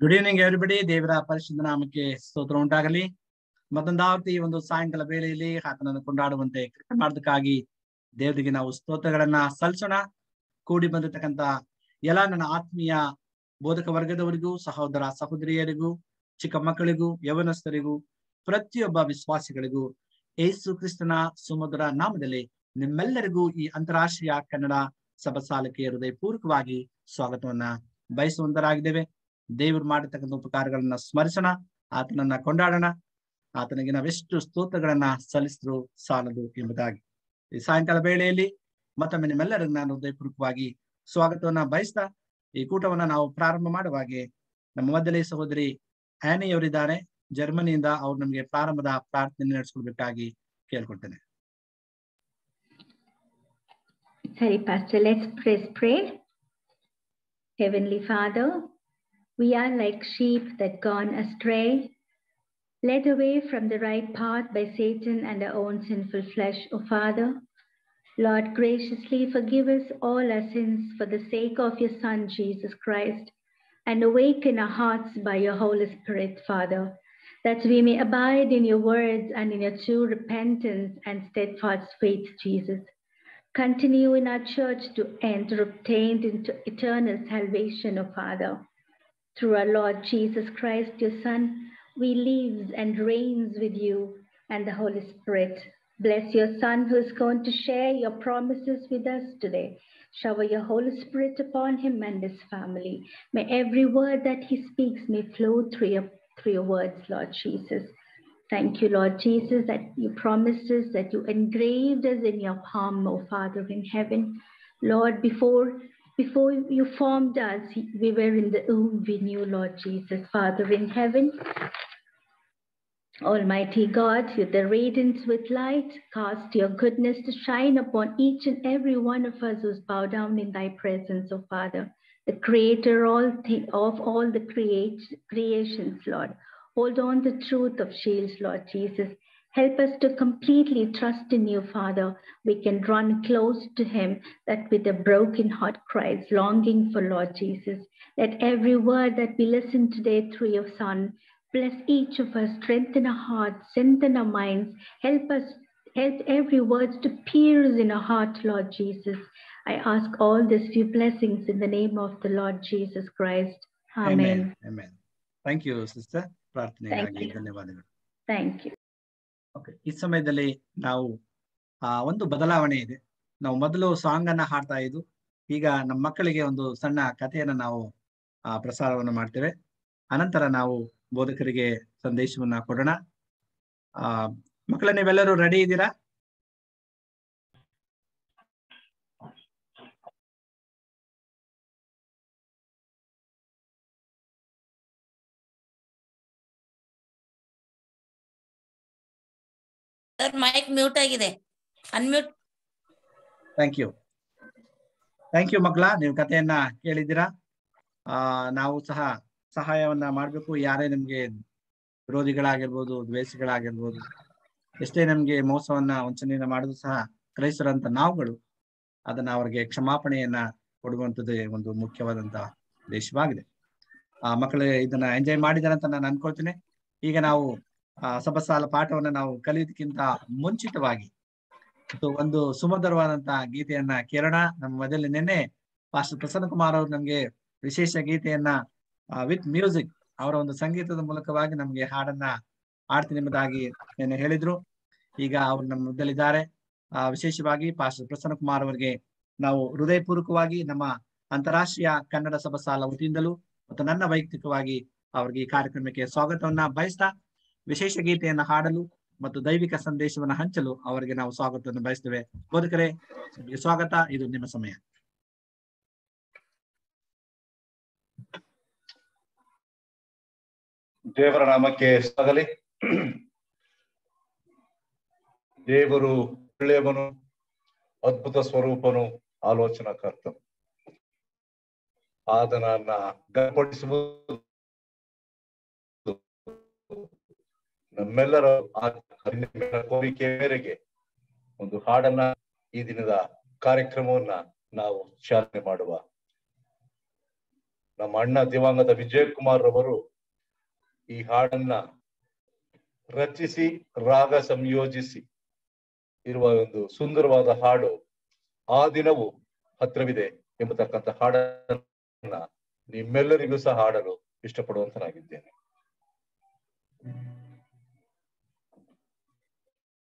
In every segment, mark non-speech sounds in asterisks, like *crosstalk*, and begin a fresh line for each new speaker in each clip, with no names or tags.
Good evening everybody ದೇವರ ಪರಿಶುದ್ಧ ನಾಮಕ್ಕೆ ಸ್ತೋತ್ರ ಉಂಟಾಗಲಿ. ಮತ್ತೊಂದಾವರ್ತಿ ಈ ಒಂದು ಸಾಯಂಕಾಲ ವೇಳೆಯಲ್ಲಿ ಆತನನ್ನು ಕೊಂಡಾಡುವಂತೆ ಕೃಪೆ ಮಾಡೋದಕ್ಕಾಗಿ ದೇವರಿಗೆ ನಾವು ಸ್ತೋತ್ರಗಳನ್ನ ಸಲ್ಲಿಸೋಣ. ಕೂಡಿ ಬಂದಿರತಕ್ಕಂತ ಎಲ್ಲ ನನ್ನ ಆತ್ಮೀಯ ಬೋಧಕ ವರ್ಗದವರಿಗೂ, ಸಹೋದರ ಸಹೋದರಿಯರಿಗೂ, ಚಿಕ್ಕ ಮಕ್ಕಳಿಗೂ, ಯವನಸ್ಥರಿಗೂ, ಪ್ರತಿಯೊಬ್ಬ ವಿಶ್ವಾಸಿಗಳಿಗೂ ಏಸು ಕ್ರಿಸ್ತನ ಸುಮಧುರ ನಾಮದಲ್ಲಿ ನಿಮ್ಮೆಲ್ಲರಿಗೂ ಈ ಅಂತಾರಾಷ್ಟ್ರೀಯ ಕನ್ನಡ ಸಭಸಾಲಕ್ಕೆ ಹೃದಯಪೂರ್ವಕವಾಗಿ ಸ್ವಾಗತವನ್ನ ಬಯಸುವಂತರಾಗಿದ್ದೇವೆ. ದೇವರು ಮಾಡಿರ್ತಕ್ಕಂಥ ಉಪಕಾರಗಳನ್ನ ಸ್ಮರಿಸೋಣ ಆತನನ್ನ ಕೊಂಡಾಡೋಣ ಆತನಿಗೆ ನಾವೆಷ್ಟು ಸ್ತೋತ್ರಗಳನ್ನ ಸಲ್ಲಿಸಿದ್ರು ಸಾಲದು ಎಂಬುದಾಗಿ. ಈ ಸಾಯಂಕಾಲ ವೇಳೆಯಲ್ಲಿ ಮತ್ತೊಮ್ಮೆ ನಿಮ್ಮೆಲ್ಲರಿಗೂ ನಾನು ಹೃದಯಪೂರ್ವಕವಾಗಿ ಸ್ವಾಗತವನ್ನ ಬಯಸ್ತಾ ಈ ಕೂಟವನ್ನ ನಾವು ಪ್ರಾರಂಭ ಮಾಡುವಾಗೆ ನಮ್ಮ ಮೊದಲೇ ಸಹೋದರಿ ಆನಿಯವರಿದ್ದಾರೆ ಜರ್ಮನಿಯಿಂದ ಅವ್ರು ನಮ್ಗೆ ಪ್ರಾರಂಭದ ಪ್ರಾರ್ಥನೆ ನಡೆಸ್ಕೊಳ್ಬೇಕಾಗಿ ಕೇಳ್ಕೊಡ್ತೇನೆ
ಸರಿ Pastor, let's press pray Heavenly Father, we are like sheep that gone astray, led away from the right path by Satan and our own sinful flesh, O Father. Lord, graciously forgive us all our sins for the sake of your Son, Jesus Christ, and awaken our hearts by your Holy Spirit, Father, that we may abide in your words and in your true repentance and steadfast faith, Jesus. Continue in our church to enter obtained into eternal salvation, O Father. Through our Lord Jesus Christ, your Son, we lives and reigns with you and the Holy Spirit. Bless your Son who is going to share your promises with us today. Shower your Holy Spirit upon him and his family. May every word that he speaks may flow through your, through your words, Lord Jesus. Thank you, Lord Jesus, that you promised us that you engraved us in your palm, O Father in heaven. Lord, before before you formed us, we were in the womb, we knew, Lord Jesus, Father in heaven. Almighty God, with the radiance with light, cast your goodness to shine upon each and every one of us who's bowed down in thy presence, O Father, the creator all of all the creations, Lord. Hold on the truth of shields, Lord Jesus. Help us to completely trust in you, Father. We can run close to him that with a broken heart cries, longing for Lord Jesus. Let every word that we listen today through your Son bless each of us, strengthen our hearts, strengthen our minds, help us, help every word to pierce in our heart, Lord Jesus. I ask all these few blessings in the name of the Lord Jesus Christ. Amen.
Amen. Thank you sister ಪ್ರಾರ್ಥನೆಗಾಗಿ
Thank you.
ಧನ್ಯವಾದಗಳು
Thank you.
Okay ಈ ಸಮಯದಲ್ಲಿ ನಾವು, ಆ, ಒಂದು ಬದಲಾವಣೆ ಇದೆ. ನಾವು ಮೊದಲು ಸಾಂಗ್ ಅನ್ನ ಹಾಡ್ತಾ ಇದ್ದು, ಈಗ ನಮ್ಮ ಮಕ್ಕಳಿಗೆ ಒಂದು ಸಣ್ಣ ಕಥೆಯನ್ನ ನಾವು, ಆ, ಪ್ರಸಾರವನ್ನು ಮಾಡ್ತೇವೆ. ಅನಂತರ ನಾವು ಬೋಧಕರಿಗೆ ಸಂದೇಶವನ್ನ ಕೊಡೋಣ. ಆ, ಮಕ್ಕಳ, ನೀವೆಲ್ಲರೂ ರೆಡಿ ಇದ್ದೀರಾ?
ಸರ್ ಮೈಕ್ ಮ್ಯೂಟ್ ಆಗಿದೆ. Unmute
thank you thank you ಮಕ್ಕಳ. ನೀವು ಕಥೆಯನ್ನ ಕೇಳಿದ್ದೀರಾ? ನಾವು ಸಹ ಸಹಾಯವನ್ನ ಮಾಡ್ಬೇಕು. ಯಾರೇ ನಿಮ್ಗೆ ವಿರೋಧಿಗಳಾಗಿರ್ಬೋದು, ದ್ವೇಷಗಳಾಗಿರ್ಬೋದು, ಎಷ್ಟೇ ನಮ್ಗೆ ಮೋಸವನ್ನ ವಂಚನೆಯನ್ನ ಮಾಡಿದ್ರು ಸಹ ಕ್ರೈಸ್ತರಂತ ನಾವುಗಳು ಅದನ್ನ ಅವರಿಗೆ ಕ್ಷಮಾಪಣೆಯನ್ನ ಕೊಡುವಂತದ್ದೇ ಒಂದು ಮುಖ್ಯವಾದಂತ ದೇಶವಾಗಿದೆ. ಆ, ಮಕ್ಕಳು, ಇದನ್ನ ಎಂಜಾಯ್ ಮಾಡಿದಾರೆ ಅಂತ ನಾನು ಅನ್ಕೊಳ್ತೀನಿ. ಈಗ ನಾವು ಆ ಸಬಸಾಲ ಪಾಠವನ್ನ ನಾವು ಕಲಿಯೋದಕ್ಕಿಂತ ಮುಂಚಿತವಾಗಿ ಒಂದು ಸುಮಧುರವಾದಂತಹ ಗೀತೆಯನ್ನ ಕೇಳೋಣ. ನಮ್ಮ ಮೊದಲು ನಿನ್ನೆ ಪಾಸ್ಟರ್ ಪ್ರಸನ್ನ ಕುಮಾರ್ ಅವರು ನಮ್ಗೆ ವಿಶೇಷ ಗೀತೆಯನ್ನ ವಿತ್ ಮ್ಯೂಸಿಕ್ ಅವರ ಒಂದು ಸಂಗೀತದ ಮೂಲಕವಾಗಿ ನಮ್ಗೆ ಹಾಡನ್ನ ಆಡ್ತೀನಿ ಎಂಬುದಾಗಿ ನಿನ್ನೆ ಹೇಳಿದ್ರು. ಈಗ ಅವರು ನಮ್ಮ ಮೊದಲಿದ್ದಾರೆ ಆ, ವಿಶೇಷವಾಗಿ ಪಾಸ್ಟರ್ ಪ್ರಸನ್ನ ಕುಮಾರ್ ಅವರಿಗೆ ನಾವು ಹೃದಯಪೂರ್ವಕವಾಗಿ ನಮ್ಮ ಅಂತಾರಾಷ್ಟ್ರೀಯ ಕನ್ನಡ ಸಭಸಾಲ ವತಿಯಿಂದಲೂ ಮತ್ತು ನನ್ನ ವೈಯಕ್ತಿಕವಾಗಿ ಅವ್ರಿಗೆ ಈ ಕಾರ್ಯಕ್ರಮಕ್ಕೆ ಸ್ವಾಗತವನ್ನ ಬಯಸ್ತಾ ವಿಶೇಷ ಗೀತೆಯನ್ನು ಹಾಡಲು ಮತ್ತು ದೈವಿಕ ಸಂದೇಶವನ್ನು ಹಂಚಲು ಅವರಿಗೆ ನಾವು ಸ್ವಾಗತವನ್ನು ಬಯಸ್ತೇವೆ. ಬೋಧಕರೆ ಸ್ವಾಗತ. ಇದು ನಿಮ್ಮ ಸಮಯ.
ದೇವರ ನಾಮಕ್ಕೆ ಸಾಗಲಿ ದೇವರು ಒಳ್ಳೆಯವನು, ಅದ್ಭುತ ಸ್ವರೂಪನು, ಆಲೋಚನಾಕರ್ತನು. ಆತನನ್ನ ಗಮಪಡಿಸುವುದು ನಮ್ಮೆಲ್ಲರ ಕೋರಿಕೆ ಮೇರೆಗೆ ಒಂದು ಹಾಡನ್ನ ಈ ದಿನದ ಕಾರ್ಯಕ್ರಮವನ್ನ ನಾವು ಚಾಲನೆ ಮಾಡುವ. ನಮ್ಮ ಅಣ್ಣ ದಿವಂಗತ ವಿಜಯಕುಮಾರ್ ರವರು ಈ ಹಾಡನ್ನ ರಚಿಸಿ, ರಾಗ ಸಂಯೋಜಿಸಿ ಇರುವ ಒಂದು ಸುಂದರವಾದ ಹಾಡು ಆ ದಿನವೂ ಹತ್ರವಿದೆ ಎಂಬತಕ್ಕಂತ ಹಾಡನ್ನ ನಿಮ್ಮೆಲ್ಲರಿಗೂ ಸಹ ಹಾಡಲು ಇಷ್ಟಪಡುವಂತನಾಗಿದ್ದೇನೆ.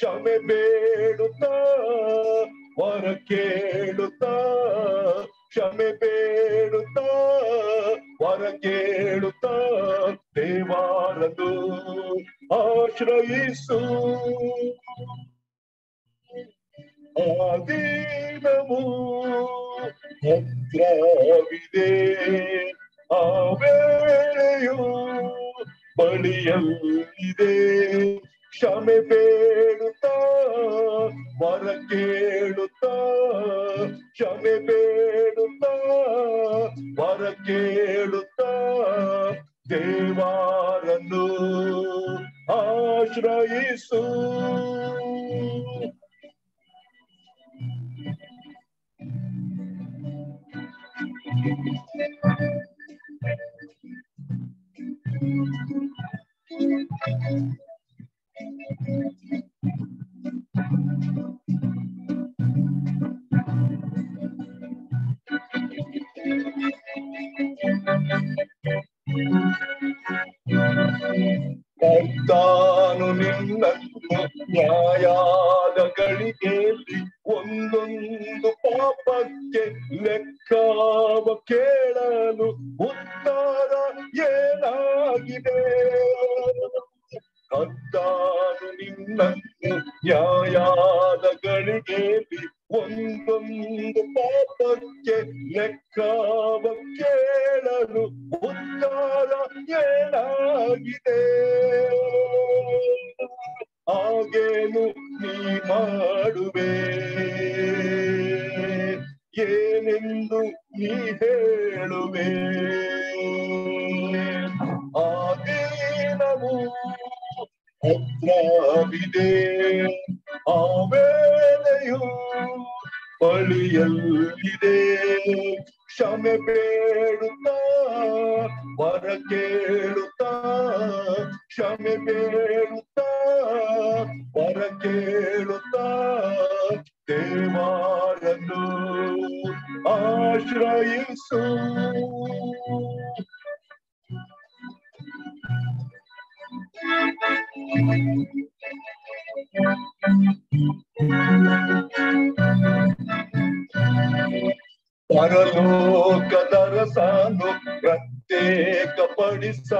ಕ್ಷಮೆ ಬೇಡುತ್ತಾ? ವರ ಕೇಳುತ್ತಾ? ಕ್ಷಮೆ ಬೇಡುತ್ತಾ? ವರ ಕೇಳುತ್ತಾ? ದೇವಾರದು ಆಶ್ರಯಿಸು. ಆದೀನವು ಹತ್ರವಿದೆ ಆ ವೇಳೆಯು ಬಳಿಯಲ್ಲಿದೆ. ಕ್ಷಮೆ ಬೇಡುತ್ತಾ ವರ ಕೇಳುತ್ತಾ ಕ್ಷಮೆ ಬೇಡುತ್ತಾ ವರ ಕೇಳುತ್ತಾ ದೇವಾರನ್ನು ಆಶ್ರಯಿಸು. ಕರ್ತಾನು ನಿನ್ನನ್ನು ನ್ಯಾಯಾದ ಗಳಿಗೆಯಲ್ಲಿ ಒಂದೊಂದು ಪಾಪಕ್ಕೆ ಲೆಕ್ಕಾವ ಕೇಳಲು ಉತ್ತರ ಏನಾಗಿದೆ? ಕರ್ತಾನು ನಿನ್ನನ್ನು ನ್ಯಾಯಾದ ಗಳಿಗೆಯಲ್ಲಿ ಒಂದೊಂದು ಪಾಪಕ್ಕೆ ಲೆಕ್ಕಾವ ಕೇಳಲು ಉತ್ತರ ಏನಾಗಿದೆ? ಹಾಗೇನು ನೀ ಮಾಡುವೆ ಪರಲೋಕದ ರಸಾನು ಪ್ರತ್ಯೇಕ ಪಡಿಸಲು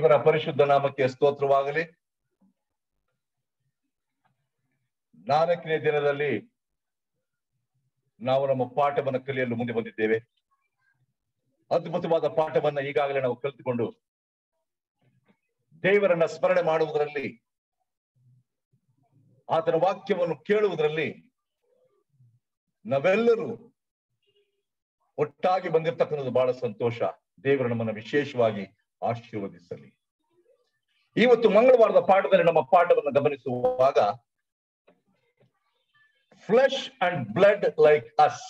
ದೇವರ ಪರಿಶುದ್ಧ ನಾಮಕ್ಕೆ ಸ್ತೋತ್ರವಾಗಲಿ. ನಾಲ್ಕನೇ ದಿನದಲ್ಲಿ ನಾವು ನಮ್ಮ ಪಾಠವನ್ನು ಕಲಿಯಲು ಮುಂದೆ ಬಂದಿದ್ದೇವೆ. ಅದ್ಭುತವಾದ ಪಾಠವನ್ನ ಈಗಾಗಲೇ ನಾವು ಕಲಿತುಕೊಂಡು ದೇವರನ್ನ ಸ್ಮರಣೆ ಮಾಡುವುದರಲ್ಲಿ, ಆತನ ವಾಕ್ಯವನ್ನು ಕೇಳುವುದರಲ್ಲಿ ನಾವೆಲ್ಲರೂ ಒಟ್ಟಾಗಿ ಬಂದಿರ್ತಕ್ಕಂಥದ್ದು ಬಹಳ ಸಂತೋಷ. ದೇವರು ನಮ್ಮನ್ನ ವಿಶೇಷವಾಗಿ ಆಶೀರ್ವದಿಸಲಿ. ಇವತ್ತು ಮಂಗಳವಾರದ ಪಾಠದಲ್ಲಿ ನಮ್ಮ ಪಾಠವನ್ನು ಗಮನಿಸುವಾಗ flesh and blood like us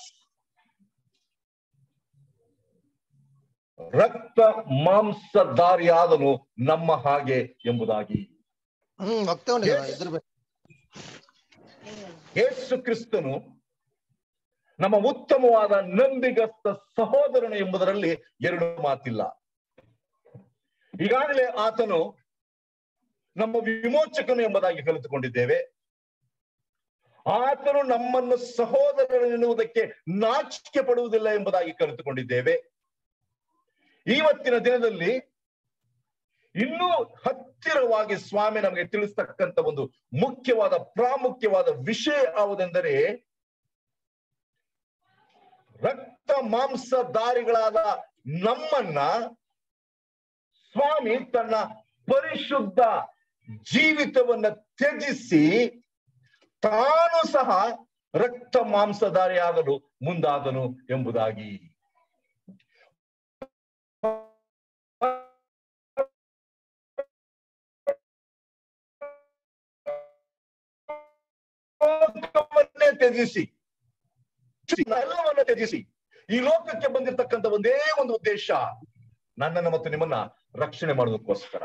ರಕ್ತ ಮಾಂಸಧಾರಿಯಾದನು ನಮ್ಮ ಹಾಗೆ ಎಂಬುದಾಗಿ. ಯೇಸು ಕ್ರಿಸ್ತನು ನಮ್ಮ ಉತ್ತಮವಾದ ನಂಬಿಗಸ್ತ ಸಹೋದರನು ಎಂಬುದರಲ್ಲಿ ಎರಡು ಮಾತಿಲ್ಲ. ಈಗಾಗಲೇ ಆತನು ನಮ್ಮ ವಿಮೋಚಕನು ಎಂಬುದಾಗಿ ಕಲಿತುಕೊಂಡಿದ್ದೇವೆ. ಆತನು ನಮ್ಮನ್ನು ಸಹೋದರನೆನ್ನುವುದಕ್ಕೆ ನಾಚಿಕೆ ಪಡುವುದಿಲ್ಲ ಎಂಬುದಾಗಿ ಕಲಿತುಕೊಂಡಿದ್ದೇವೆ. ಇವತ್ತಿನ ದಿನದಲ್ಲಿ ಇನ್ನೂ ಹತ್ತಿರವಾಗಿ ಸ್ವಾಮಿ ನಮಗೆ ತಿಳಿಸ್ತಕ್ಕಂತ ಒಂದು ಮುಖ್ಯವಾದ, ಪ್ರಾಮುಖ್ಯವಾದ ವಿಷಯ ಯಾವುದೆಂದರೆ ರಕ್ತ ಮಾಂಸ ಮಾಂಸಧಾರಿಗಳಾದ ನಮ್ಮನ್ನ ಸ್ವಾಮಿ ತನ್ನ ಪರಿಶುದ್ಧ ಜೀವಿತವನ್ನ ತ್ಯಜಿಸಿ ತಾನು ಸಹ ರಕ್ತ ಮಾಂಸಧಾರಿಯಾಗಲು ಮುಂದಾದನು ಎಂಬುದಾಗಿ. ತ್ಯಜಿಸಿ. ಎಲ್ಲವನ್ನ ತ್ಯಜಿಸಿ. ಈ ಲೋಕಕ್ಕೆ ಬಂದಿರತಕ್ಕಂಥ ಒಂದೇ ಒಂದು ಉದ್ದೇಶ. ನನ್ನನ್ನು ಮತ್ತು ನಿಮ್ಮನ್ನ ರಕ್ಷಣೆ ಮಾಡೋದಕ್ಕೋಸ್ಕರ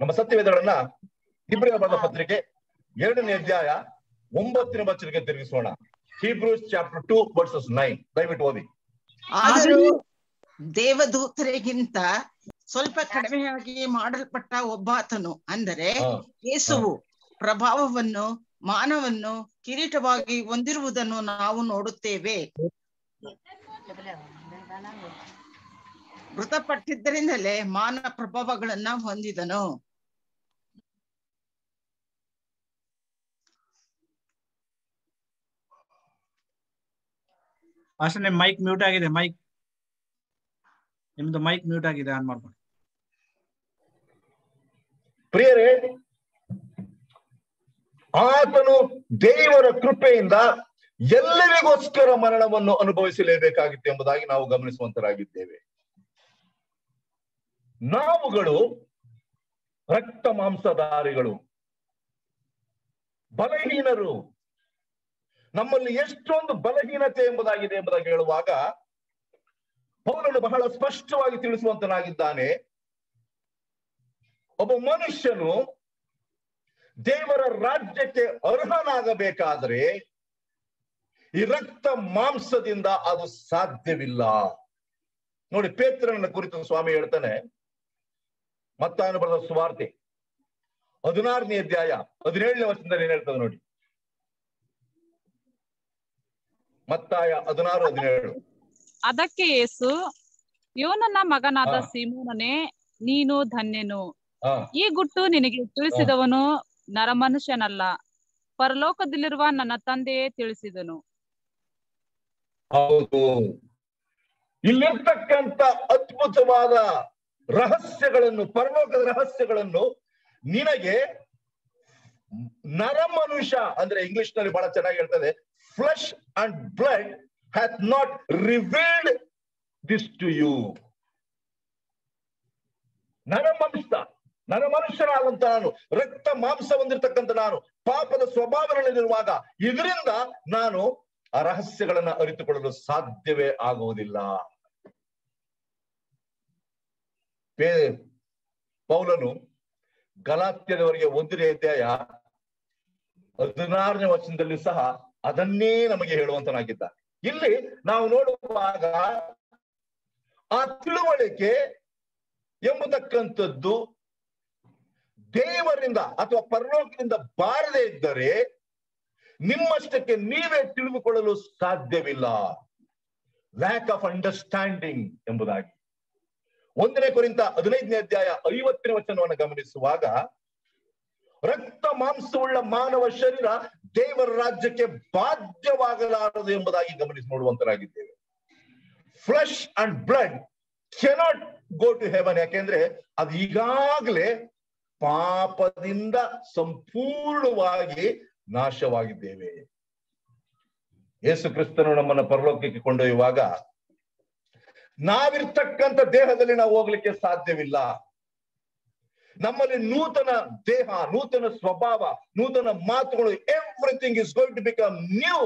ನಮ್ಮ ಸತ್ಯವೇದಗಳನ್ನ ಇಬ್ರಿಯ ಬರೆದ ಪತ್ರಿಕೆ ಎರಡನೇ ಅಧ್ಯಾಯ ಒಂಬತ್ತನೇ ವಚನಕ್ಕೆ ತಿರುಗಿಸೋಣ. Hebrews chapter two verses nine ದಯವಿಟ್ಟು ಓದಿ.
ಆದರೂ ದೇವದೂತರಿಗಿಂತ ಸ್ವಲ್ಪ ಕಡಿಮೆಯಾಗಿ ಮಾಡಲ್ಪಟ್ಟ ಒಬ್ಬಾತನು ಅಂದರೆ ಯೇಸುವು ಪ್ರಭಾವವನ್ನು ಮಾನವನ್ನು ಕಿರೀಟವಾಗಿ ಹೊಂದಿರುವುದನ್ನು ನಾವು ನೋಡುತ್ತೇವೆ. ಮೃತಪಟ್ಟಿದ್ದರಿಂದಲೇ ಮಾನ ಪ್ರಭಾವಗಳನ್ನ ಹೊಂದಿದನು.
ಅಷ್ಟೇ ನಿಮ್ ಮೈಕ್ ಮ್ಯೂಟ್ ಆಗಿದೆ ಮೈಕ್ ನಿಮ್ದು ಮೈಕ್ ಮ್ಯೂಟ್ ಆಗಿದೆ ಆನ್ ಮಾಡ್ಕೊಂಡು
ಪ್ರಿಯರೇ ಆತನು ದೇವರ ಕೃಪೆಯಿಂದ ಎಲ್ಲರಿಗೋಸ್ಕರ ಮರಣವನ್ನು ಅನುಭವಿಸಲೇಬೇಕಾಗಿತ್ತು ಎಂಬುದಾಗಿ ನಾವು ಗಮನಿಸುವಂತರಾಗಿದ್ದೇವೆ. ನಾವುಗಳು ರಕ್ತ ಮಾಂಸಧಾರಿಗಳು. ಬಲಹೀನರು. ನಮ್ಮಲ್ಲಿ ಎಷ್ಟೊಂದು ಬಲಹೀನತೆ ಎಂಬುದಾಗಿದೆ ಎಂಬುದಾಗಿ ಹೇಳುವಾಗ, ಪೌಲನು ಬಹಳ ಸ್ಪಷ್ಟವಾಗಿ ತಿಳಿಸುವಂತನಾಗಿದ್ದಾನೆ. ಒಬ್ಬ ಮನುಷ್ಯನು ದೇವರ ರಾಜ್ಯಕ್ಕೆ ಅರ್ಹನಾಗಬೇಕಾದರೆ ಈ ರಕ್ತ ಮಾಂಸದಿಂದ ಅದು ಸಾಧ್ಯವಿಲ್ಲ. ನೋಡಿ, ಪೇತ್ರನ ಕುರಿತು ಸ್ವಾಮಿ ಹೇಳ್ತಾನೆ ಮತ್ತಾಯನ ಬರೆದ ಸುವಾರ್ತೆ. ಹದಿನಾರನೇ ಅಧ್ಯಾಯ ಹದಿನೇಳನೇ ವರ್ಷದಲ್ಲಿ ಏನ್ ಹೇಳ್ತದೆ ನೋಡಿ. ಮತ್ತಾಯ ಹದಿನಾರು ಹದಿನೇಳು.
ಅದಕ್ಕೆ ಯೇಸು ಯೋನನ ಮಗನಾದ
ಸೀಮೋನೇ
ಸೀಮೋನನೇ ನೀನು ಧನ್ಯನು. ಈ ಗುಟ್ಟು ನಿನಗೆ ತಿಳಿಸಿದವನು ನರಮನುಷ್ಯನಲ್ಲ ಪರಲೋಕದಲ್ಲಿರುವ ನನ್ನ ತಂದೆಯೇ ತಿಳಿಸಿದನು.
ಹೌದು. ಇಲ್ಲಿರ್ತಕ್ಕಂತ ಅದ್ಭುತವಾದ ರಹಸ್ಯಗಳನ್ನು, ಪರಲೋಕದ ರಹಸ್ಯಗಳನ್ನು ನಿನಗೆ ನರಮನುಷ್ಯ ಅಂದ್ರೆ ಇಂಗ್ಲಿಷ್ನಲ್ಲಿ ಬಹಳ ಚೆನ್ನಾಗಿ ಹೇಳ್ತದೆ flesh and blood hath not revealed this to you ನರಮನುಷ್ಯ ನರಮನುಷ್ಯನಾದಂತ ನಾನು, ರಕ್ತ ಮಾಂಸ ಹೊಂದಿರತಕ್ಕಂಥ ನಾನು, ಪಾಪದ ಸ್ವಭಾವಗಳಲ್ಲಿರುವಾಗ ಇದರಿಂದ ನಾನು ಆ ರಹಸ್ಯಗಳನ್ನ ಅರಿತುಕೊಳ್ಳಲು ಸಾಧ್ಯವೇ ಆಗುವುದಿಲ್ಲ. ಪೌಲನು ಗಲಾತ್ಯದವರಿಗೆ ಒಂದನೇ ಅಧ್ಯಾಯ ಹದಿನಾರನೇ ವಚನದಲ್ಲಿ ಸಹ ಅದನ್ನೇ ನಮಗೆ ಹೇಳುವಂತನಾಗಿದ್ದ. ಇಲ್ಲಿ ನಾವು ನೋಡುವಾಗ ಆ ತಿಳುವಳಿಕೆ ಎಂಬತಕ್ಕಂಥದ್ದು ದೇವರಿಂದ ಅಥವಾ ಪರಲೋಕದಿಂದ ಬಾರದೇ ಇದ್ದರೆ ನಿಮ್ಮಷ್ಟಕ್ಕೆ ನೀವೇ ತಿಳಿದುಕೊಳ್ಳಲು ಸಾಧ್ಯವಿಲ್ಲ. ಲ್ಯಾಕ್ ಆಫ್ ಅಂಡರ್ಸ್ಟ್ಯಾಂಡಿಂಗ್ ಎಂಬುದಾಗಿ. ಒಂದನೇ ಕುರಿತ ಹದಿನೈದನೇ ಅಧ್ಯಾಯ ಐವತ್ತನೇ ವಚನವನ್ನು ಗಮನಿಸುವಾಗ, ರಕ್ತ ಮಾಂಸವುಳ್ಳ ಮಾನವ ಶರೀರ ದೇವರ ರಾಜ್ಯಕ್ಕೆ ಬಾಧ್ಯವಾಗಲಾರದು ಎಂಬುದಾಗಿ ಗಮನಿಸಿ ನೋಡುವಂತರಾಗಿದ್ದೇವೆ. Flesh and blood cannot go to heaven ಯಾಕೆಂದ್ರೆ ಅದು ಈಗಾಗಲೇ ಪಾಪದಿಂದ ಸಂಪೂರ್ಣವಾಗಿ ನಾಶವಾಗಿದ್ದೇವೆ. ಯೇಸು ಕ್ರಿಸ್ತನು ನಮ್ಮನ್ನ ಪರಲೋಕಕ್ಕೆ ಕೊಂಡೊಯ್ಯುವಾಗ ನಾವಿರ್ತಕ್ಕಂಥ ದೇಹದಲ್ಲಿ ನಾವು ಹೋಗ್ಲಿಕ್ಕೆ ಸಾಧ್ಯವಿಲ್ಲ. ನಮ್ಮಲ್ಲಿ ನೂತನ ದೇಹ, ನೂತನ ಸ್ವಭಾವ, ನೂತನ ಮಾತುಗಳು everything is going to become new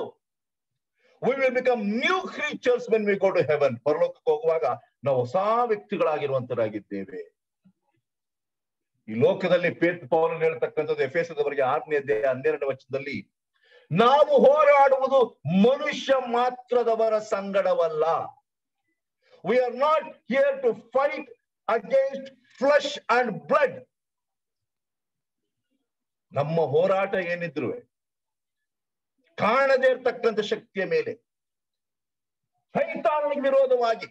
we will become new creatures when we go to heaven ಪರಲೋಕಕ್ಕೆ ಹೋಗುವಾಗ ನಾವು ಹೊಸ ವ್ಯಕ್ತಿಗಳಾಗಿರುವಂತರಾಗಿದ್ದೇವೆ. ಈ ಲೋಕದಲ್ಲಿ ಪೇತ್ ಪೌಲನ್ ಹೇಳ್ತಕ್ಕಂಥದ್ದು ಎಫೆಸದವರಿಗೆ ಆರನೇ ಅಧ್ಯಾಯ ಹನ್ನೆರಡನೇ ವಚನದಲ್ಲಿ, ನಾವು ಹೋರಾಡುವುದು ಮನುಷ್ಯ ಮಾತ್ರದವರ ಸಂಗಡವಲ್ಲ. We are not here to fight against flesh and blood. ನಮ್ಮ ಹೋರಾಟ ಏನಿದ್ರು ಕಾಣದೇ ಇರ್ತಕ್ಕಂಥ ಶಕ್ತಿಯ ಮೇಲೆ. ಸೈತಾನಿಗೆ ವಿರೋಧವಾಗಿ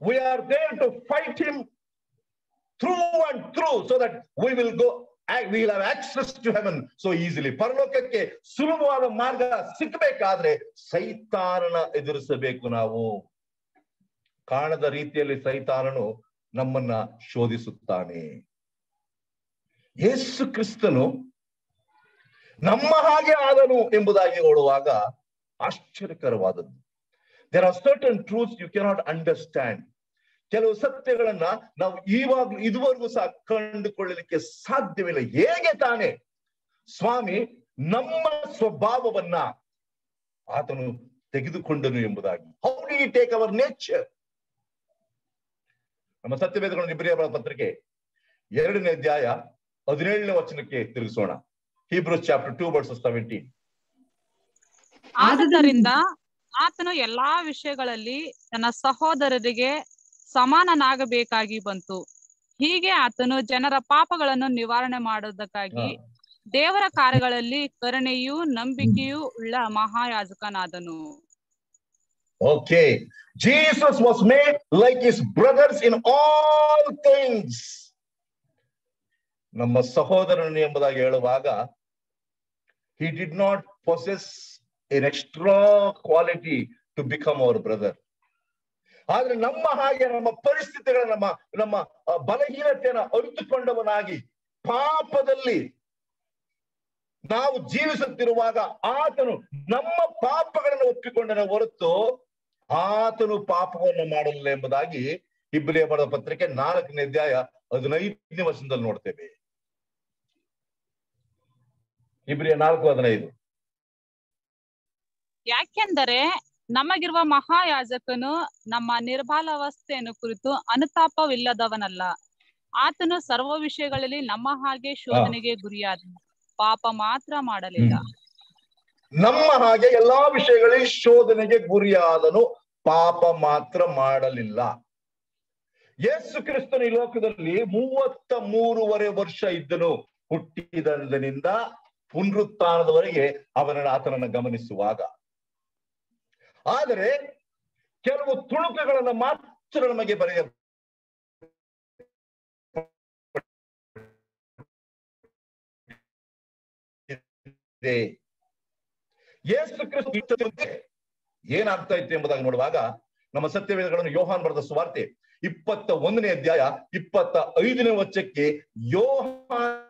we are there to fight him through and through so that we will go will have access to heaven so easily ಪರಲೋಕಕ್ಕೆ ಸುಲಭವಾದ ಮಾರ್ಗ ಸಿಕ್ಕಬೇಕಾದ್ರೆ ಸೈತಾನನ ಎದುರಿಸಬೇಕು ನಾವು. ಕಾಣದ ರೀತಿಯಲ್ಲಿ ಸೈತಾನನು ನಮ್ಮನ್ನ ಶೋಧಿಸುತ್ತಾನೆ. ಯೇಸು ಕ್ರಿಸ್ತನು ನಮ್ಮ ಹಾಗೆ ಆದನು ಎಂಬುದಾಗಿ ನೋಡುವಾಗ ಆಶ್ಚರ್ಯಕರವಾದದ್ದು. There are certain truth you cannot understand ಕೆಲವು ಸತ್ಯಗಳನ್ನ ನಾವು ಇವಾಗ್ಲೂ ಇದುವರೆಗೂ ಸಹ ಕಂಡುಕೊಳ್ಳಲಿಕ್ಕೆ ಸಾಧ್ಯವಿಲ್ಲ. ಹೇಗೆ ತಾನೆ? ಸ್ವಾಮಿ, ನಮ್ಮ ಸ್ವಭಾವವನ್ನ ಆತನು ತೆಗೆದುಕೊಂಡನು ಎಂಬುದಾಗಿ. How did take our nature ನಮ್ಮ ಸತ್ಯವೇದಗಳ ಇಬ್ಬರಿಯ ಪತ್ರಿಕೆ ಎರಡನೇ ಅಧ್ಯಾಯ ಹದಿನೇಳನೇ ವಚನಕ್ಕೆ ತಿರುಗಿಸೋಣ. Hebrews chapter two verses seventeen.
ಆದುದರಿಂದ ಆತನು ಎಲ್ಲಾ ವಿಷಯಗಳಲ್ಲಿ ತನ್ನ ಸಹೋದರರಿಗೆ ಸಮಾನನಾಗಬೇಕಾಗಿ ಬಂತು. ಹೀಗೆ ಆತನು ಜನರ ಪಾಪಗಳನ್ನು ನಿವಾರಣೆ ಮಾಡುವುದಕ್ಕಾಗಿ ದೇವರ ಕಾರ್ಯಗಳಲ್ಲಿ ಕರುಣೆಯೂ ನಂಬಿಕೆಯೂ ಉಳ್ಳ ಮಹಾಯಾಜಕನಾದನು.
Okay Jesus was made like his brothers in all things. ನಮ್ಮ ಸಹೋದರನು ಎಂಬುದಾಗಿ ಹೇಳುವಾಗ he did not possess an extra quality to become our brother ಆದ್ರೆ ನಮ್ಮ ಹಾಗೆ ನಮ್ಮ ಪರಿಸ್ಥಿತಿಗಳ, ನಮ್ಮ ನಮ್ಮ ಬಲಹೀನತೆಯನ್ನು ಅರಿತುಕೊಂಡವನಾಗಿ ಪಾಪದಲ್ಲಿ ನಾವು ಜೀವಿಸುತ್ತಿರುವಾಗ ಆತನು ನಮ್ಮ ಪಾಪಗಳನ್ನು ಒಪ್ಪಿಕೊಂಡನ ಹೊರತು ಆತನು ಪಾಪವನ್ನು ಮಾಡಲಿಲ್ಲ ಎಂಬುದಾಗಿ ಇಬ್ಬರಿಯ ಬರೆದ ಪತ್ರಿಕೆ ನಾಲ್ಕನೇ ಅಧ್ಯಾಯ ಹದಿನೈದನೇ ವರ್ಷದಲ್ಲಿ ನೋಡ್ತೇವೆ. ಇಬ್ರಿಯ ನಾಲ್ಕು ಹದಿನೈದು.
ಯಾಕೆಂದರೆ ನಮಗಿರುವ ಮಹಾಯಾಜಕನು ನಮ್ಮ ನಿರ್ಬಾಲಾವಸ್ಥೆಯನ್ನು ಕುರಿತು ಅನುತಾಪವಿಲ್ಲದವನಲ್ಲ. ಆತನು ಸರ್ವ ವಿಷಯಗಳಲ್ಲಿ ನಮ್ಮ ಹಾಗೆ ಶೋಧನೆಗೆ ಗುರಿಯಾದ ಪಾಪ ಮಾತ್ರ ಮಾಡಲಿಲ್ಲ.
ನಮ್ಮ ಹಾಗೆ ಎಲ್ಲಾ ವಿಷಯಗಳಲ್ಲಿ ಶೋಧನೆಗೆ ಗುರಿಯಾದನು ಪಾಪ ಮಾತ್ರ ಮಾಡಲಿಲ್ಲ. ಯೇಸು ಕ್ರಿಸ್ತನ ಈ ಲೋಕದಲ್ಲಿ ಮೂವತ್ತ ಮೂರುವರೆ ವರ್ಷ ಇದ್ದನು. ಹುಟ್ಟಿದಂದಿನಿಂದ ಪುನರುತ್ಥಾನದವರೆಗೆ ಅವನನ್ನು ಆತನನ್ನು ಗಮನಿಸುವಾಗ. ಆದರೆ ಕೆಲವು ತುಣುಕುಗಳನ್ನು ಮಾತ್ರ ನಮಗೆ ಬರೆಯ ಯೇಸು ಕ್ರಿಸ್ತ ಏನಾಗ್ತಾ ಇತ್ತು ಎಂಬುದಾಗಿ ನೋಡುವಾಗ ನಮ್ಮ ಸತ್ಯವೇದಗಳನ್ನು ಯೋಹಾನ್ ಬರೆದ ಸುವಾರ್ತೆ ಇಪ್ಪತ್ತ ಒಂದನೇ ಅಧ್ಯಾಯ ಇಪ್ಪತ್ತ ಐದನೇ ವಚಕ್ಕೆ ಯೋಹಾನ್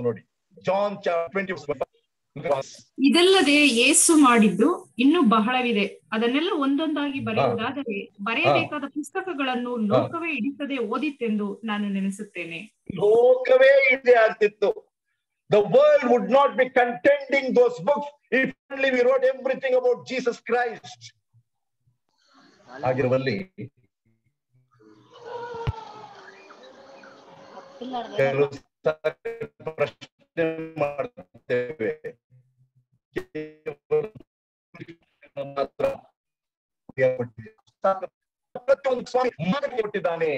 ನೋಡಿ. ಜಾನ್ ಟ್ವೆಂಟಿ
ಇದಲ್ಲದೆ ಏಸು ಮಾಡಿದ್ದು ಇನ್ನು ಬಹಳವಿದೆ. ಅದನ್ನೆಲ್ಲ ಒಂದೊಂದಾಗಿ ಬರೆಯುವುದಾದರೆ ಬರೆಯಬೇಕಾದ ಪುಸ್ತಕಗಳನ್ನು ಲೋಕವೇ ಹಿಡಿಸದೆ ಓದಿತ್ತೆಂದು ನಾನು ನೆನೆಸುತ್ತೇನೆ.
ಲೋಕವೇ ಇದೆ ಆಗ್ತಿತ್ತು. The world would not be contending those books if only we wrote everything about Jesus Christ. ಆಗಿರುವಲ್ಲಿ ಕೆಲವು ಪ್ರಶ್ನೆ ಮಾಡ್ತೇವೆ ಮಾತ್ರ ಪ್ರತಿಯೊಂದು ಸ್ವಾಮಿ ಕೊಟ್ಟಿದ್ದಾನೆ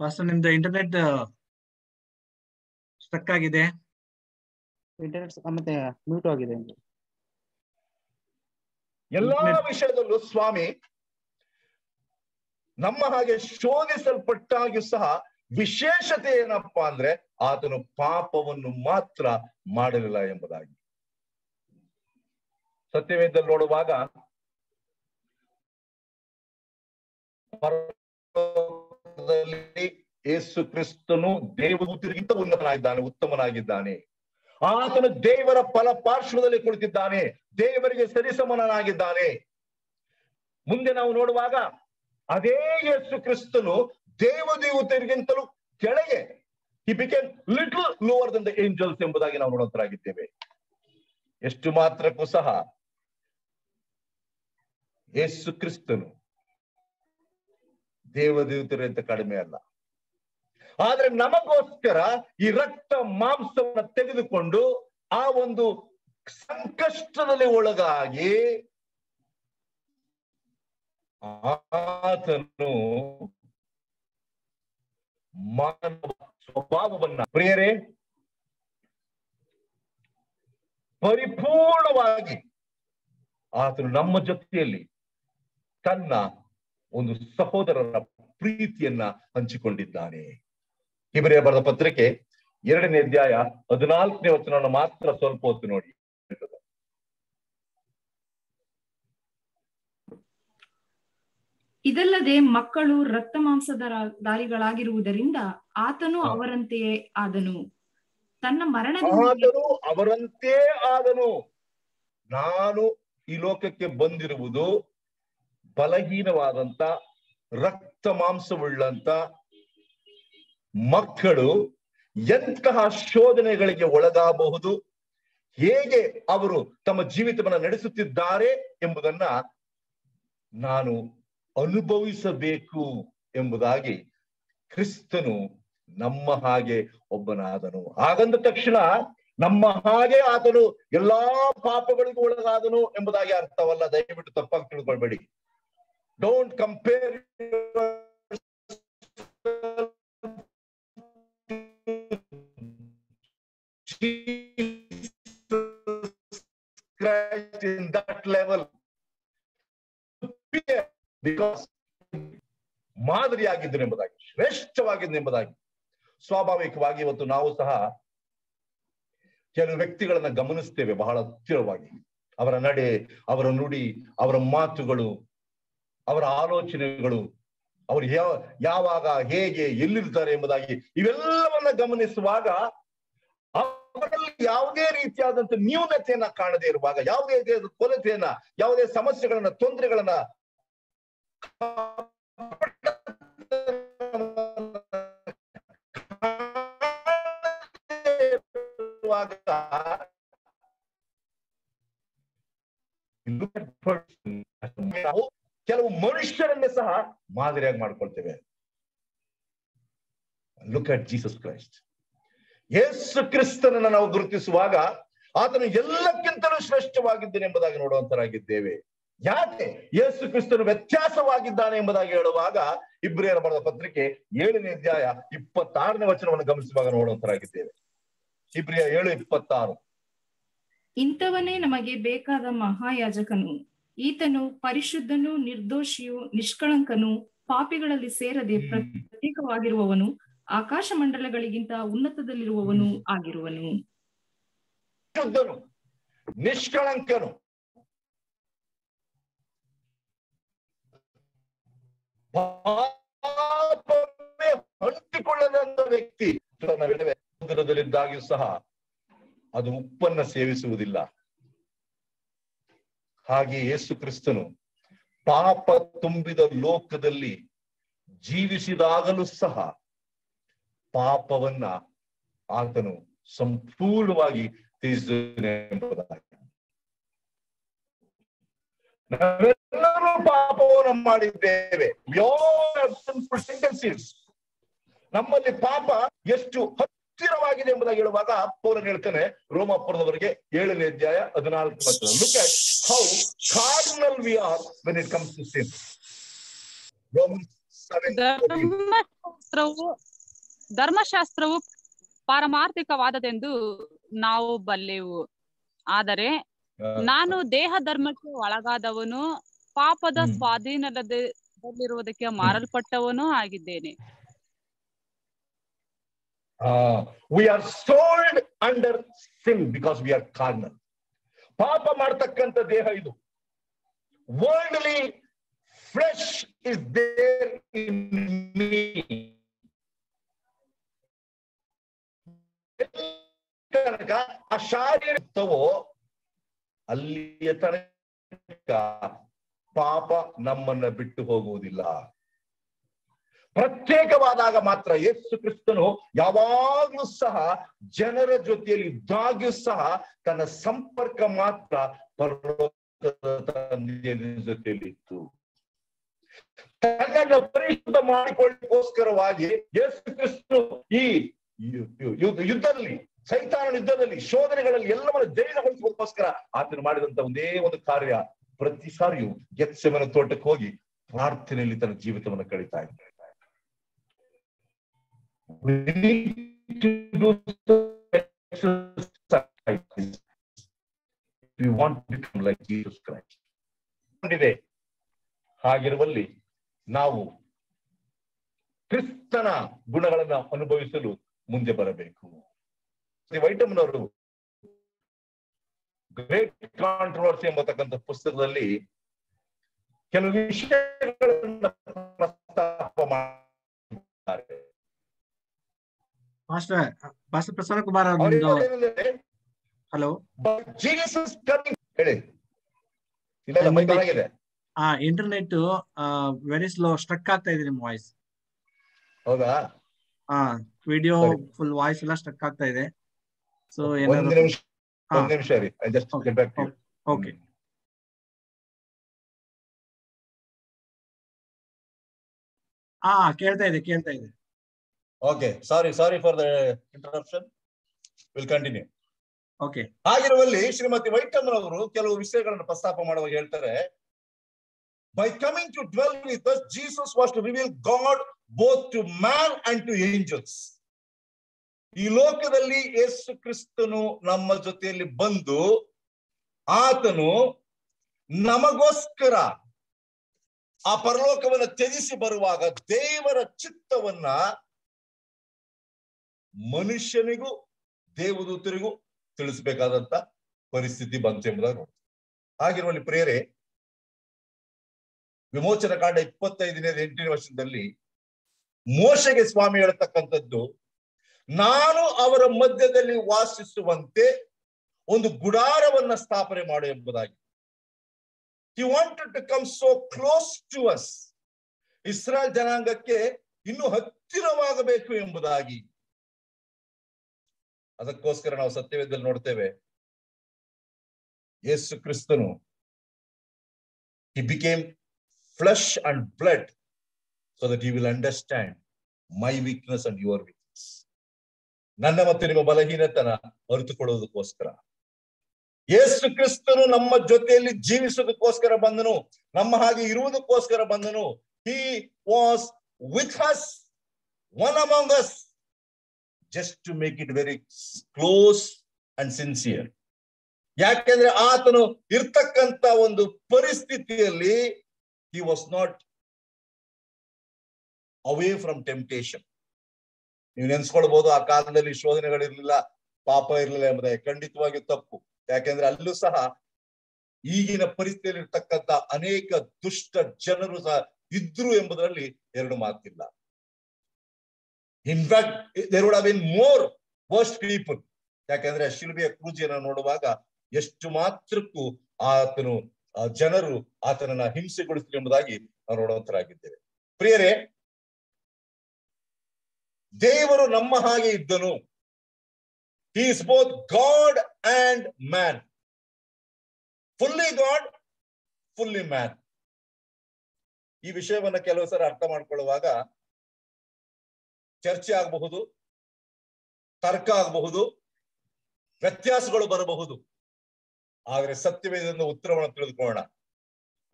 ಫಸ್ಟ್ ನಿಮ್ದು ಇಂಟರ್ನೆಟ್ ಸ್ಟಕ್ ಆಗಿದೆ.
ಇಂಟರ್ನೆಟ್ ಮತ್ತೆ ಮ್ಯೂಟ್ ಆಗಿದೆ
ಎಲ್ಲಾ ವಿಷಯದಲ್ಲೂ ಸ್ವಾಮಿ ನಮ್ಮ ಹಾಗೆ ಶೋಧಿಸಲ್ಪಟ್ಟಾಗಿಯೂ ಸಹ ವಿಶೇಷತೆ ಏನಪ್ಪಾ ಅಂದ್ರೆ ಆತನು ಪಾಪವನ್ನು ಮಾತ್ರ ಮಾಡಲಿಲ್ಲ ಎಂಬುದಾಗಿ. ಸತ್ಯವೇದಲ್ಲಿ ನೋಡುವಾಗ ಪರಲೋಕದಲ್ಲಿ ಯೇಸು ಕ್ರಿಸ್ತನು ದೇವದೂತರಿಗಿಂತ ಉನ್ನತನಾಗಿದ್ದಾನೆ, ಉತ್ತಮನಾಗಿದ್ದಾನೆ. ಆತನು ದೇವರ ಫಲ ಪಾರ್ಶ್ವದಲ್ಲಿ ಕುಳಿತಿದ್ದಾನೆ, ದೇವರಿಗೆ ಸರಿಸಮನಾಗಿದ್ದಾನೆ ಮುಂದೆ ನಾವು ನೋಡುವಾಗ ಅದೇ ಯೇಸು ಕ್ರಿಸ್ತನು ದೇವದೇವತೆಗಿಂತಲೂ ಕೆಳಗೆ he became little lower than the angels ಎಂಬುದಾಗಿ ನಾವು ನೋಡುವಂತರಾಗಿದ್ದೇವೆ. ಎಷ್ಟು ಮಾತ್ರಕ್ಕೂ ಸಹ ಯೇಸು ಕ್ರಿಸ್ತನು ದೇವದೇವತೆರಂತ ಕಡಿಮೆ ಅಲ್ಲ. ಆದ್ರೆ ನಮಗೋಸ್ಕರ ಈ ರಕ್ತ ಮಾಂಸವನ್ನು ತೆಗೆದುಕೊಂಡು ಆ ಒಂದು ಸಂಕಷ್ಟದಲ್ಲಿ ಒಳಗಾಗಿ ಆತನು ಮಾನವ ಸ್ವಭಾವವನ್ನ ಪ್ರಿಯರೇ, ಪರಿಪೂರ್ಣವಾಗಿ ಆತನು ನಮ್ಮ ಜೊತೆಯಲ್ಲಿ ತನ್ನ ಒಂದು ಸಹೋದರರ ಪ್ರೀತಿಯನ್ನ ಹಂಚಿಕೊಂಡಿದ್ದಾನೆ. ಇಬ್ಬರೇ ಬರೆದ ಪತ್ರಿಕೆ ಎರಡನೇ ಅಧ್ಯಾಯ ಹದಿನಾಲ್ಕನೇ ವಚನವನ್ನು ಮಾತ್ರ ಸ್ವಲ್ಪ ಹೊತ್ತು ನೋಡಿ.
ಇದಲ್ಲದೆ ಮಕ್ಕಳು ರಕ್ತ ಮಾಂಸದ ದಾರಿಗಳಾಗಿರುವುದರಿಂದ ಆತನು ಅವರಂತೆಯೇ ಆದನು. ತನ್ನ
ಮರಣ ಅವರಂತೆ ಆದನು. ನಾನು ಈ ಲೋಕಕ್ಕೆ ಬಂದಿರುವುದು ಬಲಹೀನವಾದಂತ ರಕ್ತ ಮಾಂಸವುಳ್ಳಂತ ಮಕ್ಕಳು ಎಂತಹ ಶೋಧನೆಗಳಿಗೆ ಒಳಗಾಗಬಹುದು ಹೇಗೆ ಅವರು ತಮ್ಮ ಜೀವಿತವನ್ನ ನಡೆಸುತ್ತಿದ್ದಾರೆ ಎಂಬುದನ್ನ ನಾನು ಅನುಭವಿಸಬೇಕು ಎಂಬುದಾಗಿ ಕ್ರಿಸ್ತನು ನಮ್ಮ ಹಾಗೆ ಒಬ್ಬನಾದನು. ಹಾಗಂದ ತಕ್ಷಣ ನಮ್ಮ ಹಾಗೆ ಆತನು ಎಲ್ಲಾ ಪಾಪಗಳಿಗೂ ಒಳಗಾದನು ಎಂಬುದಾಗಿ ಅರ್ಥವಲ್ಲ. ದಯವಿಟ್ಟು ತಪ್ಪಾಗಿ ತಿಳ್ಕೊಳ್ಬೇಡಿ. Don't compare Christ in that level. Because ಮಾದರಿಯಾಗಿದ್ದನು ಎಂಬುದಾಗಿ, ಶ್ರೇಷ್ಠವಾಗಿದ್ದು ಎಂಬುದಾಗಿ, ಸ್ವಾಭಾವಿಕವಾಗಿ ಇವತ್ತು ನಾವು ಸಹ ಕೆಲವು ವ್ಯಕ್ತಿಗಳನ್ನ ಗಮನಿಸ್ತೇವೆ ಬಹಳ ಹತ್ತಿರವಾಗಿ. ಅವರ ನಡೆ, ಅವರ ನುಡಿ, ಅವರ ಮಾತುಗಳು ಅವರ ಆಲೋಚನೆಗಳು, ಅವರು ಯಾವ, ಯಾವಾಗ ಹೇಗೆ ಎಲ್ಲಿರ್ತಾರೆ ಎಂಬುದಾಗಿ ಇವೆಲ್ಲವನ್ನ ಗಮನಿಸುವಾಗ ಅವರಲ್ಲಿ ಯಾವುದೇ ರೀತಿಯಾದಂತ ನ್ಯೂನತೆಯನ್ನ ಕಾಣದೇ ಇರುವಾಗ, ಯಾವುದೇ ಕೊರತೆಯನ್ನ, ಯಾವುದೇ ಸಮಸ್ಯೆಗಳನ್ನ, ತೊಂದರೆಗಳನ್ನ ನಾವು ಕೆಲವು ಮನುಷ್ಯರನ್ನೇ ಸಹ ಮಾದರಿಯಾಗಿ ಮಾಡ್ಕೊಳ್ತೇವೆ. ಲುಕ್ ಅಟ್ ಜೀಸಸ್ ಕ್ರೈಸ್ಟ್ ಯೇಸು ಕ್ರಿಸ್ತನನ್ನ ನಾವು ಗುರುತಿಸುವಾಗ ಆತನು ಎಲ್ಲಕ್ಕಿಂತಲೂ ಶ್ರೇಷ್ಠವಾಗಿದ್ದೇನೆ ಎಂಬುದಾಗಿ ನೋಡುವಂತರಾಗಿದ್ದೇವೆ. ಯಾಕೆ? ಯೇಸು ಕ್ರಿಸ್ತನು ವ್ಯತ್ಯಾಸವಾಗಿದ್ದಾನೆ ಎಂಬುದಾಗಿ ಹೇಳುವಾಗ ಇಬ್ರಿಯರ ಬರೆದ ಪತ್ರಿಕೆ ಏಳನೇ ಅಧ್ಯಾಯ ಇಪ್ಪತ್ತಾರನೇ ವಚನವನ್ನು ಗಮನಿಸುವಾಗ ನೋಡುವಂತರಾಗಿದ್ದೇವೆ. ಇಬ್ರಿಯ ಏಳು ಇಪ್ಪತ್ತಾರು.
ಇಂಥವನೇ ನಮಗೆ ಬೇಕಾದ ಮಹಾಯಾಜಕನು. ಈತನು ಪರಿಶುದ್ಧನು ನಿರ್ದೋಷಿಯು ನಿಷ್ಕಳಂಕನು ಪಾಪಿಗಳಲ್ಲಿ ಸೇರದೆ ಪ್ರತ್ಯೇಕವಾಗಿರುವವನು ಆಕಾಶ ಮಂಡಲಗಳಿಗಿಂತ ಉನ್ನತದಲ್ಲಿರುವವನು ಆಗಿರುವನು.
ನಿಷ್ಕಳಂಕನು. ಹೊಂದಿಕೊಳ್ಳದಂತ ವ್ಯಕ್ತಿ ಸಮುದ್ರದಲ್ಲಿದ್ದಾಗ್ಯೂ ಸಹ ಅದು ಉಪ್ಪನ್ನ ಸೇವಿಸುವುದಿಲ್ಲ. ಹಾಗೆ ಯೇಸು ಕ್ರಿಸ್ತನು ಪಾಪ ತುಂಬಿದ ಲೋಕದಲ್ಲಿ ಜೀವಿಸಿದಾಗಲೂ ಸಹ ಪಾಪವನ್ನ ಆತನು ಸಂಪೂರ್ಣವಾಗಿ ತೀರಿಸಿದನೆ ಎಂಬುದಾಗಿ. ನಾವೆಲ್ಲರೂ ಪಾಪವನ್ನು ಮಾಡಿದ್ದೇವೆ. ನಮ್ಮಲ್ಲಿ ಪಾಪ ಎಷ್ಟು ಹತ್ತಿರವಾಗಿದೆ ಎಂಬುದಾಗಿ ಹೇಳುವಾಗ ಪೌಲನ್ ಹೇಳ್ತಾನೆ ರೋಮಾಪುರದವರಿಗೆ ಏಳನೇ ಅಧ್ಯಾಯ ಹದಿನಾಲ್ಕು look at how carnal we are when it comes to sin
ಧರ್ಮಶಾಸ್ತ್ರವು ಧರ್ಮಶಾಸ್ತ್ರವು ಪಾರಮಾರ್ಥಿಕವಾದದೆಂದು ನಾವು ಬಲ್ಲೆವು. ಆದರೆ ನಾನು ದೇಹ ಧರ್ಮಕ್ಕೆ ಒಳಗಾದವನು ಪಾಪದ. ಸ್ವಾಧೀನದಲ್ಲಿರುವುದಕ್ಕೆ ಮಾರಲ್ಪಟ್ಟವನೂ ಆಗಿದ್ದೇನೆ.
We are sold under sin because we are carnal ಪಾಪ ಮಾಡ್ತಕ್ಕಂಥ ದೇಹ ಇದು. Worldly flesh is there in me ತನಕ ಆ ಶಾರೀರಿಕವೋ ಅಲ್ಲಿಯ ತನಕ ಪಾಪ ನಮ್ಮನ್ನ ಬಿಟ್ಟು ಹೋಗುವುದಿಲ್ಲ. ಪ್ರತ್ಯೇಕವಾದಾಗ ಮಾತ್ರ ಯೇಸು ಕ್ರಿಸ್ತನು ಯಾವಾಗ್ಲೂ ಸಹ ಜನರ ಜೊತೆಯಲ್ಲಿ ಇದ್ದಾಗ್ಯೂ ಸಹ ತನ್ನ ಸಂಪರ್ಕ ಮಾತ್ರ ಜೊತೆಯಲ್ಲಿತ್ತು ಜೊತೆಯಲ್ಲಿ ಇತ್ತು. ತನ್ನನ್ನು ಪರಿಶುದ್ಧ ಮಾಡಿಕೊಳ್ಳಿಕ್ಕೋಸ್ಕರವಾಗಿ ಯೇಸು ಕ್ರಿಸ್ತನು ಈ ಯುದ್ಧದಲ್ಲಿ ಸೈತಾನ ಯುದ್ಧದಲ್ಲಿ, ಶೋಧನೆಗಳಲ್ಲಿ ಎಲ್ಲವನ್ನು ಜೈನಗೊಳಿಸೋದಕ್ಕೋಸ್ಕರ ಆತನು ಮಾಡಿದಂತ ಒಂದೇ ಒಂದು ಕಾರ್ಯ, ಪ್ರತಿ ಸಾರಿಯೂ ಗೆತ್ಸೆಮನ ತೋಟಕ್ಕೆ ಹೋಗಿ ಪ್ರಾರ್ಥನೆಯಲ್ಲಿ ತನ್ನ ಜೀವಿತವನ್ನು ಕಳೀತಾ ಇದ್ದಾರೆ We need to do some if We want to become like Jesus Christ. ಹಾಗಿರುವಲ್ಲಿ ನಾವು ಕ್ರಿಸ್ತನ ಗುಣಗಳನ್ನು ಅನುಭವಿಸಲು ಮುಂದೆ ಬರಬೇಕು ವೈಟಮ್ನವರು ಗ್ರೇಟ್ ಕಾಂಟ್ರವರ್ಸಿ ಎಂಬತಕ್ಕಂಥ ಪುಸ್ತಕದಲ್ಲಿ ಕೆಲವು ವಿಷಯಗಳನ್ನು ಪ್ರಸ್ತಾಪ ಮಾಡಿದ್ದಾರೆ master
master
Prasanna
Kumar
hello Jesus ಹೇಳಿ. ಇಲ್ಲ ಮೈಕ್ ಆಗಿದೆ
ಆ ಇಂಟರ್ನೆಟ್ ವೆರಿ ಸ್ಲೋ ಸ್ಟ್ರಕ್ ಆಗ್ತಾ ಇದೆ ನಿಮ್ ವಾಯ್ಸ್
ಹೌದಾ?
ಹಾ ವಿಡಿಯೋ ಫುಲ್ ವಾಯ್ಸ್ ಎಲ್ಲ ಸ್ಟ್ರಕ್ ಆಗ್ತಾ ಇದೆ. ಸೊ
ಒಂದು
ಏನಾದ್ರು
ನಿಮಿಷ ಒಂದು ನಿಮಿಷ ರೀ I just get back to
okay ಹಾ ಕೇಳ್ತಾ ಇದೆ ಕೇಳ್ತಾ ಇದೆ.
Okay sorry sorry for the interruption will continue
okay
ಹಾಗಿರುವಲ್ಲಿ Shrimati ವೈಟಮ್ಮನವರು ಕೆಲವು ವಿಷಯಗಳನ್ನು ಪ್ರಸ್ತಾಪ ಮಾಡುವಾಗ ಹೇಳ್ತಾರೆ by coming to dwell with us Jesus was to reveal God both to man and to angels ಈ ಲೋಕದಲ್ಲಿ ಯೇಸು ಕ್ರಿಸ್ತನು ನಮ್ಮ ಜೊತೆಯಲ್ಲಿ ಬಂದು ಆತನು ನಮಗೋಸ್ಕರ ಆ ಪರಲೋಕವನ್ನು ತ್ಯಜಿಸಿ ಬರುವಾಗ ದೇವರ ಚಿತ್ತವನ್ನ ಮನುಷ್ಯನಿಗೂ, ದೇವದೂತರಿಗೂ ತಿಳಿಸಬೇಕಾದಂತ ಪರಿಸ್ಥಿತಿ ಬಂತು ಎಂಬುದಾಗಿ ನೋಡ್ತೀವಿ. ಹಾಗಿರುವಲ್ಲಿ ಪ್ರೇರೆ ವಿಮೋಚನ ಕಾಂಡ ಇಪ್ಪತ್ತೈದನೇ ಎಂಟನೇ ವರ್ಷದಲ್ಲಿ ಮೋಶೆಗೆ ಸ್ವಾಮಿ ಹೇಳ್ತಕ್ಕಂಥದ್ದು, ನಾನು ಅವರ ಮಧ್ಯದಲ್ಲಿ ವಾಸಿಸುವಂತೆ ಒಂದು ಗುಡಾರವನ್ನ ಸ್ಥಾಪನೆ ಮಾಡು ಎಂಬುದಾಗಿ. He wanted to come so close to us Israel ಜನಾಂಗಕ್ಕೆ ಇನ್ನು ಹತ್ತಿರವಾಗಬೇಕು ಎಂಬುದಾಗಿ. ಅದಕ್ಕೋಸ್ಕರ ನಾವು ಸತ್ಯವೇದದಲ್ಲಿ ನೋಡ್ತೇವೆ, ಯೇಸು ಕ್ರಿಸ್ತನು he became flesh and blood so that you will understand my weakness and your weakness ನನ್ನ ಮತ್ತು ನಿಮ್ಮ ಬಲಹೀನತನ ಅರಿತುಕೊಳ್ಳೋದಕ್ಕೋಸ್ಕರ ಯೇಸು ಕ್ರಿಸ್ತನು ನಮ್ಮ ಜೊತೆಯಲ್ಲಿ ಜೀವಿಸೋದಕ್ಕೋಸ್ಕರ ಬಂದನು, ನಮ್ಮ ಹಾಗೆ ಇರುವುದಕ್ಕೋಸ್ಕರ ಬಂದನು. He was with us one among us just to make it very close and sincere ಯಾಕೆಂದ್ರೆ ಆತನು ಇರ್ತಕ್ಕಂತ ಒಂದು ಪರಿಸ್ಥಿತಿಯಲ್ಲಿ he was not away from temptation ನೀವು ನೆನ್ಸ್ಕೊಳ್ಬಹುದು ಆ ಕಾಲದಲ್ಲಿ ಶೋಧನೆಗಳಿರ್ಲಿಲ್ಲ, ಪಾಪ ಇರಲಿಲ್ಲ ಎಂಬುದೇ ಖಂಡಿತವಾಗಿಯೂ ತಪ್ಪು. ಯಾಕೆಂದ್ರೆ ಅಲ್ಲೂ ಸಹ ಈಗಿನ ಪರಿಸ್ಥಿತಿಯಲ್ಲಿ ಇರ್ತಕ್ಕಂಥ ಅನೇಕ ದುಷ್ಟ ಜನರು ಸಹ ಇದ್ರು ಎಂಬುದರಲ್ಲಿ ಎರಡು ಮಾತಿಲ್ಲ. In fact there would been more worst people ಯಾಕಂದ್ರೆ ಶಿಲ್ಬೆಯ ಕ್ರೂಜಿಯನ್ನು ನೋಡುವಾಗ ಎಷ್ಟು ಮಾತ್ರಕ್ಕೂ ಆತನು ಜನರು ಆತನನ್ನ ಹಿಂಸೆಗೊಳಿಸಲಿ ಎಂಬುದಾಗಿ ನಾವು ನೋಡುವಂತರಾಗಿದ್ದೇವೆ ಪ್ರಿಯರೇ, ದೇವರು ನಮ್ಮ ಹಾಗೆ ಇದ್ದನು. Is both God and man fully God fully man ಈ ವಿಷಯವನ್ನ ಕೆಲವು ಸಲ ಅರ್ಥ ಮಾಡ್ಕೊಳ್ಳುವಾಗ ಚರ್ಚೆ ಆಗಬಹುದು, ತರ್ಕ ಆಗಬಹುದು, ವ್ಯತ್ಯಾಸಗಳು ಬರಬಹುದು. ಆದರೆ ಸತ್ಯವೇದದಿಂದ ಉತ್ತರವನ್ನು ತಿಳಿದುಕೊಳ್ಳೋಣ.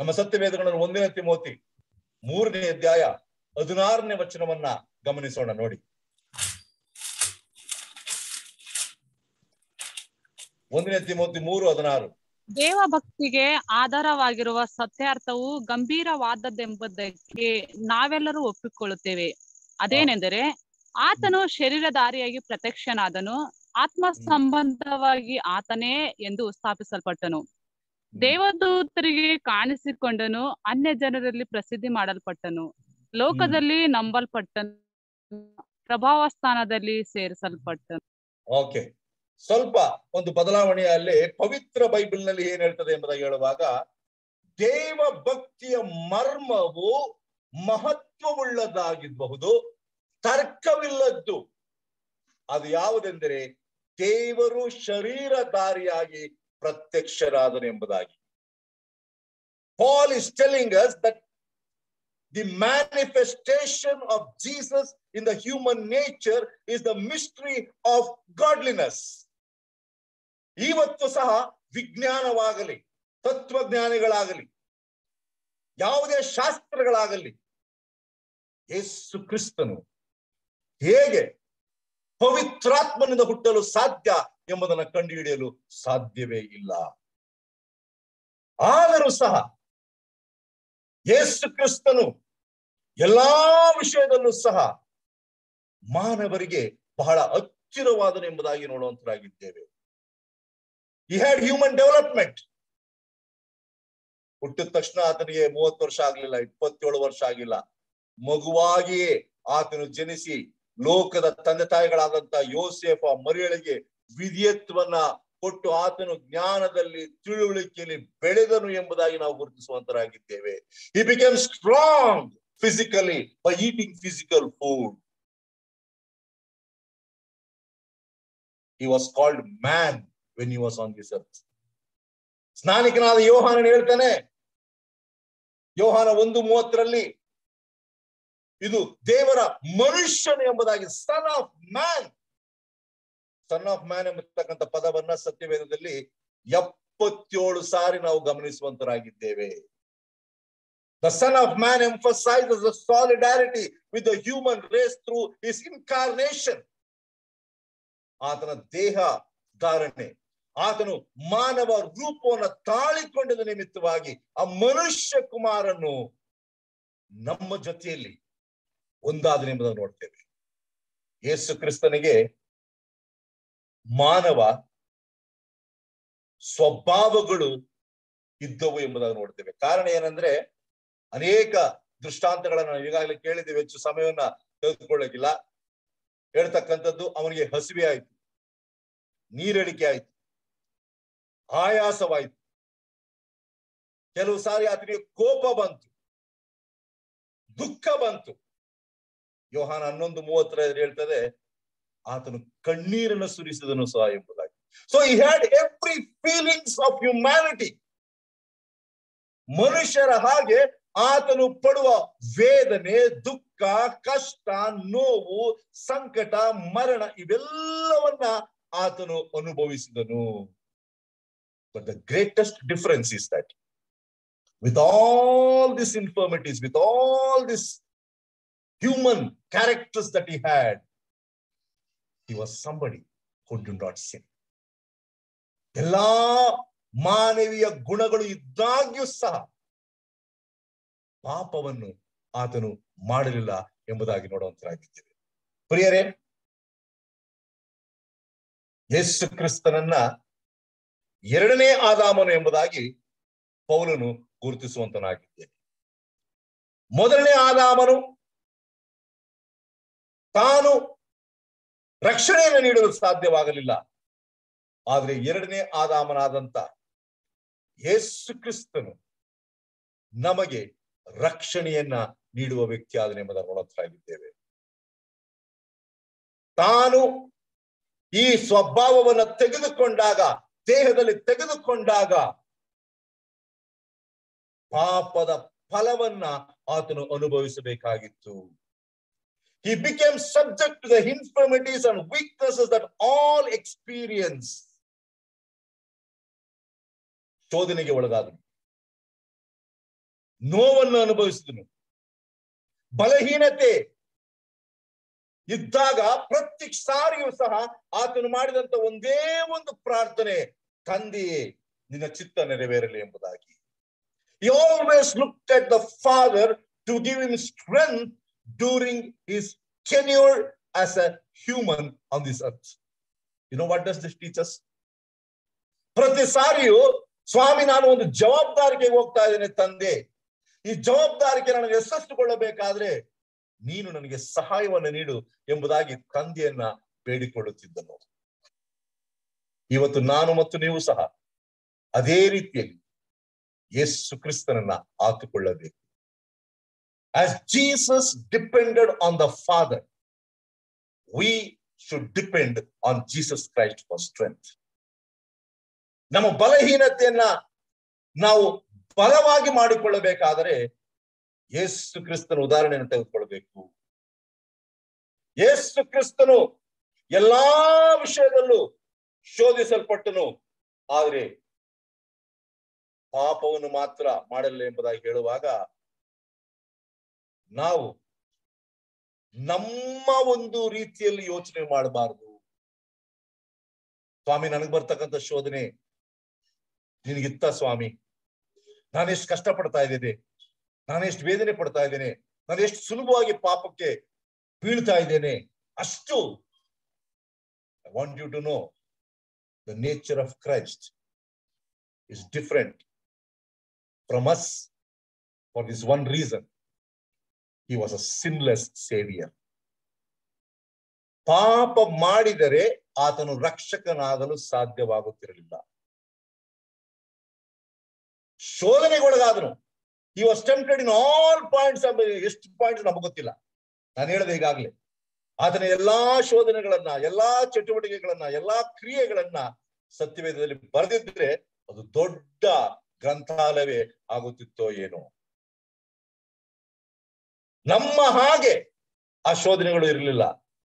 ನಮ್ಮ ಸತ್ಯವೇದಗಳನ್ನು ಒಂದನೇ ತಿಮೋತಿ ಮೂರನೇ ಅಧ್ಯಾಯ ಹದಿನಾರನೇ ವಚನವನ್ನ ಗಮನಿಸೋಣ ನೋಡಿ. ಒಂದನೇ ತಿಮೋತಿ ಮೂರು ಹದಿನಾರು.
ದೇವ ಭಕ್ತಿಗೆ ಆಧಾರವಾಗಿರುವ ಸತ್ಯಾರ್ಥವು ಗಂಭೀರವಾದದ್ದೆಂಬುದಕ್ಕೆ ನಾವೆಲ್ಲರೂ ಒಪ್ಪಿಕೊಳ್ಳುತ್ತೇವೆ. ಅದೇನೆಂದರೆ ಆತನು ಶರೀರಧಾರಿಯಾಗಿ ಪ್ರತ್ಯಕ್ಷನಾದನು ಆತ್ಮ ಸಂಬಂಧವಾಗಿ ಆತನೇ ಎಂದು ಸ್ಥಾಪಿಸಲ್ಪಟ್ಟನು. ದೇವದೂತರಿಗೆ ಕಾಣಿಸಿಕೊಂಡನು ಅನ್ಯ ಜನರಲ್ಲಿ ಪ್ರಸಿದ್ಧಿ ಮಾಡಲ್ಪಟ್ಟನು ಲೋಕದಲ್ಲಿ ನಂಬಲ್ಪಟ್ಟನು ಪ್ರಭಾವ ಸ್ಥಾನದಲ್ಲಿ ಸೇರಿಸಲ್ಪಟ್ಟನು.
ಓಕೆ. ಸ್ವಲ್ಪ ಒಂದು ಬದಲಾವಣೆ ಅಲ್ಲಿ ಪವಿತ್ರ ಬೈಬಲ್ನಲ್ಲಿ ಏನ್ ಹೇಳ್ತದೆ ಎಂಬುದಾಗಿ ಹೇಳುವಾಗ ದೇವ ಭಕ್ತಿಯ ಮರ್ಮವು ಮಹತ್ವವುಳ್ಳದಾಗಿರಬಹುದು, ತರ್ಕವಿಲ್ಲದ್ದು. ಅದು ಯಾವುದೆಂದರೆ ದೇವರು ಶರೀರಧಾರಿಯಾಗಿ ಪ್ರತ್ಯಕ್ಷರಾದನು ಎಂಬುದಾಗಿ. Paul is telling us that the manifestation of Jesus in the human nature is the mystery of godliness ಇವತ್ತು ಸಹ ವಿಜ್ಞಾನವಾಗಲಿ, ತತ್ವಜ್ಞಾನಿಗಳಾಗಲಿ, ಯಾವುದೇ ಶಾಸ್ತ್ರಗಳಾಗಲಿ ಯೇಸು ಕ್ರಿಸ್ತನು ಹೇಗೆ ಪವಿತ್ರಾತ್ಮನಿಂದ ಹುಟ್ಟಲು ಸಾಧ್ಯ ಎಂಬುದನ್ನು ಕಂಡುಹಿಡಿಯಲು ಸಾಧ್ಯವೇ ಇಲ್ಲ. ಆದರೂ ಸಹ ಯೇಸು ಕ್ರಿಸ್ತನು ಎಲ್ಲಾ ವಿಷಯದಲ್ಲೂ ಸಹ ಮಾನವರಿಗೆ ಬಹಳ ಹತ್ತಿರವಾದನು ಎಂಬುದಾಗಿ ನೋಡುವಂತರಾಗಿದ್ದೇವೆ. ಈ ಹ್ಯಾಡ್ ಹ್ಯೂಮನ್ ಡೆವಲಪ್ಮೆಂಟ್ ಹುಟ್ಟಿದ ತಕ್ಷಣ ಆತನಿಗೆ ಮೂವತ್ತು ವರ್ಷ ಆಗ್ಲಿಲ್ಲ, ಇಪ್ಪತ್ತೇಳು ವರ್ಷ ಆಗಿಲ್ಲ. ಮಗುವಾಗಿಯೇ ಆತನು ಜನಿಸಿ ಲೋಕದ ತಂದೆ ತಾಯಿಗಳಾದಂತ ಯೋಸೇಫ ಮರಿಯಳಿಗೆ ವಿಧಿಯತ್ವನ್ನ ಕೊಟ್ಟು ಆತನು ಜ್ಞಾನದಲ್ಲಿ ತಿಳುವಳಿಕೆಯಲ್ಲಿ ಬೆಳೆದನು ಎಂಬುದಾಗಿ ನಾವು ಗುರುತಿಸುವಂತರಾಗಿದ್ದೇವೆ. He became strong physically by eating physical food he was called man when you was on this earth ಸ್ನಾನಿಕನಾದ ಯೋಹಾನನ್ ಹೇಳ್ತಾನೆ, ಯೋಹಾನ ಒಂದು ಮೂವತ್ತರಲ್ಲಿ ಇದು ದೇವರ ಮನುಷ್ಯನು ಎಂಬುದಾಗಿ son of man son of man ಎಂಬತಕ್ಕಂಥ ಪದವನ್ನ ಸತ್ಯವೇದದಲ್ಲಿ ಎಪ್ಪತ್ತೇಳು ಸಾರಿ ನಾವು ಗಮನಿಸುವಂತರಾಗಿದ್ದೇವೆ. The son of man emphasizes the solidarity with the human race through his incarnation ಆತನ ದೇಹ ಧಾರಣೆ, ಆತನು ಮಾನವ ರೂಪವನ್ನು ತಾಳಿಕೊಂಡದ ನಿಮಿತ್ತವಾಗಿ ಆ ಮನುಷ್ಯ ಕುಮಾರನು ನಮ್ಮ ಜೊತೆಯಲ್ಲಿ ಒಂದಾದನು ಎಂಬುದನ್ನು ನೋಡ್ತೇವೆ. ಯೇಸು ಕ್ರಿಸ್ತನಿಗೆ ಮಾನವ ಸ್ವಭಾವಗಳು ಇದ್ದವು ಎಂಬುದಾಗಿ ನೋಡ್ತೇವೆ. ಕಾರಣ ಏನಂದ್ರೆ ಅನೇಕ ದೃಷ್ಟಾಂತಗಳನ್ನು ನಾವು ಈಗಾಗಲೇ ಕೇಳಿದ್ದೇವೆ, ಹೆಚ್ಚು ಸಮಯವನ್ನ ತೆಗೆದುಕೊಳ್ಳಕ್ಕಿಲ್ಲ. ಹೇಳ್ತಕ್ಕಂಥದ್ದು ಅವನಿಗೆ ಹಸಿವೆ ಆಯ್ತು ನೀರಡಿಕೆ ಆಯ್ತು, ಆಯಾಸವಾಯ್ತು. ಕೆಲವು ಸಾರಿ ಆತನಿಗೆ ಕೋಪ ಬಂತು, ದುಃಖ ಬಂತು. ಯೋಹಾನ ಹನ್ನೊಂದು ಮೂವತ್ತರ ಹೇಳ್ತದೆ, ಆತನು ಕಣ್ಣೀರನ್ನು ಸುರಿಸಿದನು ಸಹ ಎಂಬುದಾಗಿ. So he had every feelings of humanity ಮನುಷ್ಯರ ಹಾಗೆ ಆತನು ಪಡುವ ವೇದನೆ, ದುಃಖ, ಕಷ್ಟ, ನೋವು, ಸಂಕಟ, ಮರಣ ಇವೆಲ್ಲವನ್ನ ಆತನು ಅನುಭವಿಸಿದನು. But the greatest difference is that with all this infirmities with all this human characters that he had he was somebody who did not sin. ಎಲ್ಲಾ ಮಾನವೀಯ ಗುಣಗಳು ಇದ್ದಾಗ್ಯೂ ಸಹ ಪಾಪವನ್ನು ಆತನು ಮಾಡಲಿಲ್ಲ ಎಂಬುದಾಗಿ ನೋಡುವಂತರಾಗಿದ್ದೇವೆ ಪ್ರಿಯರೇ ಯೇಸು ಕ್ರಿಸ್ತನನ್ನ ಎರಡನೇ ಆದಾಮನು ಎಂಬುದಾಗಿ ಪೌಲನು ಗುರುತಿಸುವಂತನಾಗಿದ್ದೇನೆ ಮೊದಲನೇ ಆದಾಮನು ತಾನು ರಕ್ಷಣೆಯನ್ನು ನೀಡಲು ಸಾಧ್ಯವಾಗಲಿಲ್ಲ. ಆದರೆ ಎರಡನೇ ಆದಾಮನಾದಂತ ಯೇಸು ಕ್ರಿಸ್ತನು ನಮಗೆ ರಕ್ಷಣೆಯನ್ನ ನೀಡುವ ವ್ಯಕ್ತಿ ಆದನೆ ಎಂಬುದನ್ನು ತಾನು ಈ ಸ್ವಭಾವವನ್ನು ತೆಗೆದುಕೊಂಡಾಗ, ದೇಹದಲ್ಲಿ ತೆಗೆದುಕೊಂಡಾಗ ಪಾಪದ ಫಲವನ್ನ ಆತನು ಅನುಭವಿಸಬೇಕಾಗಿತ್ತು. He became subject to the infirmities and weaknesses that all experience. ಶೋಧನೆಗೆ ಒಳಗಾದನು ನೋವನ್ನು ಅನುಭವಿಸಿದನು ಬಲಹೀನತೆ ಇದ್ದಾಗ ಪ್ರತಿ ಸಾರಿಯೂ ಸಹ ಆತನು ಮಾಡಿದಂತ ಒಂದೇ ಒಂದು ಪ್ರಾರ್ಥನೆ ತಂದೆಯೇ ನಿನ್ನ ಚಿತ್ತ ನೆರವೇರಲಿ ಎಂಬುದಾಗಿ He always looked at the father to give him strength during his tenure as a human on this earth. You know what does this teach us? ಪ್ರತಿ ಸಾರಿಯೂ ಸ್ವಾಮಿ, ನಾನು ಒಂದು ಜವಾಬ್ದಾರಿಗೆ ಹೋಗ್ತಾ ಇದ್ದೇನೆ ತಂದೆ ಈ ಜವಾಬ್ದಾರಿಗೆ ನನಗೆ ಯಶಸ್ಸುಗೊಳ್ಳಬೇಕಾದ್ರೆ ನೀನು ನನಗೆ ಸಹಾಯವನ್ನು ನೀಡು ಎಂಬುದಾಗಿ ತಂದೆಯನ್ನ ಬೇಡಿಕೊಳ್ಳುತ್ತಿದ್ದನು ಇವತ್ತು ನಾನು ಮತ್ತು ನೀವು ಸಹ ಅದೇ ರೀತಿಯಲ್ಲಿ ಯೇಸು ಕ್ರಿಸ್ತನನ್ನ ಆತುಕೊಳ್ಳಬೇಕು as Jesus depended on the Father, we should depend on Jesus Christ for strength. ನಮ್ಮ ಬಲಹೀನತೆಯನ್ನ ನಾವು ಬಲವಾಗಿ ಮಾಡಿಕೊಳ್ಳಬೇಕಾದರೆ ಯೇಸು ಕ್ರಿಸ್ತನ ಉದಾಹರಣೆಯನ್ನು ತೆಗೆದುಕೊಳ್ಬೇಕು ಯೇಸು ಕ್ರಿಸ್ತನು ಎಲ್ಲಾ ವಿಷಯದಲ್ಲೂ ಶೋಧಿಸಲ್ಪಟ್ಟನು ಆದರೆ ಪಾಪವನ್ನು ಮಾತ್ರ ಮಾಡಲ್ಲ ಎಂಬುದಾಗಿ ಹೇಳುವಾಗ ನಾವು ನಮ್ಮ ಒಂದು ರೀತಿಯಲ್ಲಿ ಯೋಚನೆ ಮಾಡಬಾರದು. ಸ್ವಾಮಿ, ನನಗೆ ಬರ್ತಕ್ಕಂತ ಶೋಧನೆ ನಿನಗಿತ್ತ ಸ್ವಾಮಿ? ನಾನೆಷ್ಟು ಕಷ್ಟ ಪಡ್ತಾ ಇದ್ದೇನೆ. ನಾನೆಷ್ಟು ವೇದನೆ ಪಡ್ತಾ ಇದ್ದೇನೆ. ನಾನು ಎಷ್ಟು ಸುಲಭವಾಗಿ ಪಾಪಕ್ಕೆ ಬೀಳ್ತಾ ಇದ್ದೇನೆ. ಅಷ್ಟು I want you to know the nature of Christ is different from us for this one reason he was a sinless saviour ಪಾಪ ಮಾಡಿದರೆ ಆತನು ರಕ್ಷಕನಾಗಲು ಸಾಧ್ಯವಾಗುತ್ತಿರಲಿಲ್ಲ. ಶೋಧನೆಗೊಳಗಾದನು. He was tempted in all points ಎಷ್ಟು ಪಾಯಿಂಟ್ಸ್ ನಮಗೆ ಗೊತ್ತಿಲ್ಲ. ನಾನು ಹೇಳಿದೆ ಈಗಾಗಲೇ. ಆತನ ಎಲ್ಲಾ ಶೋಧನೆಗಳನ್ನ, ಎಲ್ಲಾ ಚಟುವಟಿಕೆಗಳನ್ನ, ಎಲ್ಲಾ ಕ್ರಿಯೆಗಳನ್ನ ಸತ್ಯವೇದದಲ್ಲಿ ಬರೆದಿದ್ರೆ ಅದು ದೊಡ್ಡ ಗ್ರಂಥಾಲಯವೇ ಆಗುತ್ತಿತ್ತೋ ಏನೋ. ನಮ್ಮ ಹಾಗೆ ಆ ಶೋಧನೆಗಳು ಇರಲಿಲ್ಲ.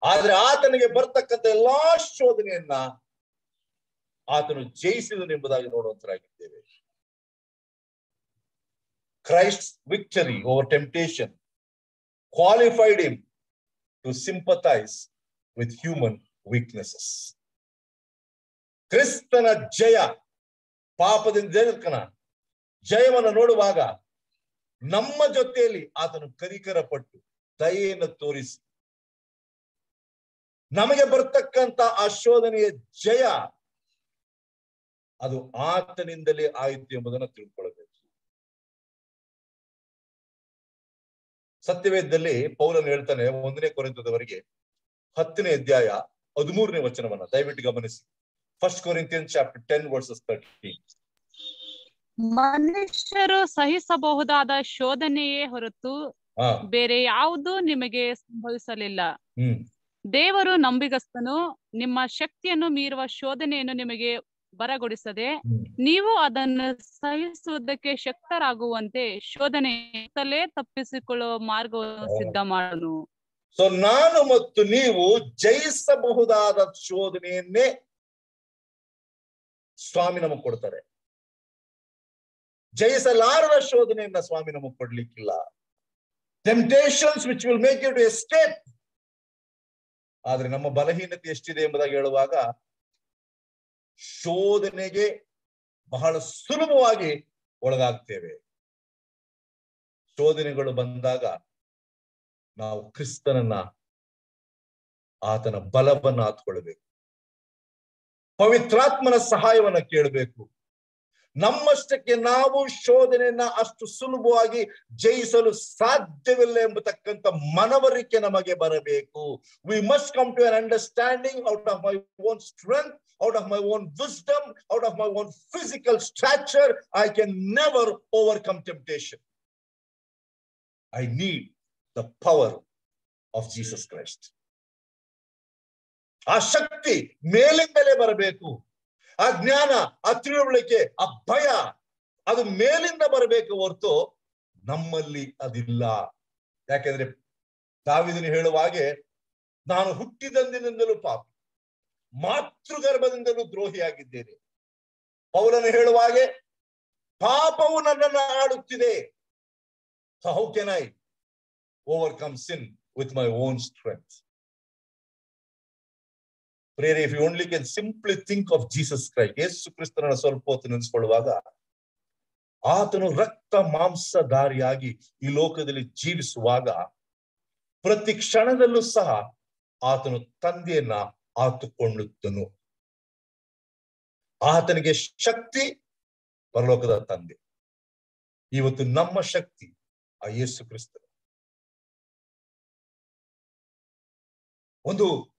ಆದ್ರೆ ಆತನಿಗೆ ಬರ್ತಕ್ಕಂಥ ಎಲ್ಲಾ ಶೋಧನೆಯನ್ನ ಆತನು ಜಯಿಸಿದನು ಎಂಬುದಾಗಿ ನೋಡುವಂತರಾಗಿದ್ದೇವೆ. Christ victory over temptation qualified him to sympathise with human weaknesses ಕ್ರಿಸ್ತನ ಜಯ ಪಾಪದಿಂದ ಜಯಕನ ಜಯವನ್ನು ನೋಡುವಾಗ ನಮ್ಮ ಜೊತೆಯಲ್ಲಿ ಆತನು ಕರಿಕರ ಪಟ್ಟು ದಯೆಯನ್ನು ತೋರಿಸಿ. ನಮಗೆ ಬರ್ತಕ್ಕಂತ ಆ ಶೋಧನೆಯ ಜಯ ಅದು ಆತನಿಂದಲೇ ಆಯಿತು ಎಂಬುದನ್ನು ತಿಳ್ಕೊಳ್ಬೇಕು. ಸತ್ಯವೇದದಲ್ಲಿ ಪೌಲನು ಹೇಳ್ತಾನೆ ಒಂದನೇ ಕೊರಿಂತದವರೆಗೆ ಹತ್ತನೇ ಅಧ್ಯಾಯ ಹದಿಮೂರನೇ ವಚನವನ್ನ ದಯವಿಟ್ಟು ಗಮನಿಸಿ. First Corinthian chapter ten verses thirteen
ಮನುಷ್ಯರು ಸಹಿಸಬಹುದಾದ ಶೋಧನೆಯೇ ಹೊರತು ಬೇರೆ ಯಾವುದು ನಿಮಗೆ ಸಂಭವಿಸಲಿಲ್ಲ. ದೇವರು ನಂಬಿಗಸ್ತನು ನಿಮ್ಮ ಶಕ್ತಿಯನ್ನು ಮೀರುವ ಶೋಧನೆಯನ್ನು ನಿಮಗೆ ಬರಗೊಡಿಸದೆ ನೀವು ಅದನ್ನು ಸಹಿಸುವುದಕ್ಕೆ ಶಕ್ತರಾಗುವಂತೆ ಶೋಧನೆಯಿಂದಲೇ ತಪ್ಪಿಸಿಕೊಳ್ಳುವ ಮಾರ್ಗವನ್ನು ಸಿದ್ಧ ಮಾಡಲು
ಸೊ ನಾನು ಮತ್ತು ನೀವು ಜಯಿಸಬಹುದಾದ ಶೋಧನೆಯನ್ನೇ ಸ್ವಾಮಿ ನಮಗ್ ಕೊಡ್ತಾರೆ. ಜಯಿಸಲಾರದ ಶೋಧನೆಯನ್ನ ಸ್ವಾಮಿ ನಮಗೆ ಕೊಡ್ಲಿಕ್ಕಿಲ್ಲ. Temptations which will make you to escape ಆದ್ರೆ ನಮ್ಮ ಬಲಹೀನತೆ ಎಷ್ಟಿದೆ ಎಂಬುದಾಗಿ ಹೇಳುವಾಗ, ಶೋಧನೆಗೆ ಬಹಳ ಸುಲಭವಾಗಿ ಒಳಗಾಗ್ತೇವೆ. ಶೋಧನೆಗಳು ಬಂದಾಗ ನಾವು ಕ್ರಿಸ್ತನನ್ನ, ಆತನ ಬಲವನ್ನ ಹಾತ್ಕೊಳ್ಬೇಕು ಪವಿತ್ರಾತ್ಮನ ಸಹಾಯವನ್ನ ಕೇಳಬೇಕು. ನಮ್ಮಷ್ಟಕ್ಕೆ ನಾವು ಶೋಧನೆಯನ್ನ ಅಷ್ಟು ಸುಲಭವಾಗಿ ಜಯಿಸಲು ಸಾಧ್ಯವಿಲ್ಲ ಎಂಬತಕ್ಕಂಥ ಮನವರಿಕೆ ನಮಗೆ ಬರಬೇಕು. We must come to an understanding out of my own strength out of my own wisdom out of my own physical structure I can never overcome temptation I need the power of Jesus Christ ಆ ಶಕ್ತಿ ಮೇಲಿಂದಲೇ ಬರಬೇಕು. ಆ ಜ್ಞಾನ ಆ ತಿಳುವಳಿಕೆ ಆ ಭಯ ಅದು ಮೇಲಿಂದ ಬರಬೇಕು ಹೊರತು ನಮ್ಮಲ್ಲಿ ಅದಿಲ್ಲ. ಯಾಕೆಂದ್ರೆ ದಾವಿದನು ಹೇಳುವ ಹಾಗೆ, ನಾನು ಹುಟ್ಟಿದಂದಿನಿಂದಲೂ ಪಾಪ, ಮಾತೃಗರ್ಭದಿಂದಲೂ ದ್ರೋಹಿಯಾಗಿದ್ದೇನೆ. ಪೌಲನು ಹೇಳುವ ಹಾಗೆ, ಪಾಪವು ನನ್ನನ್ನು ಆಡುತ್ತಿದೆ so how can I overcome sin with my own strength. Prayer if you only can simply think of Jesus Christ ಯೇಸು ಕ್ರಿಸ್ತನ ಸ್ವಲ್ಪ ಹೊತ್ತು ನೆನೆಸ್ಕೊಳ್ಳುವಾಗ ಆತನು ರಕ್ತ ಮಾಂಸಧಾರಿಯಾಗಿ ಈ ಲೋಕದಲ್ಲಿ ಜೀವಿಸುವಾಗ ಪ್ರತಿ ಕ್ಷಣದಲ್ಲೂ ಸಹ ಆತನು ತಂದೆಯನ್ನ ಆತುಕೊಳ್ಳುತ್ತನು. ಆತನಿಗೆ ಶಕ್ತಿ, ಪರಲೋಕದ ತಂದೆ. ಇವತ್ತು ನಮ್ಮ ಶಕ್ತಿ ಆ ಯೇಸು ಕ್ರಿಸ್ತನು. ಒಂದು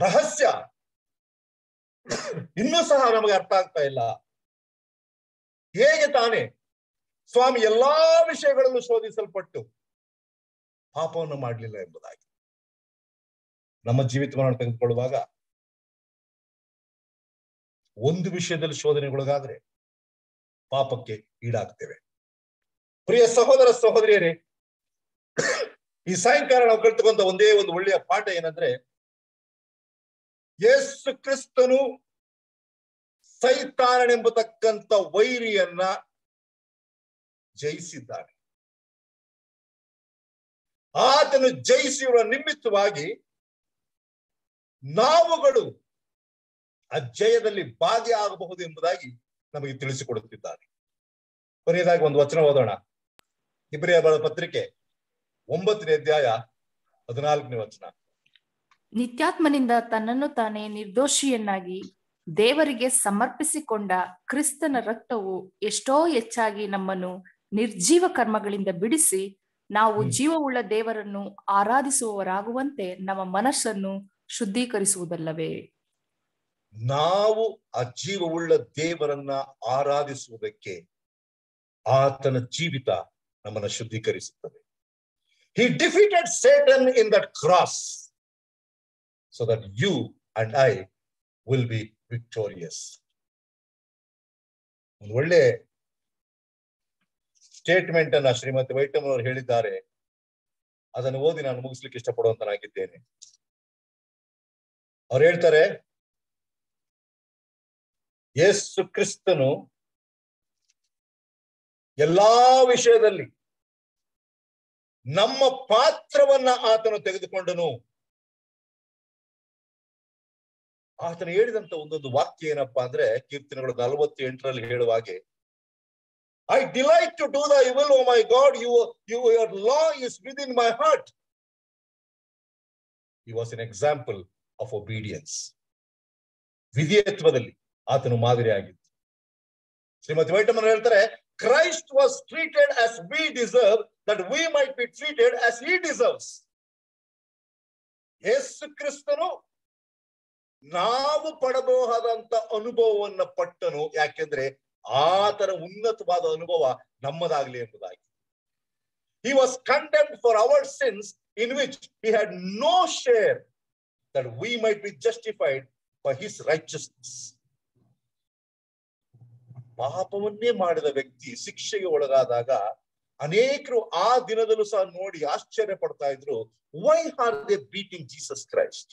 ರಹಸ್ಯ. ಇನ್ನೂ ಸಹ ನಮಗೆ ಅರ್ಥ ಆಗ್ತಾ ಇಲ್ಲ. ಹೇಗೆ ತಾನೇ? ಸ್ವಾಮಿ ಎಲ್ಲಾ ವಿಷಯಗಳಲ್ಲೂ ಶೋಧಿಸಲ್ಪಟ್ಟು ಪಾಪವನ್ನು ಮಾಡಲಿಲ್ಲ ಎಂಬುದಾಗಿ. ನಮ್ಮ ಜೀವಿತವನ್ನು ತೆಗೆದುಕೊಳ್ಳುವಾಗ ಒಂದು ವಿಷಯದಲ್ಲಿ ಶೋಧನೆಗೊಳಗಾದ್ರೆ ಪಾಪಕ್ಕೆ ಈಡಾಗ್ತೇವೆ. ಪ್ರಿಯ ಸಹೋದರ ಸಹೋದರಿಯರೇ, ಈ ಸಾಯಂಕಾಲ ನಾವು ಕಲ್ತುಕೊಂತ ಒಂದೇ ಒಂದು ಒಳ್ಳೆಯ ಪಾಠ ಏನಂದ್ರೆ ಯೇಸು ಕ್ರಿಸ್ತನು ಸೈತಾನನೆಂಬತಕ್ಕಂಥ ವೈರಿಯನ್ನ ಜಯಿಸಿದ್ದಾನೆ. ಆತನು ಜಯಿಸಿರುವ ನಿಮಿತ್ತವಾಗಿ ನಾವುಗಳು ಆ ಜಯದಲ್ಲಿ ಭಾಗಿಯಾಗಬಹುದು ಎಂಬುದಾಗಿ ನಮಗೆ ತಿಳಿಸಿಕೊಡುತ್ತಿದ್ದಾನೆ. ಕೊನೆಯದಾಗಿ ಒಂದು ವಚನ ಓದೋಣ. ಇಬ್ಬರಿಯ ಪತ್ರಿಕೆ ಒಂಬತ್ತನೇ ಅಧ್ಯಾಯ ಹದಿನಾಲ್ಕನೇ ವಚನ.
ನಿತ್ಯಾತ್ಮನಿಂದ ತನ್ನನ್ನು ತಾನೇ ನಿರ್ದೋಷಿಯನ್ನಾಗಿ ದೇವರಿಗೆ ಸಮರ್ಪಿಸಿಕೊಂಡ ಕ್ರಿಸ್ತನ ರಕ್ತವು ಎಷ್ಟೋ ಹೆಚ್ಚಾಗಿ ನಮ್ಮನ್ನು ನಿರ್ಜೀವ ಕರ್ಮಗಳಿಂದ ಬಿಡಿಸಿ ನಾವು ಜೀವವುಳ್ಳ ದೇವರನ್ನು ಆರಾಧಿಸುವವರಾಗುವಂತೆ ನಮ್ಮ ಮನಸ್ಸನ್ನು ಶುದ್ಧೀಕರಿಸುವುದಲ್ಲವೇ?
ನಾವು ಆ ಜೀವವುಳ್ಳ ದೇವರನ್ನ ಆರಾಧಿಸುವುದಕ್ಕೆ ಆತನ ಜೀವಿತ ನಮ್ಮನ್ನು ಶುದ್ಧೀಕರಿಸುತ್ತದೆ. He defeated Satan in that cross. So that you and I will be victorious. ಒಂದು ಒಳ್ಳೆ ಸ್ಟೇಟ್ಮೆಂಟ್ ಅನ್ನ ಶ್ರೀಮತಿ ವೈಟಮ್ ಅವರು ಹೇಳಿದ್ದಾರೆ. ಅದನ್ನು ಓದಿ ನಾನು ಮುಗಿಸ್ಲಿಕ್ಕೆ ಇಷ್ಟಪಡುವಂತನಾಗಿದ್ದೇನೆ. ಅವ್ರು ಹೇಳ್ತಾರೆ, ಯೇಸು ಕ್ರಿಸ್ತನು ಎಲ್ಲಾ ವಿಷಯದಲ್ಲಿ ನಮ್ಮ ಪಾತ್ರವನ್ನ ಆತನು ತೆಗೆದುಕೊಂಡನು. ಆತನು ಹೇಳಿದಂತ ಒಂದೊಂದು ವಾಕ್ಯ ಏನಪ್ಪಾ ಅಂದ್ರೆ ಕೀರ್ತನೆಗಳು ನಲವತ್ತೆಂಟರಲ್ಲಿ ಹೇಳುವ ಹಾಗೆ I delight to do the will O my God you you your law is within my heart he was an example of obedience ವಿಧಿಯತ್ವದಲ್ಲಿ ಆತನು ಮಾದರಿಯಾಗಿತ್ತು ಶ್ರೀಮತಿ ವೈಟಮನ್ ಹೇಳ್ತಾರೆ Christ was treated as we deserve that we might be treated as he deserves ಯೇಸು ಕ್ರಿಸ್ತನು ನಾವು ಪಡಬಹುದಾದಂತ ಅನುಭವವನ್ನ ಪಟ್ಟನು. ಯಾಕೆಂದ್ರೆ ಆತನ ಉನ್ನತವಾದ ಅನುಭವ ನಮ್ಮದಾಗ್ಲಿ ಎಂಬುದಾಗಿ. He was condemned for our sins in which he had no share that we might be justified for his righteousness ಪಾಪವನ್ನೇ ಮಾಡಿದ ವ್ಯಕ್ತಿ ಶಿಕ್ಷೆಗೆ ಒಳಗಾದಾಗ ಅನೇಕರು ಆ ದಿನದಲ್ಲೂ ಸಹ ನೋಡಿ ಆಶ್ಚರ್ಯ ಪಡ್ತಾ ಇದ್ರು why are they beating Jesus Christ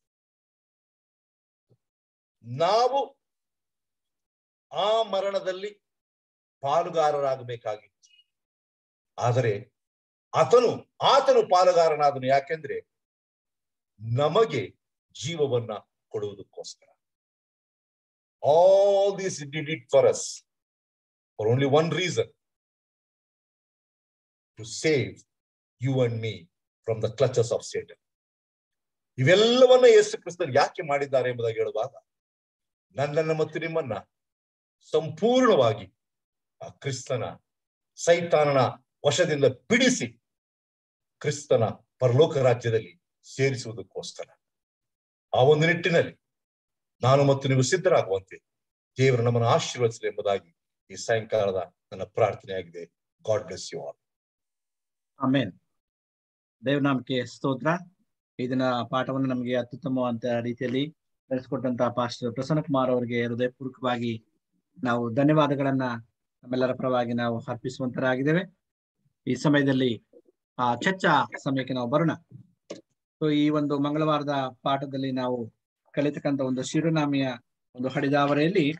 ನಾವು ಆ ಮರಣದಲ್ಲಿ ಪಾಲುಗಾರರಾಗಬೇಕಾಗಿತ್ತು ಆದರೆ ಆತನು ಆತನು ಪಾಲುಗಾರನಾದನು ಯಾಕೆಂದ್ರೆ ನಮಗೆ ಜೀವವನ್ನ ಕೊಡುವುದಕ್ಕೋಸ್ಕರ. All this did it for us for only one reason to save you and me from the clutches of Satan ಇವೆಲ್ಲವನ್ನ ಯೇಸು ಕ್ರಿಸ್ತರು ಯಾಕೆ ಮಾಡಿದ್ದಾರೆ ಎಂಬುದಾಗಿ ಹೇಳುವಾಗ ನನ್ನನ್ನು ಮತ್ತು ನಿಮ್ಮನ್ನ ಸಂಪೂರ್ಣವಾಗಿ ಆ ಕ್ರಿಸ್ತನ, ಸೈತಾನನ ವಶದಿಂದ ಬಿಡಿಸಿ ಕ್ರಿಸ್ತನ ಪರಲೋಕ ರಾಜ್ಯದಲ್ಲಿ ಸೇರಿಸುವುದಕ್ಕೋಸ್ಕರ. ಆ ಒಂದು ನಿಟ್ಟಿನಲ್ಲಿ ನಾನು ಮತ್ತು ನೀವು ಸಿದ್ಧರಾಗುವಂತೆ ದೇವರು ನಮ್ಮನ್ನು ಆಶೀರ್ವದಿಸಲಿ ಎಂಬುದಾಗಿ ಈ ಸಾಯಂಕಾಲದ ನನ್ನ ಪ್ರಾರ್ಥನೆಯಾಗಿದೆ God bless you all
amen ದೇವನಾಮಕ್ಕೆ ಸ್ತೋತ್ರ. ಈ ದಿನ ಪಾಠವನ್ನು ನಮಗೆ ಅತ್ಯುತ್ತಮವಾದ ರೀತಿಯಲ್ಲಿ ನಡೆಸಿಕೊಟ್ಟಂತಹ ಪಾಸ್ಟರ್ ಪ್ರಸನ್ನ ಕುಮಾರ್ ಅವರಿಗೆ ಹೃದಯಪೂರ್ವಕವಾಗಿ ನಾವು ಧನ್ಯವಾದಗಳನ್ನ ನಮ್ಮೆಲ್ಲರ ಪರವಾಗಿ ನಾವು ಅರ್ಪಿಸುವಂತರಾಗಿದ್ದೇವೆ. ಈ ಸಮಯದಲ್ಲಿ ಆ ಚರ್ಚಾ ಸಮಯಕ್ಕೆ ನಾವು ಬರೋಣ. ಸೊ ಈ ಒಂದು ಮಂಗಳವಾರದ ಪಾಠದಲ್ಲಿ ನಾವು ಕಲಿತಕ್ಕಂತ ಒಂದು ಶಿರುನಾಮೆಯ ಒಂದು ಹಡಿದಾವರೆಯಲ್ಲಿ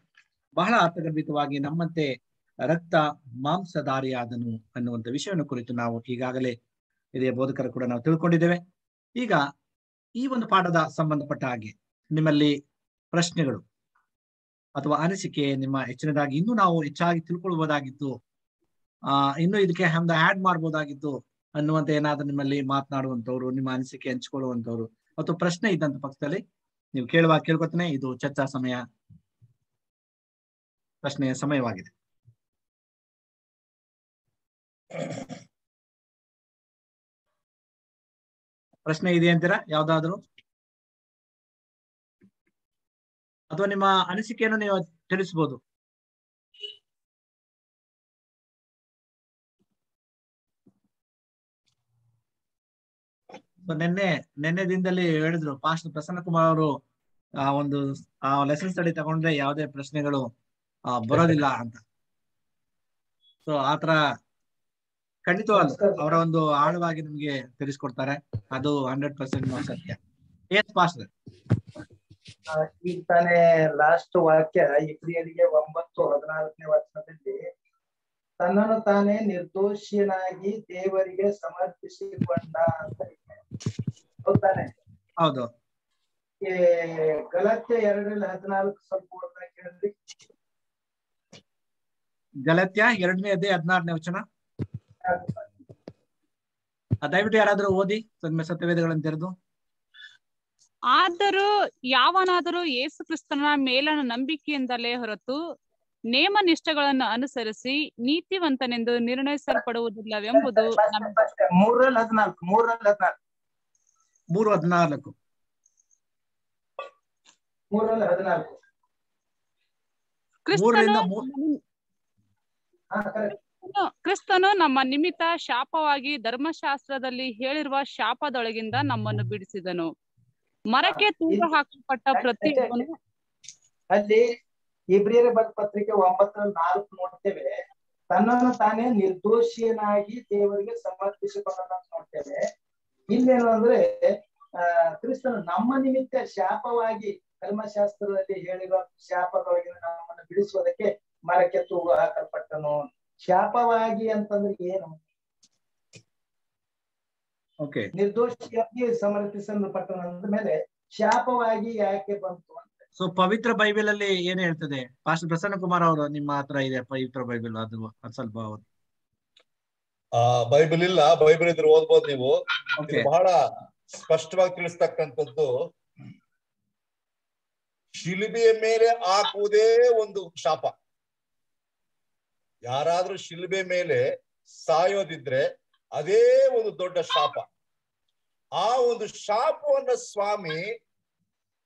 ಬಹಳ ಅರ್ಥಗರ್ಭಿತವಾಗಿ ನಮ್ಮಂತೆ ರಕ್ತ ಮಾಂಸಧಾರಿಯಾದನು ಅನ್ನುವಂಥ ವಿಷಯವನ್ನು ಕುರಿತು ನಾವು ಈಗಾಗಲೇ ಇದೇ ಬೋಧಕರು ಕೂಡ ನಾವು ತಿಳ್ಕೊಂಡಿದ್ದೇವೆ. ಈಗ ಈ ಒಂದು ಪಾಠದ ಸಂಬಂಧಪಟ್ಟ ಹಾಗೆ ನಿಮ್ಮಲ್ಲಿ ಪ್ರಶ್ನೆಗಳು ಅಥವಾ ಅನಿಸಿಕೆ ನಿಮ್ಮ ಹೆಚ್ಚಿನದಾಗಿ ಇನ್ನೂ ನಾವು ಹೆಚ್ಚಾಗಿ ತಿಳ್ಕೊಳ್ಬಹುದಾಗಿತ್ತು ಆ, ಇನ್ನು ಇದಕ್ಕೆ ಹಂದ ಆಡ್ ಮಾಡ್ಬೋದಾಗಿತ್ತು ಅನ್ನುವಂತ ಏನಾದ್ರೂ ನಿಮ್ಮಲ್ಲಿ ಮಾತನಾಡುವಂತವ್ರು ನಿಮ್ಮ ಅನಿಸಿಕೆ ಹಂಚಿಕೊಳ್ಳುವಂತವ್ರು ಅಥವಾ ಪ್ರಶ್ನೆ ಇದ್ದಂತ ಪಕ್ಷದಲ್ಲಿ ನೀವು ಕೇಳುವ, ಕೇಳ್ಕೊತಾನೆ, ಇದು ಚರ್ಚಾ ಸಮಯ ಪ್ರಶ್ನೆಯ ಸಮಯವಾಗಿದೆ. ಪ್ರಶ್ನೆ ಇದೆ ಅಂತೀರಾ? ಯಾವ್ದಾದ್ರು? ಅಥವಾ ನಿಮ್ಮ ಅನಿಸಿಕೆಯನ್ನು ನೀವು ತಿಳಿಸಬಹುದು ನಿನ್ನೆ ನಿನ್ನೆ ದಿನದಲ್ಲಿ ಹೇಳಿದ್ರು ಪಾಸ್ಟ್ ಪ್ರಸನ್ನ ಕುಮಾರ್ ಅವರು, ಆ, ಒಂದು, ಆ ಲೆಸನ್ ಸ್ಟಡಿ ತಗೊಂಡ್ರೆ ಯಾವುದೇ ಪ್ರಶ್ನೆಗಳು ಬರೋದಿಲ್ಲ ಅಂತ. ಸೊ ಆತರ ಖಂಡಿತವಾಗ್ಲು ಅವರ ಒಂದು ಆಳವಾಗಿ ನಿಮ್ಗೆ ತಿಳಿಸ್ಕೊಡ್ತಾರೆ. ಅದು ಹಂಡ್ರೆಡ್ ಪರ್ಸೆಂಟ್ ಸತ್ಯ. ಎಸ್ ಪಾಸ್ಟ್
ಈಗ ತಾನೇ ಲಾಸ್ಟ್ ವಾಕ್ಯ ಇಬ್ರಿಯರಿಗೆ ಒಂಬತ್ತು ಹದಿನಾಲ್ಕನೇ ವಚನದಲ್ಲಿ ತನ್ನನ್ನು ತಾನೇ ನಿರ್ದೋಷಿಯನಾಗಿ ದೇವರಿಗೆ ಸಮರ್ಪಿಸಿಕೊಂಡ ಅಂತ. ಹೌದಾನೆ?
ಹೌದು.
ಗಲತ್ಯ ಎರಡರಲ್ಲಿ ಹದಿನಾಲ್ಕು ಸ್ವಲ್ಪ ಓದ್ತಾ ಕೇಳ್ರಿ
ಗಲತ್ಯ ಎರಡನೇ ಅದೇ ಹದಿನಾರನೇ ವಚನ? ದಯವಿಟ್ಟು ಯಾರಾದ್ರೂ ಓದಿ ಸತ್ಯವೇದಗಳನ್ನು ತೆರೆದು.
ಆದರೂ ಯಾವನಾದರೂ ಯೇಸು ಕ್ರಿಸ್ತನ ಮೇಲನ ನಂಬಿಕೆಯಿಂದಲೇ ಹೊರತು ನೇಮ ನಿಷ್ಠಗಳನ್ನು ಅನುಸರಿಸಿ ನೀತಿವಂತನೆಂದು ನಿರ್ಣಯಿಸಲ್ಪಡುವುದಿಲ್ಲವೆಂಬುದು
ಮೂರು ಹದಿನಾಲ್ಕು.
ಕ್ರಿಸ್ತನು ನಮ್ಮ ನಿಮಿತ್ತ ಶಾಪವಾಗಿ ಧರ್ಮಶಾಸ್ತ್ರದಲ್ಲಿ ಹೇಳಿರುವ ಶಾಪದೊಳಗಿಂದ ನಮ್ಮನ್ನು ಬಿಡಿಸಿದನು. ಮರಕ್ಕೆ ತೂಗ ಹಾಕಲ್ಪಟ್ಟ ಪ್ರತಿಯೊಬ್ಬನು
ಅಲ್ಲಿ ಇಬ್ರಿಯರ ಪತ್ರಿಕೆ ಒಂಬತ್ತರಲ್ಲಿ ನಾಲ್ಕು ನೋಡ್ತೇವೆ. ತನ್ನನ್ನು ತಾನೇ ನಿರ್ದೋಷಿಯನಾಗಿ ದೇವರಿಗೆ ಸಮರ್ಪಿಸಿಕೊಂಡ ನೋಡ್ತೇವೆ. ಇಲ್ಲೇನು ಅಂದ್ರೆ ಆ ಕ್ರಿಸ್ತನು ನಮ್ಮ ನಿಮಿತ್ತ ಶಾಪವಾಗಿ ಧರ್ಮಶಾಸ್ತ್ರದಲ್ಲಿ ಹೇಳಿರುವ ಶಾಪದೊಳಗಿನ ನಮ್ಮನ್ನು ಬಿಡಿಸುವುದಕ್ಕೆ ಮರಕ್ಕೆ ತೂಗು ಹಾಕಲ್ಪಟ್ಟನು. ಶಾಪವಾಗಿ ಅಂತಂದ್ರೆ ಏನು?
ಓಕೆ
ನಿರ್ದೋಷಿಯಾಗಿ ಸಮರ್ಪಿಸಲ್ಪಟ್ಟ ಮೇಲೆ ಶಾಪವಾಗಿ ಯಾಕೆ ಬಂತು ಅಂತ.
ಸೊ ಪವಿತ್ರ ಬೈಬಲ್ ಅಲ್ಲಿ ಏನ್ ಹೇಳ್ತದೆ? ಪಾಸ್ಟರ್ ಪ್ರಸನ್ನ ಕುಮಾರ್ ಅವರು ನಿಮ್ಮ ಹತ್ರ ಇದೆ ಪವಿತ್ರ ಬೈಬಲ್ ಅದು ಸ್ವಲ್ಪ
ಬೈಬಲ್ ಇಲ್ಲ ಬೈಬಲ್ ಇದ್ರೆ ಓದ್ಬೋದು ನೀವು. ಬಹಳ ಸ್ಪಷ್ಟವಾಗಿ ತಿಳಿಸ್ತಕ್ಕಂಥದ್ದು ಶಿಲುಬೆಯ ಮೇಲೆ ಹಾಕುವುದೇ ಒಂದು ಶಾಪ. ಯಾರಾದ್ರೂ ಶಿಲುಬೆ ಮೇಲೆ ಸಾಯೋದಿದ್ರೆ ಅದೇ ಒಂದು ದೊಡ್ಡ ಶಾಪ. ಆ ಒಂದು ಶಾಪವನ್ನ ಸ್ವಾಮಿ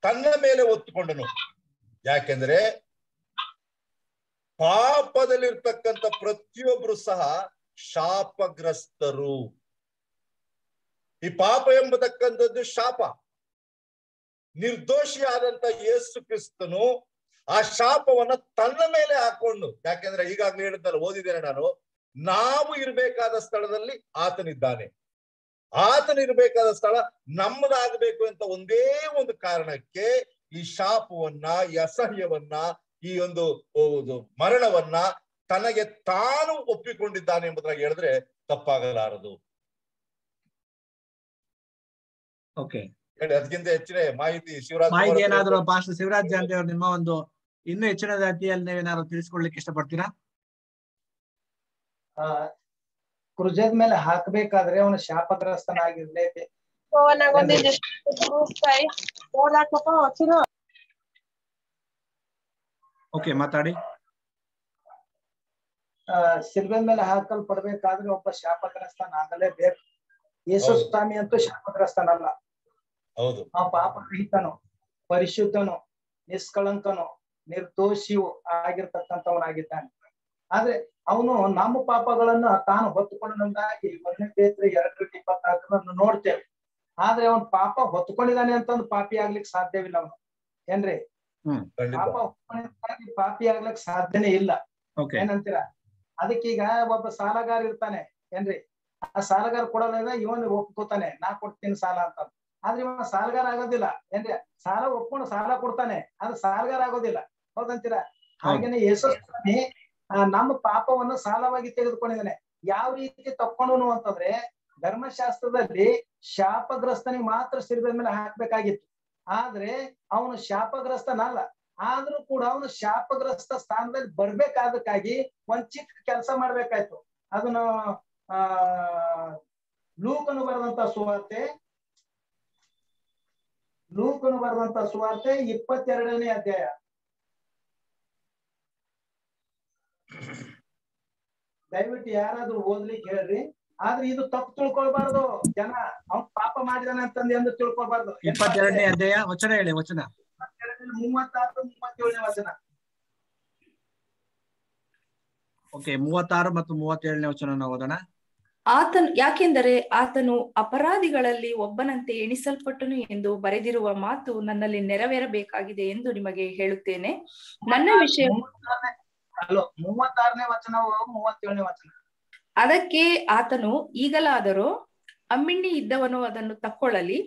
ತನ್ನ ಮೇಲೆ ಒತ್ತುಕೊಂಡನು. ಯಾಕೆಂದ್ರೆ ಪಾಪದಲ್ಲಿರ್ತಕ್ಕಂಥ ಪ್ರತಿಯೊಬ್ರು ಸಹ ಶಾಪಗ್ರಸ್ತರು. ಈ ಪಾಪ ಎಂಬತಕ್ಕಂಥದ್ದು ಶಾಪ. ನಿರ್ದೋಷಿಯಾದಂತ ಯೇಸು ಕ್ರಿಸ್ತನು ಆ ಶಾಪವನ್ನ ತನ್ನ ಮೇಲೆ ಹಾಕೊಂಡು, ಯಾಕೆಂದ್ರೆ ಈಗಾಗ್ಲೇ ಹೇಳಿದ್ದಲ್ಲ, ಓದಿದ್ದೇನೆ ನಾನು ನಾವು ಇರಬೇಕಾದ ಸ್ಥಳದಲ್ಲಿ ಆತನಿದ್ದಾನೆ. ಆತನಿರಬೇಕಾದ ಸ್ಥಳ ನಮ್ಮದಾಗಬೇಕು ಅಂತ ಒಂದೇ ಒಂದು ಕಾರಣಕ್ಕೆ ಈ ಶಾಪವನ್ನ ಈ ಅಸಹ್ಯವನ್ನ ಈ ಒಂದು ಮರಣವನ್ನ ತನಗೆ ತಾನು ಒಪ್ಪಿಕೊಂಡಿದ್ದಾನೆ ಎಂಬುದಾಗಿ ಹೇಳಿದ್ರೆ ತಪ್ಪಾಗಲಾರದು.
ಓಕೆ
ಹೇಳಿ ಅದಕ್ಕಿಂತ ಹೆಚ್ಚಿನ ಮಾಹಿತಿ ಶಿವರಾಜ್
ಮಾಹಿತಿ ಏನಾದ್ರು
ಅವರು-
ಪಾಸ್ಟ್ ಶಿವರಾಜ್ ಜಾಂತಿ ಅವರು ನಿಮ್ಮ ಒಂದು ಇನ್ನೂ ಹೆಚ್ಚಿನ ಜಾತಿಯಲ್ಲಿ ನೀವೇನಾದ್ರು ತಿಳಿಸ್ಕೊಡ್ಲಿಕ್ಕೆ ಇಷ್ಟಪಡ್ತೀರಾ?
ಆ ಕೃಜದ ಮೇಲೆ ಹಾಕ್ಬೇಕಾದ್ರೆ ಅವನು ಶಾಪಗ್ರಸ್ತನಾಗಿರ್ಲೇಬೇಕು.
ಓಕೆ ಮಾತಾಡಿ.
ಆ ಶಿಲ್ಬೆ ಮೇಲೆ ಹಾಕಲ್ಪಡ್ಬೇಕಾದ್ರೆ ಒಬ್ಬ ಶಾಪಗ್ರಸ್ತನಾಗಲೇಬೇಕು. ಯೇಸು. ಸ್ವಾಮಿ ಅಂತೂ ಶಾಪಗ್ರಸ್ತನಲ್ಲ.
ಹೌದು.
ಆ ಪಾಪರಹಿತನು ಪರಿಶುದ್ಧನು ನಿಷ್ಕಳಂಕನು ನಿರ್ದೋಷಿಯು ಆಗಿರ್ತಕ್ಕಂಥವನಾಗಿದ್ದಾನೆ. ಆದ್ರೆ ಅವನು ನಮ್ಮ ಪಾಪಗಳನ್ನ ತಾನು ಹೊತ್ತುಕೊಂಡಂದಾಗಿ ಒಂದನೇ ಪೇತ್ರೆ ಎರಡು ಇಪ್ಪತ್ನಾಲ್ಕರನ್ನು ನೋಡ್ತೇವೆ. ಆದ್ರೆ ಅವನ್ ಪಾಪ ಹೊತ್ಕೊಂಡಿದ್ದಾನೆ ಅಂತಂದು ಪಾಪಿ ಆಗ್ಲಿಕ್ಕೆ ಸಾಧ್ಯವಿಲ್ಲ ಅವನು. ಏನ್ರಿ? ಪಾಪ ಹೊತ್ಕೊಂಡಿದ್ದಾಗಿ ಪಾಪಿ ಆಗ್ಲಿಕ್ಕೆ ಸಾಧ್ಯನೇ ಇಲ್ಲ. ಏನಂತೀರ? ಅದಕ್ಕೀಗ ಒಬ್ಬ ಸಾಲಗಾರ ಇರ್ತಾನೆ. ಏನ್ರಿ? ಆ ಸಾಲಗಾರ ಕೊಡೋದ್ರಿಂದ ಇವನ್ ಒಪ್ಕೋತಾನೆ ನಾ ಕೊಡ್ತೀನಿ ಸಾಲ ಅಂತ. ಆದ್ರೆ ಇವನ ಸಾಲಗಾರ ಆಗೋದಿಲ್ಲ. ಏನ್ರಿ? ಸಾಲ ಒಪ್ಕೊಂಡು ಸಾಲ ಕೊಡ್ತಾನೆ ಅದು ಸಾಲಗಾರ ಆಗೋದಿಲ್ಲ. ಹೌದಂತೀರ? ಹಾಗೇನೆ ಯೇಸು ಸ್ವಾಮಿ ನಮ್ಮ ಪಾಪವನ್ನು ಸಾಲವಾಗಿ ತೆಗೆದುಕೊಂಡಿದ್ದಾನೆ. ಯಾವ ರೀತಿ ತಕ್ಕೊಂಡನು ಅಂತಂದ್ರೆ, ಧರ್ಮಶಾಸ್ತ್ರದಲ್ಲಿ ಶಾಪಗ್ರಸ್ತನಿಗೆ ಮಾತ್ರ ಸಿರಿದ ಮೇಲೆ ಹಾಕ್ಬೇಕಾಗಿತ್ತು. ಆದ್ರೆ, ಅವನು ಶಾಪಗ್ರಸ್ತನಲ್ಲ. ಆದ್ರೂ ಕೂಡ ಅವನು ಶಾಪಗ್ರಸ್ತ ಸ್ಥಾನದಲ್ಲಿ ಬರ್ಬೇಕಾದಕ್ಕಾಗಿ ಒಂದ್ ಚಿಕ್ಕ ಕೆಲಸ ಮಾಡ್ಬೇಕಾಯ್ತು. ಅದನ್ನ, ಆ, ಲೂಕನು ಬರೆದಂತ ಸುವಾರ್ತೆ, ಲೂಕನು ಬರೆದಂತ ಸುವಾರ್ತೆ ಇಪ್ಪತ್ತೆರಡನೇ ಅಧ್ಯಾಯ. ದಯವಿಟ್ಟು ಯಾರಾದ್ರೂ ಓದ್ಲಿ ಹೇಳ್ರಿ ಆದ್ರೆ ಇದು ತಪ್ಪು ತಿಳ್ಕೊಳ್ಬಾರ್ದು. ಜನ ಅವ್ನ್ ಪಾಪ ಮಾಡಿದಾನೆ ಅಂತಂದು ಎಂದು ತಿಳ್ಕೊಳ್ಬಾರ್ದು.
ಇಪ್ಪತ್ತೆರಡನೇ ಅಧ್ಯಾಯ ವಚನ ಹೇಳಿ ವಚನ.
ಮೂವತ್ತಾರು ಮೂವತ್ತೇಳನೇ ವಚನ.
ಓಕೆ ಮೂವತ್ತಾರು ಮತ್ತು ಮೂವತ್ತೇಳನೇ ವಚನ ಓದೋಣ.
ಆತನು ಯಾಕೆಂದರೆ ಆತನು ಅಪರಾಧಿಗಳಲ್ಲಿ ಒಬ್ಬನಂತೆ ಎಣಿಸಲ್ಪಟ್ಟನು ಎಂದು ಬರೆದಿರುವ ಮಾತು ನನ್ನಲ್ಲಿ ನೆರವೇರಬೇಕಾಗಿದೆ ಎಂದು ನಿಮಗೆ ಹೇಳುತ್ತೇನೆ. ನನ್ನ ವಿಷಯ
ಅಲ್ಲೋ ಮೂವತ್ತಾರನೇ ವಚನ ಮೂವತ್ತೇಳನೇ ವಚನ.
ಅದಕ್ಕೆ ಆತನು ಈಗಲಾದರೂ ಅಮ್ಮಿಣ್ಣಿ ಇದ್ದವನು ಅದನ್ನು ತಕ್ಕೊಳ್ಳಲಿ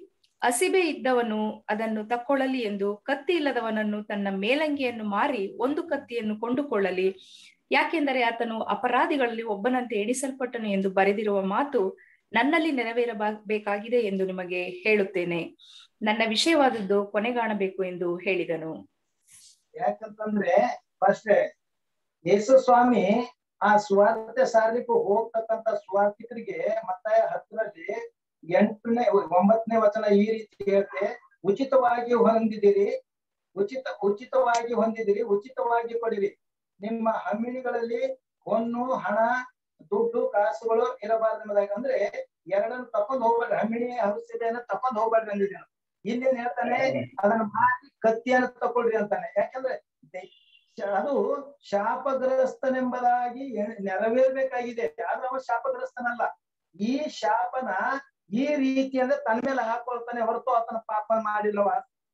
ಹಸಿಬೆ ಇದ್ದವನು ಅದನ್ನು ತಕ್ಕೊಳ್ಳಲಿ ಎಂದು ಕತ್ತಿ ಇಲ್ಲದವನನ್ನು ತನ್ನ ಮೇಲಂಗಿಯನ್ನು ಮಾರಿ ಒಂದು ಕತ್ತಿಯನ್ನು ಕೊಂಡುಕೊಳ್ಳಲಿ. ಯಾಕೆಂದರೆ ಆತನು ಅಪರಾಧಿಗಳಲ್ಲಿ ಒಬ್ಬನಂತೆ ಎಣಿಸಲ್ಪಟ್ಟನು ಎಂದು ಬರೆದಿರುವ ಮಾತು ನನ್ನಲ್ಲಿ ನೆರವೇರಬೇಕಾಗಿದೆ ಎಂದು ನಿಮಗೆ ಹೇಳುತ್ತೇನೆ. ನನ್ನ ವಿಷಯವಾದದ್ದು ಕೊನೆಗಾಣಬೇಕು ಎಂದು ಹೇಳಿದನು.
ಯಾಕಂತಂದ್ರೆ ಫಸ್ಟ್ ಯೇಸು ಸ್ವಾಮಿ ಆ ಸ್ವಾರ್ಥ ಸಾರ್ಲಿಕ್ಕೂ ಹೋಗ್ತಕ್ಕಂತ ಸ್ವಾರ್ಥಿಕರಿಗೆ ಮತ್ತಾಯ ಹತ್ತರಲ್ಲಿ ಎಂಟನೇ ಒಂಬತ್ತನೇ ವಚನ ಈ ರೀತಿ ಹೇಳ್ತೆ ಉಚಿತವಾಗಿ ಹೊಂದಿದಿರಿ ಉಚಿತ ಉಚಿತವಾಗಿ ಹೊಂದಿದಿರಿ ಉಚಿತವಾಗಿ ಕೊಡಿರಿ. ನಿಮ್ಮ ಹಮ್ಮಿಣಿಗಳಲ್ಲಿ ಹೊನ್ನು ಹಣ ದುಡ್ಡು ಕಾಸುಗಳು ಇರಬಾರ್ದು ಎಂಬುದಾಗಿ ಅಂದ್ರೆ ಎರಡನ್ನು ತಕೊಂಡ್ ಹೋಗ್ಬೇಡ್ರಿ. ಹಮ್ಮಿಣಿ ಔಷಧಿಯನ್ನ ತಕೊಂಡ್ ಹೋಗ್ಬೇಡ್ರಿ ಅಂದಿದ್ದೇನೆ. ಇಲ್ಲಿ ಹೇಳ್ತಾನೆ ಅದನ್ನ ಮಾರಿ ಕತ್ತಿಯನ್ನು ತಕೊಳ್ರಿ ಅಂತಾನೆ. ಯಾಕಂದ್ರೆ ಅದು ಶಾಪಗ್ರಸ್ತನೆಂಬುದಾಗಿ ನೆರವೇರ್ಬೇಕಾಗಿದೆ. ಆದ್ರೆ ಅವ ಶಾಪಗ್ರಸ್ತನಲ್ಲ. ಈ ಶಾಪನ ಈ ರೀತಿ ಅಂದ್ರೆ ತನ್ನ ಮೇಲೆ ಹಾಕೊಳ್ತಾನೆ ಹೊರತು ಆತನ ಪಾಪ ಮಾಡಿಲ್ಲವ.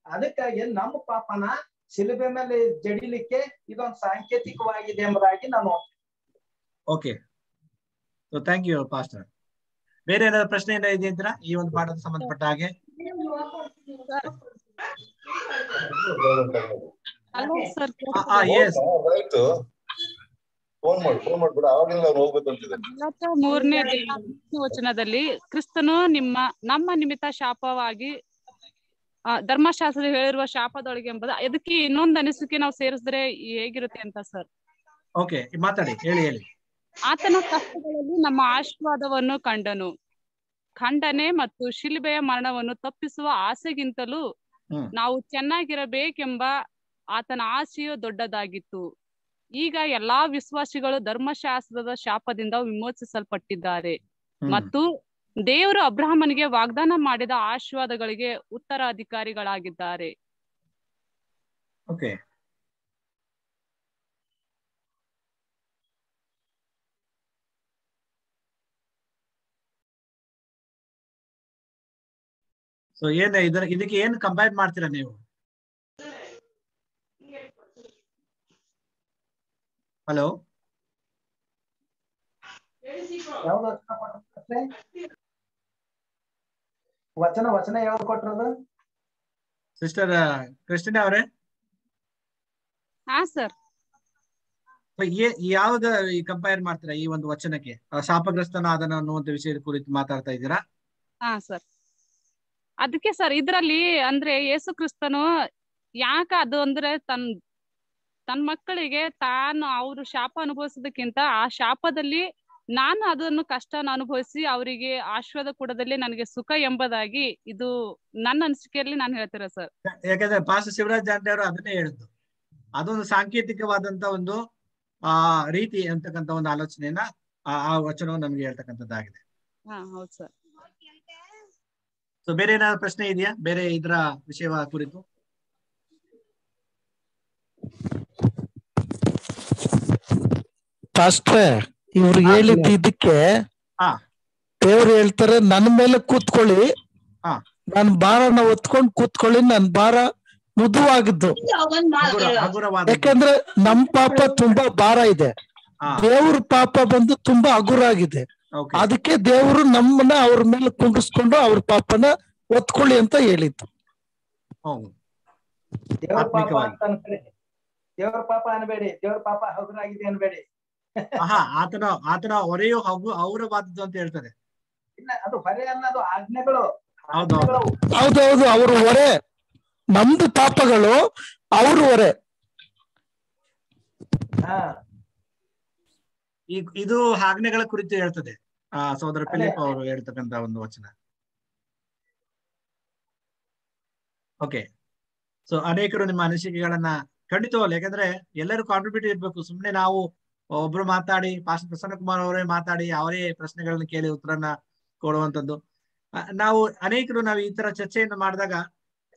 ಅದಕ್ಕಾಗಿ ನಮ್ಮ ಪಾಪನ ಶಿಲುಬೆ ಮೇಲೆ ಜಡಿಲಿಕ್ಕೆ ಇದೊಂದು ಸಾಂಕೇತಿಕವಾಗಿದೆ ಎಂಬುದಾಗಿ ನಾನು
okay so thank you pastor ಬೇರೆ ಏನಾದ್ರು ಪ್ರಶ್ನೆ ಏನ ಇದೆ ಅಂತೀರಾ ಈ ಒಂದು ಪಾಠದ ಸಂಬಂಧಪಟ್ಟ ಹಾಗೆ?
ಹಲೋ ಸರ್
ಎಸ್
ಆಯ್ತು. ಫೋನ್ ಮಾಡಿ ಫೋನ್ ಮಾಡ್ಬಿಡ ಅವಾಗಿಂದ ನಾನು ಹೋಗ್ಬೇಕು
ಮೂರನೇ ವಚನದಲ್ಲಿ ಕ್ರಿಸ್ತನು ನಿಮ್ಮ ನಮ್ಮ ನಿಮಿತ್ತ ಶಾಪವಾಗಿ ಧರ್ಮಶಾಸ್ತ್ರ ಹೇಳಿರುವ ಶಾಪದೊಳಗೆ ಎಂಬುದು ಅದಕ್ಕೆ ಇನ್ನೊಂದು ಅನಿಸಿಕೆ ನಾವು ಸೇರಿಸಿದ್ರೆ ಹೇಗಿರುತ್ತೆ ಅಂತ ಸರ್?
ಓಕೆ ಮಾತಾಡಿ ಹೇಳಿ ಹೇಳಿ.
ಆತನ ಕಷ್ಟಗಳಲ್ಲಿ ನಮ್ಮ ಆಶೀರ್ವಾದವನ್ನು ಕಂಡನು. ಖಂಡನೆ ಮತ್ತು ಶಿಲುಬೆಯ ಮರಣವನ್ನು ತಪ್ಪಿಸುವ ಆಸೆಗಿಂತಲೂ ನಾವು ಚೆನ್ನಾಗಿರಬೇಕೆಂಬ ಆತನ ಆಸೆಯು ದೊಡ್ಡದಾಗಿತ್ತು. ಈಗ ಎಲ್ಲಾ ವಿಶ್ವಾಸಿಗಳು ಧರ್ಮಶಾಸ್ತ್ರದ ಶಾಪದಿಂದ ವಿಮೋಚಿಸಲ್ಪಟ್ಟಿದ್ದಾರೆ. ಮತ್ತು ದೇವರು ಅಬ್ರಾಹ್ಮನಿಗೆ ವಾಗ್ದಾನ ಮಾಡಿದ ಆಶೀರ್ವಾದಗಳಿಗೆ ಉತ್ತರಾಧಿಕಾರಿಗಳಾಗಿದ್ದಾರೆ.
ಓಕೆ. ಸೊ ಏನ್ ಇದಕ್ಕೆ ಏನ್ ಕಂಪೇರ್ ಮಾಡ್ತೀರಾ ನೀವು? ಹಲೋ?
ಯಾವ್ದು ವಚನ ವಚನ ವಚನ ಯಾವ್ದು ಕೊಟ್ಟರು
ಸಿಸ್ಟರ್ ಕೃಷ್ಣ ಅವರೇ?
ಹಾ ಸರ್
ಯಾವ್ದ ಈ ಕಂಪೇರ್ ಮಾಡ್ತೀರಾ ಈ ಒಂದು ವಚನಕ್ಕೆ? ಆ, ಶಾಪಗ್ರಸ್ತನ ಅದನ್ನ ಅನ್ನುವಂತ ವಿಷಯದ ಕುರಿತು ಮಾತಾಡ್ತಾ ಇದ್ದೀರಾ?
ಹಾ ಸರ್ ಅದಕ್ಕೆ ಸರ್ ಇದ್ರಲ್ಲಿ ಅಂದ್ರೆ ಯೇಸು ಕ್ರಿಸ್ತನು ಯಾಕ ಅದು ಅಂದ್ರೆ ತನ್ ತನ್ನ ಮಕ್ಕಳಿಗೆ ತಾನು ಅವರು ಶಾಪ ಅನುಭವಿಸೋದಕ್ಕಿಂತ ಆ ಶಾಪದಲ್ಲಿ ನಾನು ಅದನ್ನು ಕಷ್ಟನ ಅನುಭವಿಸಿ ಅವರಿಗೆ ಆಶ್ವಾದ ಕೂಡದಲ್ಲಿ ನನಗೆ ಸುಖ ಎಂಬುದಾಗಿ ಇದು ನನ್ನ ಅನಿಸಿಕೆಯಲ್ಲಿ ನಾನು ಹೇಳ್ತೀರಾ ಸರ್.
ಯಾಕಂದ್ರೆ ಪಾಸ್ ಶಿವರಾಜ್ ಜಾಂಡೆ ಅವರು ಅದನ್ನೇ ಹೇಳಿದ್ದು. ಅದೊಂದು ಸಾಂಕೇತಿಕವಾದಂತ ಒಂದು ಆ ರೀತಿ ಅಂತಕ್ಕಂತ ಒಂದು ಆಲೋಚನೆಯನ್ನ ಆ ಆ ವಚನವು ನಮ್ಗೆ ಹೇಳ್ತಕ್ಕಂಥದ್ದಾಗಿದೆ.
ಹಾ ಹೌದು ಸರ್.
ಸೊ ಬೇರೆ ಏನಾದ್ರು ಪ್ರಶ್ನೆ ಇದೆಯಾ? ಬೇರೆ ಇದರ ವಿಷಯ ಕುರಿತು?
ಪಾಸ್ಟ್ರೆ ಇವ್ರು ಹೇಳಿದ್ದ ಇದಕ್ಕೆ
ಹಾ.
ದೇವ್ರು ಹೇಳ್ತಾರೆ ನನ್ನ ಮೇಲೆ ಕೂತ್ಕೊಳ್ಳಿ.
ಹಾ.
ನನ್ ಭಾರನ ಹೊತ್ಕೊಂಡ್ ಕೂತ್ಕೊಳ್ಳಿ ನನ್ ಭಾರ ಮೃದುವಾಗಿದ್ದು. ಯಾಕಂದ್ರೆ ನಮ್ ಪಾಪ ತುಂಬಾ ಭಾರ ಇದೆ. ದೇವ್ರ ಪಾಪ ಬಂದು ತುಂಬಾ ಹಗುರಾಗಿದೆ.
ಓಕೆ
ಅದಕ್ಕೆ ದೇವರು ನಮ್ಮನ್ನ ಅವ್ರ ಮೇಲೆ ಕುಂಡಿಸ್ಕೊಂಡು ಅವ್ರ ಪಾಪನ ಒತ್ಕೊಳ್ಳಿ ಅಂತ ಹೇಳಿದ್ದು.
ದೇವ್ರ ಪಾಪ ಅನ್ಬೇಡಿ. ದೇವ್ರ ಪಾಪ ಹಗುರಾಗಿದೆ ಅನ್ಬೇಡಿ.
ಆಹಾ ಆತನ ಆತನ ಹೊರೆಯು ಹಗು ಹಗುರವಾದದ್ದು ಅಂತ ಹೇಳ್ತಾರೆ.
ಇಲ್ಲ ಅದು ಹೊರೆ ಅನ್ನೋದು ಆಜ್ಞೆಗಳು.
ಹೌದು
ಆಜ್ಞೆಗಳು.
ಹೌದೌದು ಅವ್ರ ಹೊರೆ. ನಮ್ದು ಪಾಪಗಳು ಅವ್ರ ಹೊರೆ.
ಹಾ.
ಇದು ಆಜ್ಞೆಗಳ ಕುರಿತು ಹೇಳ್ತದೆ. ಆ ಸೋದರ ಫಿಲಿಪ್ ಅವರು ಹೇಳ್ತಕ್ಕಂತ ಒಂದು ವಚನ. ಓಕೆ. ಸೊ ಅನೇಕರು ನಿಮ್ಮ ಅನಿಸಿಕೆಗಳನ್ನ ಖಂಡಿತವಲ್ಲ ಯಾಕಂದ್ರೆ ಎಲ್ಲರೂ ಕಾಂಟ್ರಿಬ್ಯೂಟ್ ಇರ್ಬೇಕು. ಸುಮ್ಮನೆ ನಾವು ಒಬ್ರು ಮಾತಾಡಿ ಪಾಸ್ಟರ್ ಪ್ರಸನ್ನ ಕುಮಾರ್ ಅವರೇ ಮಾತಾಡಿ ಅವರೇ ಪ್ರಶ್ನೆಗಳನ್ನ ಕೇಳಿ ಉತ್ತರನ ಕೊಡುವಂತದ್ದು. ನಾವು ಅನೇಕರು ನಾವು ಈ ತರ ಚರ್ಚೆಯನ್ನು ಮಾಡಿದಾಗ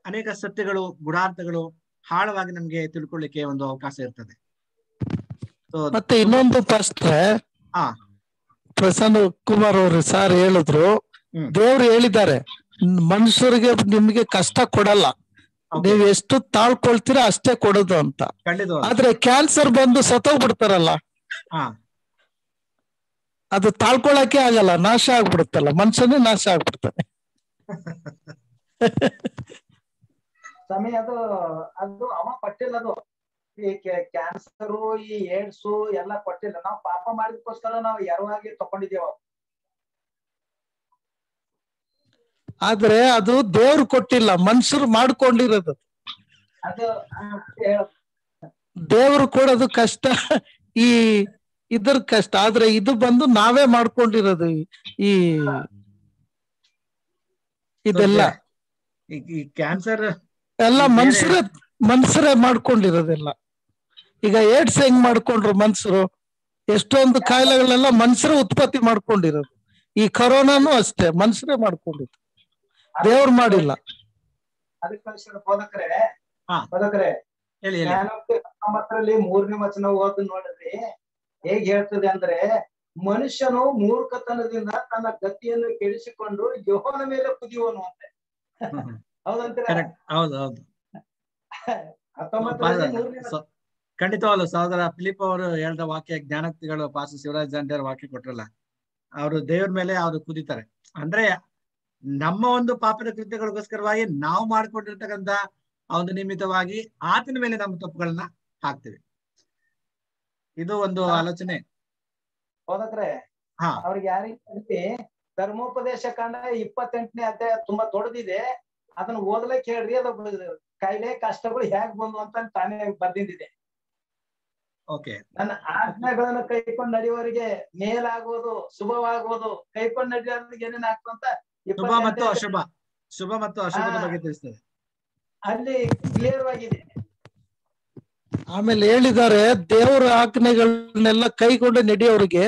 ಅನೇಕ ಸತ್ಯಗಳು ಗುಣಾರ್ಥಗಳು ಆಳವಾಗಿ ನಮ್ಗೆ ತಿಳ್ಕೊಳ್ಳಿಕ್ಕೆ ಒಂದು ಅವಕಾಶ ಇರ್ತದೆ.
ಮತ್ತೆ ಇನ್ನೊಂದು ಪ್ರಸನ್ನ ಕುಮಾರ್ ಅವರು ಸಾರ್ ಹೇಳಿದ್ರು. ದೇವ್ರು ಹೇಳಿದ್ದಾರೆ ಮನುಷ್ಯರಿಗೆ ನಿಮ್ಗೆ ಕಷ್ಟ ಕೊಡಲ್ಲ. ನೀವ್ ಎಷ್ಟು ತಾಳ್ಕೊಳ್ತೀರಾ ಅಷ್ಟೇ ಕೊಡೋದು ಅಂತ. ಆದ್ರೆ ಕ್ಯಾನ್ಸರ್ ಬಂದು ಸತ್ತೋಗ್ಬಿಡ್ತಾರಲ್ಲ. ಅದು ತಾಳ್ಕೊಳಕ್ಕೆ ಆಗಲ್ಲ ನಾಶ ಆಗ್ಬಿಡುತ್ತಲ್ಲ ಮನುಷ್ಯನೇ ನಾಶ ಆಗ್ಬಿಡ್ತಾನೆ
ಸ್ವಾಮಿ ಅದು ಅದು ಅವ ಕೊಟ್ಟಿಲ್ಲ ಅದು. ಈ ಕ್ಯಾನ್ಸರು ಈ ಏಡ್ಸು ಎಲ್ಲ ಕೊಟ್ಟಿಲ್ಲ. ನಾವು ಪಾಪ ಮಾಡಿದಕ್ಕೋಸ್ಕರ ನಾವು ಎರವಾಗಿ ತಕೊಂಡಿದ್ದೇವ
ಆದ್ರೆ ಅದು ದೇವ್ರು ಕೊಟ್ಟಿಲ್ಲ ಮನ್ಸರು ಮಾಡ್ಕೊಂಡಿರೋದು.
ಅದು
ದೇವ್ರು ಕೊಡೋದು ಕಷ್ಟ. ಈ ಇದ್ರ ಕಷ್ಟ. ಆದ್ರೆ ಇದು ಬಂದು ನಾವೇ ಮಾಡ್ಕೊಂಡಿರೋದು ಈ- ಇದೆಲ್ಲ.
ಈ- ಕ್ಯಾನ್ಸರ್
ಎಲ್ಲ ಮನ್ಸರ ಮನ್ಸರೇ ಮಾಡ್ಕೊಂಡಿರೋದೆಲ್ಲ. ಈಗ ಏಡ್ಸ್ ಹೆಂಗ್ ಮಾಡ್ಕೊಂಡ್ರು ಮನ್ಸರು? ಎಷ್ಟೊಂದು ಕಾಯಿಲೆಗಳೆಲ್ಲ ಮನ್ಸರ ಉತ್ಪತ್ತಿ ಮಾಡ್ಕೊಂಡಿರೋದು. ಈ ಕರೋನಾನು ಅಷ್ಟೇ ಮನ್ಸರೇ ಮಾಡ್ಕೊಂಡಿದ್ರು ದೇವ್ರು ಮಾಡಿಲ್ಲ.
ಮೂರನೇ ವಚನ ಓದ್ ನೋಡಿದ್ರಿ ಹೇಗ್ ಹೇಳ್ತದೆ ಅಂದ್ರೆ ಮನುಷ್ಯನು ಮೂರ್ಖತನದಿಂದ ತನ್ನ ಗತಿಯನ್ನು ಕೆಡಿಸಿಕೊಂಡು ಯೋಹನ ಮೇಲೆ ಕುದಿಯುವನು ಅಂತೆ.
ಹೌದು ಖಂಡಿತವಲ್ಲ ಸಹೋದರ ಫಿಲಿಪ್ ಅವರು ಹೇಳಿದ ವಾಕ್ಯ ಜ್ಞಾನಕ್ತಿಗಳು ಪಾಸ್ ಶಿವರಾಜ್ ಜಂಡರ್ ವಾಕ್ಯ ಕೊಟ್ರಲ್ಲ ಅವರು ದೇವ್ರ ಮೇಲೆ ಅವರು ಕುದಿತಾರೆ. ಅಂದ್ರೆ ನಮ್ಮ ಒಂದು ಪಾಪದ ಕೃತ್ಯಗಳಿಗೋಸ್ಕರವಾಗಿ ನಾವು ಮಾಡ್ಕೊಂಡಿರ್ತಕ್ಕಂತ ಒಂದು ನಿಮಿತ್ತವಾಗಿ ಆತನ ಮೇಲೆ ನಮ್ಮ ತಪ್ಪುಗಳನ್ನ ಹಾಕ್ತಿವಿ. ಇದು ಒಂದು ಆಲೋಚನೆ.
ಬೋಧಕರೇ
ಹಾ.
ಅವ್ರಿಗೆ ಯಾರಿಗೆ ಧರ್ಮೋಪದೇಶ ಕಾಂಡ ಇಪ್ಪತ್ತೆಂಟನೇ ಅಧ್ಯಾಯ ತುಂಬಾ ದೊಡ್ಡದಿದೆ. ಅದನ್ನ ಓದ್ಲಿಕ್ಕೆ ಹೇಳ್ರಿ ಅದು ಕಾಯಿಲೆ ಕಷ್ಟಗಳು ಹೇಗ್ ಬಂದು ಅಂತ ತಾನೇ ಬರ್ದಿಂದಿದೆ
ಓಕೆ.
ನನ್ನ ಆಜ್ಞೆಗಳನ್ನು ಕೈಕೊಂಡು ನಡೆಯುವವರಿಗೆ ಮೇಲಾಗುವುದು ಶುಭವಾಗುವುದು ಕೈಕೊಂಡು ನಡೆಯೋರಿಗೆ ಏನೇನ್ ಆಗ್ತಂತ
ಶುಭ ಮತ್ತು ಅಶುಭ. ಶುಭ ಮತ್ತು ಅಶುಭದ ಬಗ್ಗೆ ತಿಳಿಸ್ತದೆ.
ಅಲ್ಲಿ ಕ್ಲಿಯರ್ ಆಗಿದೆ.
ಆಮೇಲೆ ಹೇಳಿದ್ದಾರೆ ದೇವರ ಆಜ್ಞೆಗಳನ್ನೆಲ್ಲ ಕೈಗೊಂಡು ನಡೆಯೋರಿಗೆ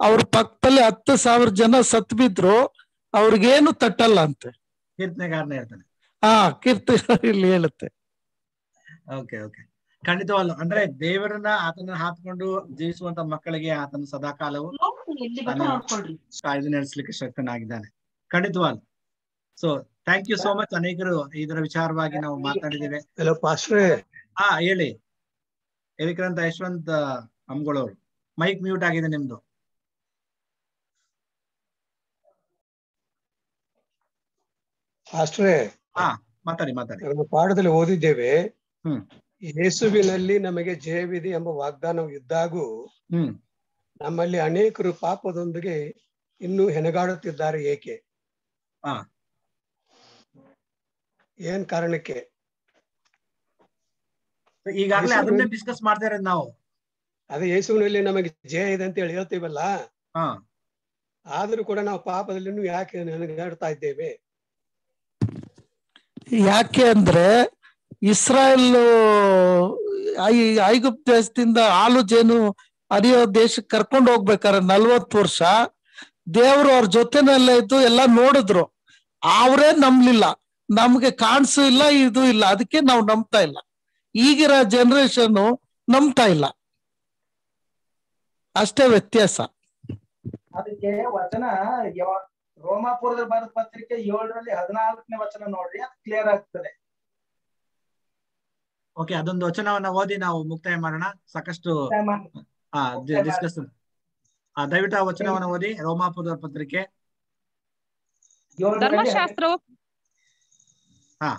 ಅವ್ರ ಪಕ್ಕದಲ್ಲಿ ಹತ್ತು ಸಾವಿರ ಜನ ಸತ್ ಬಿದ್ರು ಅವ್ರಿಗೇನು ತಟ್ಟಲ್ಲ ಅಂತೆ.
ಕೀರ್ತನೆಗಾರನ ಹೇಳ್ತಾನೆ.
ಹಾ ಕೀರ್ತಿ ಇಲ್ಲಿ ಹೇಳುತ್ತೆ.
Okay okay. ಖಂಡಿತವಲ್ಲ ಅಂದ್ರೆ ದೇವರನ್ನ ಆತನ ಹಾತ್ಕೊಂಡು ಜೀವಿಸುವಂತ ಮಕ್ಕಳಿಗೆ ಆತನ ಸದಾಕಾಲವು ಕಾಲವು ಕಾಯ್ದು ನಡೆಸಲಿಕ್ಕೆ ಶಕ್ತನಾಗಿದ್ದಾನೆ. ಖಂಡಿತವಲ್ಲ so thank you so much ಅನೇಕರು ಇದರ ವಿಚಾರವಾಗಿ ನಾವು ಮಾತಾಡಿದ್ದೇವೆ.
ಹಲೋ ಪಾಸ್ಟ್ರೇ
ಹಾ ಹೇಳಿ. ಎವಿಕ್ರಂತ ಯಶವಂತ ಹಮ್ಗಳವ್ರು ಮೈಕ್ ಮ್ಯೂಟ್ ಆಗಿದೆ ನಿಮ್ದು.
ಅಷ್ಟೇ
ಹಾ ಮಾತಾಡಿ ಮಾತಾಡಿ.
ನಮ್ಮ ಪಾಠದಲ್ಲಿ ಓದಿದ್ದೇವೆ ಯೇಸುವಿನಲ್ಲಿ ನಮಗೆ ಜಯವಿದೆ ಎಂಬ ವಾಗ್ದಾನವು ಇದ್ದಾಗೂ ನಮ್ಮಲ್ಲಿ ಅನೇಕರು ಪಾಪದೊಂದಿಗೆ ಇನ್ನೂ ಹೆಣಗಾಡುತ್ತಿದ್ದಾರೆ ಏಕೆ? ಏನ್ ಕಾರಣಕ್ಕೆ?
ಈಗಾಗಲೇ ಅದನ್ನೇ ಡಿಸ್ಕಸ್ ಮಾಡ್ತಾ ಇರೋದು ನಾವು.
ಅದೇ ಯೇಸುವಿನಲ್ಲಿ ನಮಗೆ ಜಯ ಇದೆ ಅಂತ ಹೇಳಿ ಹೇಳ್ತೀವಲ್ಲ?
ಹಾ.
ಆದ್ರೂ ಕೂಡ ನಾವು ಪಾಪದಲ್ಲಿ ಯಾಕೆ ನೆನಗಾಡ್ತಾ ಇದ್ದೇವೆ?
ಯಾಕೆ ಅಂದ್ರೆ ಇಸ್ರಾಯೇಲ್ ಐ- ಐಗುಪ್ತ ದೇಶದಿಂದ ಹಾಲು ಜೇನು ಅರಿಯೋ ದೇಶಕ್ಕೆ ಕರ್ಕೊಂಡು ಹೋಗ್ಬೇಕಾರೆ ನಲ್ವತ್ತು ವರ್ಷ ದೇವ್ರು ಅವ್ರ ಜೊತೆನಲ್ಲೇ ಇದ್ದು ಎಲ್ಲ ನೋಡಿದ್ರು. ಅವರೇ ನಂಬ್ಲಿಲ್ಲ. ನಮ್ಗೆ ಕಾಣಿಸು ಇಲ್ಲ ಇದು ಇಲ್ಲ. ಅದಕ್ಕೆ ನಾವು ನಂಬ್ತಾ ಇಲ್ಲ. ಈಗಿರೋ ಜನರೇಷನ್ ನಂಬ್ತಾ ಇಲ್ಲ. ಅಷ್ಟೇ ವ್ಯತ್ಯಾಸ.
ಅದಕ್ಕೆ ವಚನ ರೋಮಾಪುರದ ಭಾರತ ಪತ್ರಿಕೆ ಏಳರಲ್ಲಿ ಹದಿನಾಲ್ಕನೇ ವಚನ ನೋಡ್ರಿ ಅದು ಕ್ಲಿಯರ್ ಆಗ್ತದೆ.
ಓಕೆ ಅದೊಂದು ವಚನವನ್ನ ಓದಿ ನಾವು ಮುಕ್ತಾಯ ಮಾಡೋಣ. ಸಾಕಷ್ಟು ಆ ಡಿಸ್ಕಸ್ ದಯವಿಟ್ಟು ಆ ವಚನವನ್ನ ಓದಿ ರೋಮಾಪುರದ ಪತ್ರಿಕೆ.
ಧರ್ಮಶಾಸ್ತ್ರವು?
ಹಾ.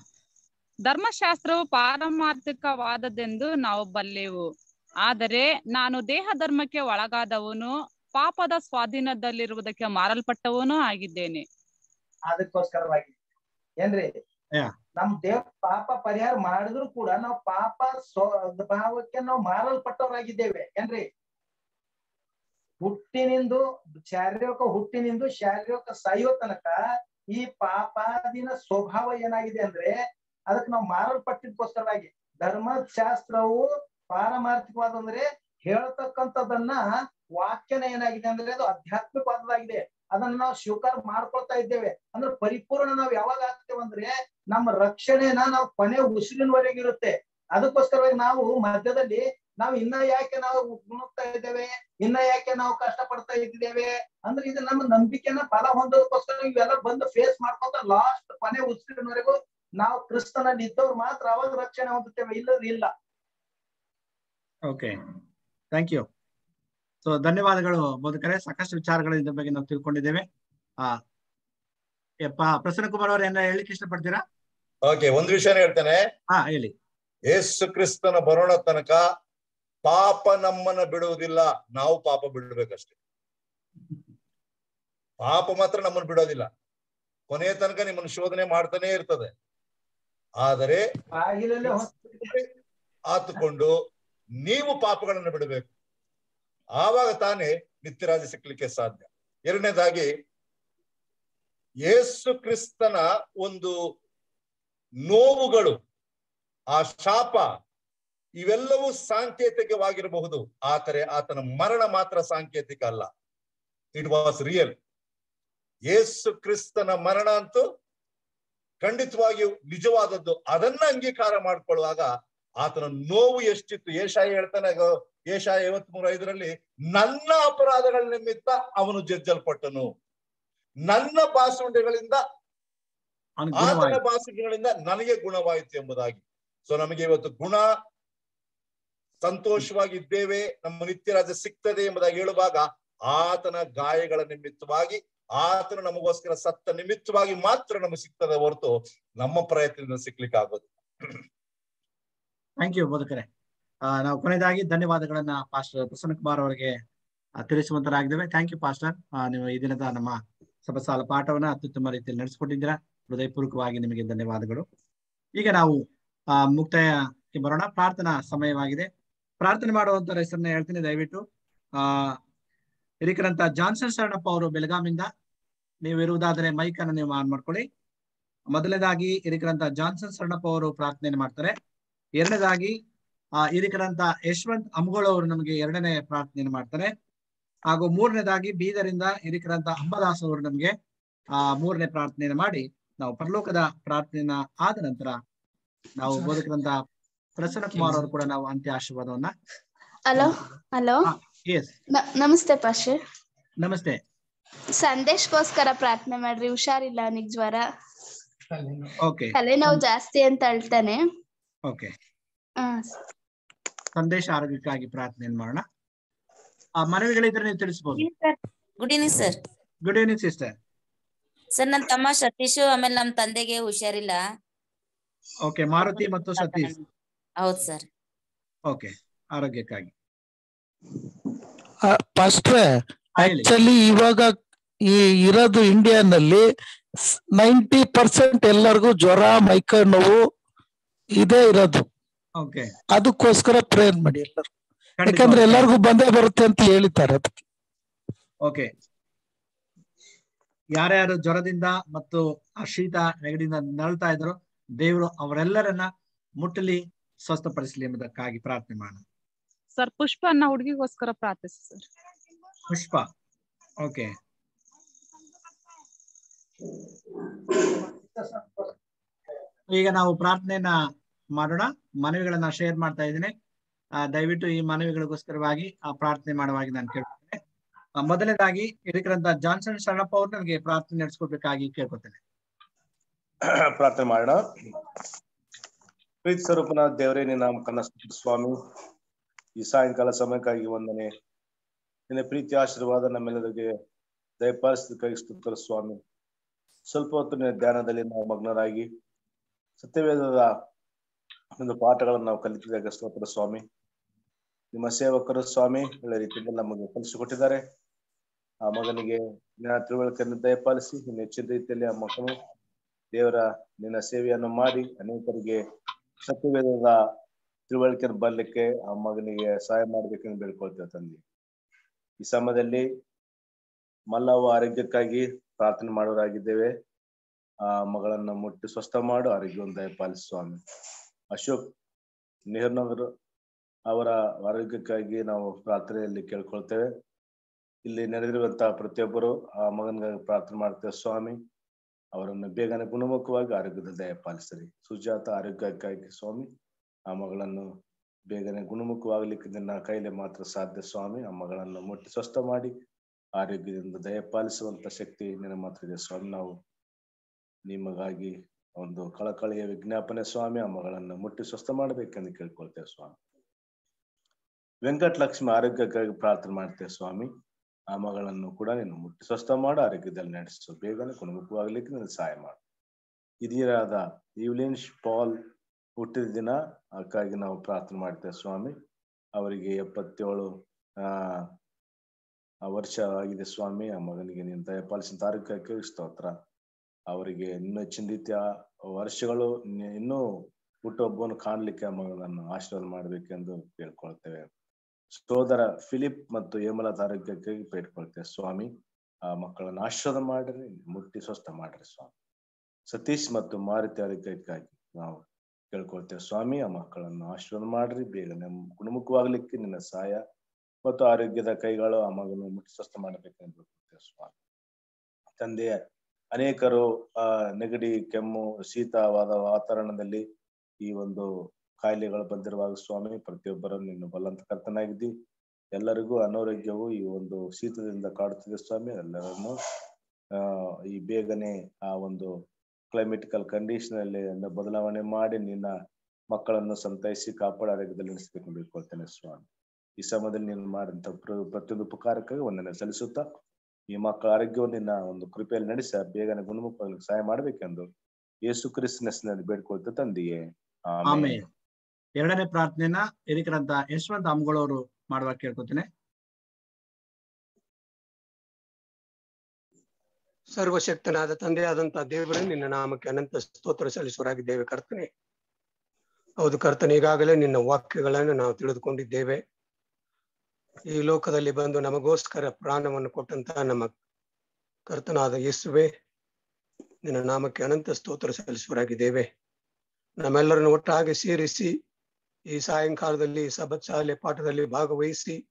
ಧರ್ಮಶಾಸ್ತ್ರವು ಪಾರಮಾರ್ಥಿಕವಾದದ್ದೆಂದು ನಾವು ಬಲ್ಲೆವು. ಆದರೆ ನಾನು ದೇಹ ಧರ್ಮಕ್ಕೆ ಒಳಗಾದವನು ಪಾಪದ ಸ್ವಾಧೀನದಲ್ಲಿರುವುದಕ್ಕೆ ಮಾರಲ್ಪಟ್ಟವನು ಆಗಿದ್ದೇನೆ.
ಅದಕ್ಕೋಸ್ಕರವಾಗಿ. ಏನ್ರಿ? ನಮ್ ದೇವ್ ಪಾಪ ಪರಿಹಾರ ಮಾಡಿದ್ರು ಕೂಡ ನಾವು ಪಾಪ ಸ್ವಭಾವಕ್ಕೆ ನಾವು ಮಾರಲ್ಪಟ್ಟವರಾಗಿದ್ದೇವೆ. ಏನ್ರಿ? ಹುಟ್ಟಿನಿಂದ ಶಾರೀರಿಕ ಹುಟ್ಟಿನಿಂದ ಶಾರೀರಿಕ ಸಾಯುವ ತನಕ ಈ ಪಾಪಾದಿನ ಸ್ವಭಾವ ಏನಾಗಿದೆ ಅಂದ್ರೆ ಅದಕ್ಕೆ ನಾವು ಮಾರಲ್ಪಟ್ಟಿದ್ಕೋಸ್ಕರವಾಗಿ ಧರ್ಮಶಾಸ್ತ್ರವು ಪಾರಮಾರ್ಥಿಕವಾದಂದ್ರೆ ಹೇಳ್ತಕ್ಕಂಥದ್ದನ್ನ ವಾಕ್ಯನ ಏನಾಗಿದೆ ಅಂದ್ರೆ ಅದು ಆಧ್ಯಾತ್ಮಿಕವಾದದಾಗಿದೆ ಅದನ್ನ ನಾವು ಸ್ವೀಕಾರ ಮಾಡ್ಕೊಳ್ತಾ ಇದ್ದೇವೆ. ಅಂದ್ರೆ ಪರಿಪೂರ್ಣ ನಾವು ಯಾವಾಗ ಆಗ್ತೇವೆ ಅಂದ್ರೆ ನಮ್ಮ ರಕ್ಷಣೆನ ನಾವು ಕೊನೆ ಉಸಿರಿನವರೆಗೆ ಇರುತ್ತೆ. ಅದಕ್ಕೋಸ್ಕರವಾಗಿ ನಾವು ಮಧ್ಯದಲ್ಲಿ ನಾವು ಇನ್ನ ಯಾಕೆ ನಾವು ಗುಣಗ್ತಾ ಇದ್ದೇವೆ, ಇನ್ನ ಯಾಕೆ ನಾವು ಕಷ್ಟ ಪಡ್ತಾ ಇದ್ದೇವೆ, ಅಂದ್ರೆ ಇದು ನಮ್ಮ ನಂಬಿಕೆನ ಫಲ ಹೊಂದೋದಕ್ಕೋಸ್ಕರ ಇವೆಲ್ಲ ಬಂದು ಫೇಸ್ ಮಾಡ್ಕೊಂತ ಲಾಸ್ಟ್ ಕೊನೆ ಉಸಿರಿನವರೆಗೂ ನಾವು ಕ್ರಿಸ್ತನಲ್ಲಿ ಇದ್ದವ್ರು ಮಾತ್ರ ಅವಾಗ ರಕ್ಷಣೆ ಹೊಂದುತ್ತೇವೆ ಇಲ್ಲದ್ರೆ ಇಲ್ಲ.
ಓಕೆ ಥ್ಯಾಂಕ್ ಯು ಸೊ ಧನ್ಯವಾದಗಳು ಬೋಧಕರೇ. ಸಾಕಷ್ಟು ವಿಚಾರಗಳು ಇದ್ರ ಬಗ್ಗೆ ನಾವು ತಿಳ್ಕೊಂಡಿದ್ದೇವೆ. ಆ ಯಪ್ಪ ಪ್ರಸನ್ನ ಕುಮಾರ್ ಅವ್ರ ಏನ ಹೇಳಿಕ್ ಇಷ್ಟಪಡ್ತೀರಾ?
ಓಕೆ ಒಂದ್ ವಿಷಯ ಹೇಳ್ತೇನೆ.
ಹಾ ಹೇಳಿ.
ಯೇಸು ಕ್ರಿಸ್ತನ ಬರೋಣ ತನಕ ಪಾಪ ನಮ್ಮನ್ನ ಬಿಡುವುದಿಲ್ಲ ನಾವು ಪಾಪ ಬಿಡಬೇಕಷ್ಟೇ. ಪಾಪ ಮಾತ್ರ ನಮ್ಮನ್ನು ಬಿಡೋದಿಲ್ಲ. ಕೊನೆಯ ತನಕ ನಿಮ್ಮನ್ನು ಶೋಧನೆ ಮಾಡ್ತಾನೆ ಇರ್ತದೆ. ಆದರೆ ಆತುಕೊಂಡು ನೀವು ಪಾಪಗಳನ್ನು ಬಿಡಬೇಕು. ಆವಾಗ ತಾನೇ ನಿತ್ಯರಾಜ ಸಿಕ್ಕಲಿಕ್ಕೆ ಸಾಧ್ಯ. ಎರಡನೇದಾಗಿ ಯೇಸು ಕ್ರಿಸ್ತನ ಒಂದು ನೋವುಗಳು ಆ ಶಾಪ ಇವೆಲ್ಲವೂ ಸಾಂಕೇತಿಕವಾಗಿರಬಹುದು. ಆದರೆ ಆತನ ಮರಣ ಮಾತ್ರ ಸಾಂಕೇತಿಕ ಅಲ್ಲ. ಇಟ್ ವಾಸ್ ರಿಯಲ್ ಯೇಸು ಕ್ರಿಸ್ತನ ಮರಣ ಅಂತೂ ಖಂಡಿತವಾಗಿಯೂ ನಿಜವಾದದ್ದು. ಅದನ್ನ ಅಂಗೀಕಾರ ಮಾಡ್ಕೊಳ್ಳುವಾಗ ಆತನ ನೋವು ಎಷ್ಟಿತ್ತು? ಏಷಾಯ ಹೇಳ್ತಾನೆ ಏಷಾಯ ಐವತ್ ಮೂರ ಐದರಲ್ಲಿ ನನ್ನ ಅಪರಾಧಗಳ ನಿಮಿತ್ತ ಅವನು ಜಜ್ಜಲ್ಪಟ್ಟನು. ನನ್ನ ಬಾಸುಂಡೆಗಳಿಂದ ಆತನ ಬಾಸುಂಡೆಗಳಿಂದ ನನಗೆ ಗುಣವಾಯಿತು ಎಂಬುದಾಗಿ. ಸೊ ನಮಗೆ ಇವತ್ತು ಗುಣ ಸಂತೋಷವಾಗಿದ್ದೇವೆ. ನಮ್ಮ ನಿತ್ಯ ರಾಜ ಸಿಗ್ತದೆ ಎಂಬುದಾಗಿ ಹೇಳುವಾಗ ಆತನ ಗಾಯಗಳ ನಿಮಿತ್ತವಾಗಿ ಆತನು ನಮಗೋಸ್ಕರ ಸತ್ತ ನಿಮಿತ್ತವಾಗಿ ಮಾತ್ರ ನಮಗೆ ಸಿಗ್ತದೆ ಹೊರತು ನಮ್ಮ ಪ್ರಯತ್ನದಿಂದ ಸಿಕ್ಲಿಕ್ಕೆ ಆಗೋದು
ಥ್ಯಾಂಕ್ ಯು ಬೋಧಕರೇ ನಾವು ಕೊನೆಯದಾಗಿ ಧನ್ಯವಾದಗಳನ್ನ ಪಾಸ್ಟರ್ ಪ್ರಸನ್ನ ಕುಮಾರ್ ಅವರಿಗೆ ತಿಳಿಸುವಂತರಾಗಿದ್ದೇವೆ. Thank you pastor. ನೀವು ಈ ದಿನದ ನಮ್ಮ ಸಭಸಾಲ ಪಾಠವನ್ನ ಅತ್ಯುತ್ತಮ ರೀತಿಯಲ್ಲಿ ನಡೆಸಿಕೊಟ್ಟಿದ್ದೀರಾ. ಹೃದಯಪೂರ್ವಕವಾಗಿ ನಿಮಗೆ ಧನ್ಯವಾದಗಳು. ಈಗ ನಾವು, ಆ, ಮುಕ್ತಾಯಕ್ಕೆ ಬರೋಣ. ಪ್ರಾರ್ಥನಾ ಸಮಯವಾಗಿದೆ. ಪ್ರಾರ್ಥನೆ ಮಾಡುವಂತ ಹೆಸರನ್ನ ಹೇಳ್ತೀನಿ, ದಯವಿಟ್ಟು. ಆ, ಹಿರಿಕರಂತ ಜಾನ್ಸನ್ ಶರಣಪ್ಪ ಅವರು ಬೆಳಗಾಮಿಂದ ನೀವು ಇರುವುದಾದರೆ ಮೈಕ್ ಅನ್ನು ನೀವು ಆನ್ ಮಾಡ್ಕೊಳ್ಳಿ. ಮೊದಲನೇದಾಗಿ ಇರಿಕರಂತ ಜಾನ್ಸನ್ ಶರಣಪ್ಪ ಅವರು ಪ್ರಾರ್ಥನೆ ಮಾಡ್ತಾರೆ. ಎರಡನೇದಾಗಿ ಆ ಹಿರಿಕರಂತ ಯಶವಂತ್ ಅಮ್ಗೋಳ್ ಅವರು ನಮಗೆ ಎರಡನೇ ಪ್ರಾರ್ಥನೆಯನ್ನು ಮಾಡ್ತಾರೆ. ಹಾಗೂ ಮೂರನೇದಾಗಿ ಬೀದರಿಂದ ಹಿರಿಕರಂತ ಅಂಬದಾಸ್ ಅವರು ನಮಗೆ ಆ ಮೂರನೇ ಪ್ರಾರ್ಥನೆಯನ್ನು ಮಾಡಿ ನಾವು ಪರಲೋಕದ ಪ್ರಾರ್ಥನೆಯನ್ನ ಆದ ನಂತರ ನಾವು ಬೋಧಕರಂತ ಪ್ರಸನ್ನ ಕುಮಾರ್ ಅವರು ಕೂಡ ನಾವು ಅಂತ್ಯ ಆಶೀರ್ವಾದವನ್ನ
ಹಲೋ ಹಲೋ
ಎಸ್
ನಮಸ್ತೆ ಪಾಶೆ
ನಮಸ್ತೆ.
ಸಂದೇಶಕ್ಕೋಸ್ಕರ ಪ್ರಾರ್ಥನೆ ಮಾಡ್ರಿ ಹುಷಾರಿಲ್ಲ ಅವನಿಗೆ ಜ್ವರ.
ಓಕೆ
ತಲೆನೋವು ಜಾಸ್ತಿ ಅಂತ ಅಳ್ತಾನೆ
ಓಕೆ
ಹಾ.
ಸಂದೇಶ ಆರೋಗ್ಯಕ್ಕಾಗಿ ಪ್ರಾರ್ಥನೆ ಮಾಡೋಣ? ಆ ಮನವಿಗಳಿದ್ರೆ ನೀವು ತಿಳಿಸಬಹುದು
good evening sir
good evening sister
sir ನನ್ನ ತಮ್ಮ ಸತೀಶ್ ಆಮೇಲೆ ನಮ್ಮ ತಂದೆಗೆ ಹುಷಾರಿಲ್ಲ.
ಓಕೆ ಮಾರುತಿ ಮತ್ತು ಸತೀಶ್.
ಹೌದು ಸರ್
ಓಕೆ ಆರೋಗ್ಯಕ್ಕಾಗಿ.
ಫಸ್ಟ್ರೆ ಆಕ್ಚುಲಿ ಇವಾಗ ಈ ಇರೋದು ಇಂಡಿಯಾನಲ್ಲಿ ನೈಂಟಿ ಪರ್ಸೆಂಟ್ ಎಲ್ಲರಿಗೂ ಜ್ವರ ಮೈಕೈ ನೋವು ಇದೇ ಇರೋದು.
ಓಕೆ
ಅದಕ್ಕೋಸ್ಕರ ಪ್ರೇರ್ ಮಾಡಿ ಎಲ್ಲರೂ. ಯಾಕಂದ್ರೆ ಎಲ್ಲರಿಗೂ ಬಂದೇ ಬರುತ್ತೆ ಅಂತ ಹೇಳಿದ್ದಾರೆ ಅದಕ್ಕೆ.
ಓಕೆ ಯಾರ್ಯಾರು ಜ್ವರದಿಂದ ಮತ್ತು ಆ ಶೀತ ನೆಗಡಿಯಿಂದ ನರಳ್ತಾ ಇದ್ರು ದೇವರು ಅವರೆಲ್ಲರನ್ನ ಮುಟ್ಟಲಿ ಸ್ವಸ್ಥಪಡಿಸಲಿ ಎಂಬುದಕ್ಕಾಗಿ ಪ್ರಾರ್ಥನೆ ಮಾಡೋಣ.
ಸರ್ ಪುಷ್ಪ ಅನ್ನ ಹುಡುಗಿಗೋಸ್ಕರ ಪ್ರಾರ್ಥಿಸಿ ಸರ್
ಪುಷ್ಪ. ಓಕೆ ಈಗ ನಾವು ಪ್ರಾರ್ಥನೆಯನ್ನ ಮಾಡೋಣ. ಮನವಿಗಳನ್ನ ಶೇರ್ ಮಾಡ್ತಾ ಇದ್ದೀನಿ. ದಯವಿಟ್ಟು ಈ ಮನವಿಗಳಿಗೋಸ್ಕರವಾಗಿ ಆ ಪ್ರಾರ್ಥನೆ ಮಾಡುವಾಗಿ ನಾನು ಕೇಳ್ತೇನೆ ಆ, ಮೊದಲನೇದಾಗಿ ಇದಕ್ಕಿರಂತ ಜಾನ್ಸನ್ ಶರಣಪ್ಪ ಅವರು ನನಗೆ ಪ್ರಾರ್ಥನೆ ನಡೆಸ್ಕೊಡ್ಬೇಕಾಗಿ ಕೇಳ್ಕೊತೇನೆ. *clears throat*
ಪ್ರಾರ್ಥನೆ ಮಾಡೋಣ. ಪ್ರೀತಿ ಸ್ವರೂಪನ ದೇವರೇ ನಿನ್ನ ಸ್ವಾಮಿ. ಈ ಸಾಯಂಕಾಲ ಸಮಯಕ್ಕಾಗಿ ವಂದನೆ. ನಿನ್ನ ಪ್ರೀತಿ ಆಶೀರ್ವಾದ ನಮ್ಮೆಲ್ಲರಿಗೆ ದಯಪಾಲಿಸಿದಕ್ಕಾಗಿ ಸ್ತುತರ ಸ್ವಾಮಿ. ಸ್ವಲ್ಪ ಹೊತ್ತು ನಿನ್ನ ಧ್ಯಾನದಲ್ಲಿ ನಾವು ಮಗ್ನರಾಗಿ ಸತ್ಯವೇದದ ಒಂದು ಪಾಠಗಳನ್ನು ನಾವು ಕಲಿತಿದ್ದಾಗ ಸ್ತೋತ್ರ ಸ್ವಾಮಿ. ನಿಮ್ಮ ಸೇವಕರು ಸ್ವಾಮಿ, ಒಳ್ಳೆ ರೀತಿಯಲ್ಲಿ ನಮಗೆ ಕಲಿಸಿಕೊಟ್ಟಿದ್ದಾರೆ. ಆ ಮಗನಿಗೆ ನಿನ್ನ ತಿಳುವಳಿಕೆಯನ್ನು ದಯಪಾಲಿಸಿ ನಿನ್ನ ಹೆಚ್ಚಿನ ರೀತಿಯಲ್ಲಿ ಆ ಮಕ್ಕಳು ದೇವರ ನಿನ್ನ ಸೇವೆಯನ್ನು ಮಾಡಿ, ಅನೇಕರಿಗೆ ಸತ್ಯವೇದದ ತಿಳುವಳಿಕೆಯನ್ನು ಬರ್ಲಿಕ್ಕೆ ಆ ಮಗನಿಗೆ ಸಹಾಯ ಮಾಡ್ಬೇಕೆಂದು ಬೇಡ್ಕೊಳ್ತೇವೆ ತಂದೆ. ಈ ಸಮಯದಲ್ಲಿ ಮಲ್ಲವ್ವ ಆರೋಗ್ಯಕ್ಕಾಗಿ ಪ್ರಾರ್ಥನೆ ಮಾಡೋರಾಗಿದ್ದೇವೆ. ಆ ಮಗಳನ್ನ ಮುಟ್ಟಿ ಸ್ವಸ್ಥ ಮಾಡು ಆರೋಗ್ಯವನ್ನು ದಯಪಾಲಿಸು ಸ್ವಾಮಿ. ಅಶೋಕ್ ನೆಹರ್ನಗರ್ ಅವರ ಆರೋಗ್ಯಕ್ಕಾಗಿ ನಾವು ಪ್ರಾರ್ಥನೆಯಲ್ಲಿ ಕೇಳ್ಕೊಳ್ತೇವೆ. ಇಲ್ಲಿ ನೆರೆದಿರುವಂತಹ ಪ್ರತಿಯೊಬ್ಬರು ಆ ಮಗನಿಗಾಗಿ ಪ್ರಾರ್ಥನೆ ಮಾಡ್ತೇವೆ ಸ್ವಾಮಿ. ಅವರನ್ನು ಬೇಗನೆ ಗುಣಮುಖವಾಗಿ ಆರೋಗ್ಯದ ದಯ ಪಾಲಿಸಿರಿ. ಸುಜಾತ ಆರೋಗ್ಯಕ್ಕಾಗಿ ಸ್ವಾಮಿ, ಆ ಮಗಳನ್ನು ಬೇಗನೆ ಗುಣಮುಖವಾಗಲಿಕ್ಕೆ ನಿನ್ನ ಕೈಲೆ ಮಾತ್ರ ಸಾಧ್ಯ ಸ್ವಾಮಿ. ಆ ಮಗಳನ್ನು ಮುಟ್ಟಿ ಸ್ವಸ್ಥ ಮಾಡಿ, ಆರೋಗ್ಯದಿಂದ ದಯ ಪಾಲಿಸುವಂತ ಶಕ್ತಿ ನಿನ್ನ ಮಾತ್ರ ಇದೆ ಸ್ವಾಮಿ. ನಾವು ನಿಮಗಾಗಿ ಒಂದು ಕಳಕಳಿಯ ವಿಜ್ಞಾಪನೆ ಸ್ವಾಮಿ. ಆ ಮಗಳನ್ನು ಮುಟ್ಟಿ ಸ್ವಸ್ಥ ಮಾಡಬೇಕೆಂದು ಕೇಳ್ಕೊಳ್ತೇವೆ ಸ್ವಾಮಿ. ವೆಂಕಟಲಕ್ಷ್ಮಿ ಆರೋಗ್ಯಕ್ಕಾಗಿ ಪ್ರಾರ್ಥನೆ ಮಾಡ್ತೇವೆ ಸ್ವಾಮಿ. ಆ ಮಗಳನ್ನು ಕೂಡ ನೀನು ಮುಟ್ಟಿ ಸ್ವಸ್ಥ ಮಾಡು, ಆರೋಗ್ಯದಲ್ಲಿ ನಡೆಸು. ಬೇಗನೆ ಗುಣಮುಖವಾಗಲಿಕ್ಕೆ ನೀನು ಸಹಾಯ ಮಾಡು. ಹಿರಿಯರಾದ ಈವ್ಲಿನ್ ಪಾಲ್ ಹುಟ್ಟಿದ ದಿನ, ಅದಕ್ಕಾಗಿ ನಾವು ಪ್ರಾರ್ಥನೆ ಮಾಡ್ತೇವೆ ಸ್ವಾಮಿ. ಅವರಿಗೆ ಎಪ್ಪತ್ತೇಳು ವರ್ಷ ಆಗಿದೆ ಸ್ವಾಮಿ. ಆ ಮಗನಿಗೆ ನಿನ್ನ ದಯಪಾಲಿಸಿದ ಆರೋಗ್ಯಕ್ಕೆ ಸ್ತೋತ್ರ. ಅವರಿಗೆ ಇನ್ನೂ ರೀತಿಯ ವರ್ಷಗಳು, ಇನ್ನು- ಹುಟ್ಟುಹಬ್ಬವನ್ನು ಕಾಣಲಿಕ್ಕೆ ಆ ಮಗಳನ್ನು ಆಶೀರ್ವಾದ ಮಾಡಬೇಕೆಂದು ಕೇಳ್ಕೊಳ್ತೇವೆ. ಸೋದರ ಫಿಲಿಪ್ ಮತ್ತು ಹೇಮಲ ತಾರೀಕಕ್ಕಾಗಿ ಬೇಡ್ಕೊಳ್ತೇವೆ ಸ್ವಾಮಿ. ಆ ಮಕ್ಕಳನ್ನು ಆಶೀರ್ವಾದ ಮಾಡ್ರಿ, ಮುಟ್ಟಿ ಸ್ವಸ್ಥ ಮಾಡ್ರಿ ಸ್ವಾಮಿ. ಸತೀಶ್ ಮತ್ತು ಮಾರುತಿ ಆರೋಗ್ಯಕ್ಕಾಗಿ ನಾವು ಕೇಳ್ಕೊಳ್ತೇವೆ. ಸ್ವಾಮಿ, ಆ ಮಕ್ಕಳನ್ನು ಆಶೀರ್ವಾದ ಮಾಡ್ರಿ. ಬೇಗನೆ ಗುಣಮುಖವಾಗ್ಲಿಕ್ಕೆ ನಿನ್ನ ಸಹಾಯ ಮತ್ತು ಆರೋಗ್ಯದ ಕೈಗಳು ಆ ಮಗನು ಮುಟ್ಟಿ ಸ್ವಸ್ಥ ಬೇಡ್ಕೊಳ್ತೇವೆ ಸ್ವಾಮಿ. ತಂದೆಯ ಅನೇಕರು, ಆ, ನೆಗಡಿ, ಕೆಮ್ಮು ಶೀತವಾದ ವಾತಾವರಣದಲ್ಲಿ ಈ ಒಂದು ಕಾಯಿಲೆಗಳು ಬಂದಿರುವಾಗ ಸ್ವಾಮಿ ಪ್ರತಿಯೊಬ್ಬರನ್ನು ನಿನ್ನ ಬಲ್ಲಂತ ಕರ್ತನಾಗಿದ್ದಿ. ಎಲ್ಲರಿಗೂ ಅನಾರೋಗ್ಯವು ಈ ಒಂದು ಶೀತದಿಂದ ಕಾಡುತ್ತಿದೆ ಸ್ವಾಮಿ. ಎಲ್ಲರನ್ನು ಈ ಬೇಗನೆ ಆ ಒಂದು ಕ್ಲೈಮೆಟಿಕಲ್ ಕಂಡೀಷನ್ ಅಲ್ಲಿ ಬದಲಾವಣೆ ಮಾಡಿ ನಿನ್ನ ಮಕ್ಕಳನ್ನು ಸಂತೈಸಿ ಕಾಪಾಡ ಆರೋಗ್ಯದಲ್ಲಿ ನಡೆಸಬೇಕು ಬೇಡ್ಕೊಳ್ತೇನೆ ಸ್ವಾಮಿ. ಈ ಸಮಯದಲ್ಲಿ ನೀನು ಮಾಡಿದಂತ ಪ್ರ- ಪ್ರತಿಯೊಂದು ಉಪಕಾರಕ್ಕಾಗಿ ಒಂದನ್ನು ಸಲ್ಲಿಸುತ್ತಾ, ಈ ಮಕ್ಕಳ ಆರೋಗ್ಯವನ್ನು ನಿನ್ನ ಒಂದು ಕೃಪೆಯಲ್ಲಿ ನಡೆಸ ಬೇಗನೆ ಗುಣಮುಖವಾಗಿ ಸಹಾಯ ಮಾಡಬೇಕೆಂದು ಯೇಸು ಕ್ರಿಸ್ತನ ಹೆಸರಿನಲ್ಲಿ ಬೇಡ್ಕೊಳ್ತಾ ತಂದೆಯೇ. ಆಮೇಲೆ
ಎರಡನೇ ಪ್ರಾರ್ಥನೆನ ಹಿರಿಕರಂತ ಯಶವಂತ ಅಮ್ಗಳವರು ಮಾಡುವ ಕೇಳ್ಕೊತೇನೆ
ಸರ್ವಶಕ್ತನಾದ ತಂದೆಯಾದಂತ ದೇವರೇ, ನಿನ್ನ ನಾಮಕ್ಕೆ ಅನಂತ ಸ್ತೋತ್ರ ಸಲ್ಲಿಸುವರಾಗಿದ್ದೇವೆ ಕರ್ತನೆ. ಹೌದು ಕರ್ತನೆ, ಈಗಾಗಲೇ ನಿನ್ನ ವಾಕ್ಯಗಳನ್ನು ನಾವು ತಿಳಿದುಕೊಂಡಿದ್ದೇವೆ. ಈ ಲೋಕದಲ್ಲಿ ಬಂದು ನಮಗೋಸ್ಕರ ಪ್ರಾಣವನ್ನು ಕೊಟ್ಟಂತಹ ನಮ್ಮ ಕರ್ತನಾದ ಯೇಸುವೆ, ನಿನ್ನ ನಾಮಕ್ಕೆ ಅನಂತ ಸ್ತೋತ್ರ ಸಲ್ಲಿಸುವರಾಗಿದ್ದೇವೆ ನಮ್ಮೆಲ್ಲರನ್ನು ಒಟ್ಟಾಗಿ ಸೇರಿಸಿ, ಈ ಸಾಯಂಕಾಲದಲ್ಲಿ ಸಬತ್ ಶಾಲೆ ಪಾಠದಲ್ಲಿ ಭಾಗವಹಿಸಿ,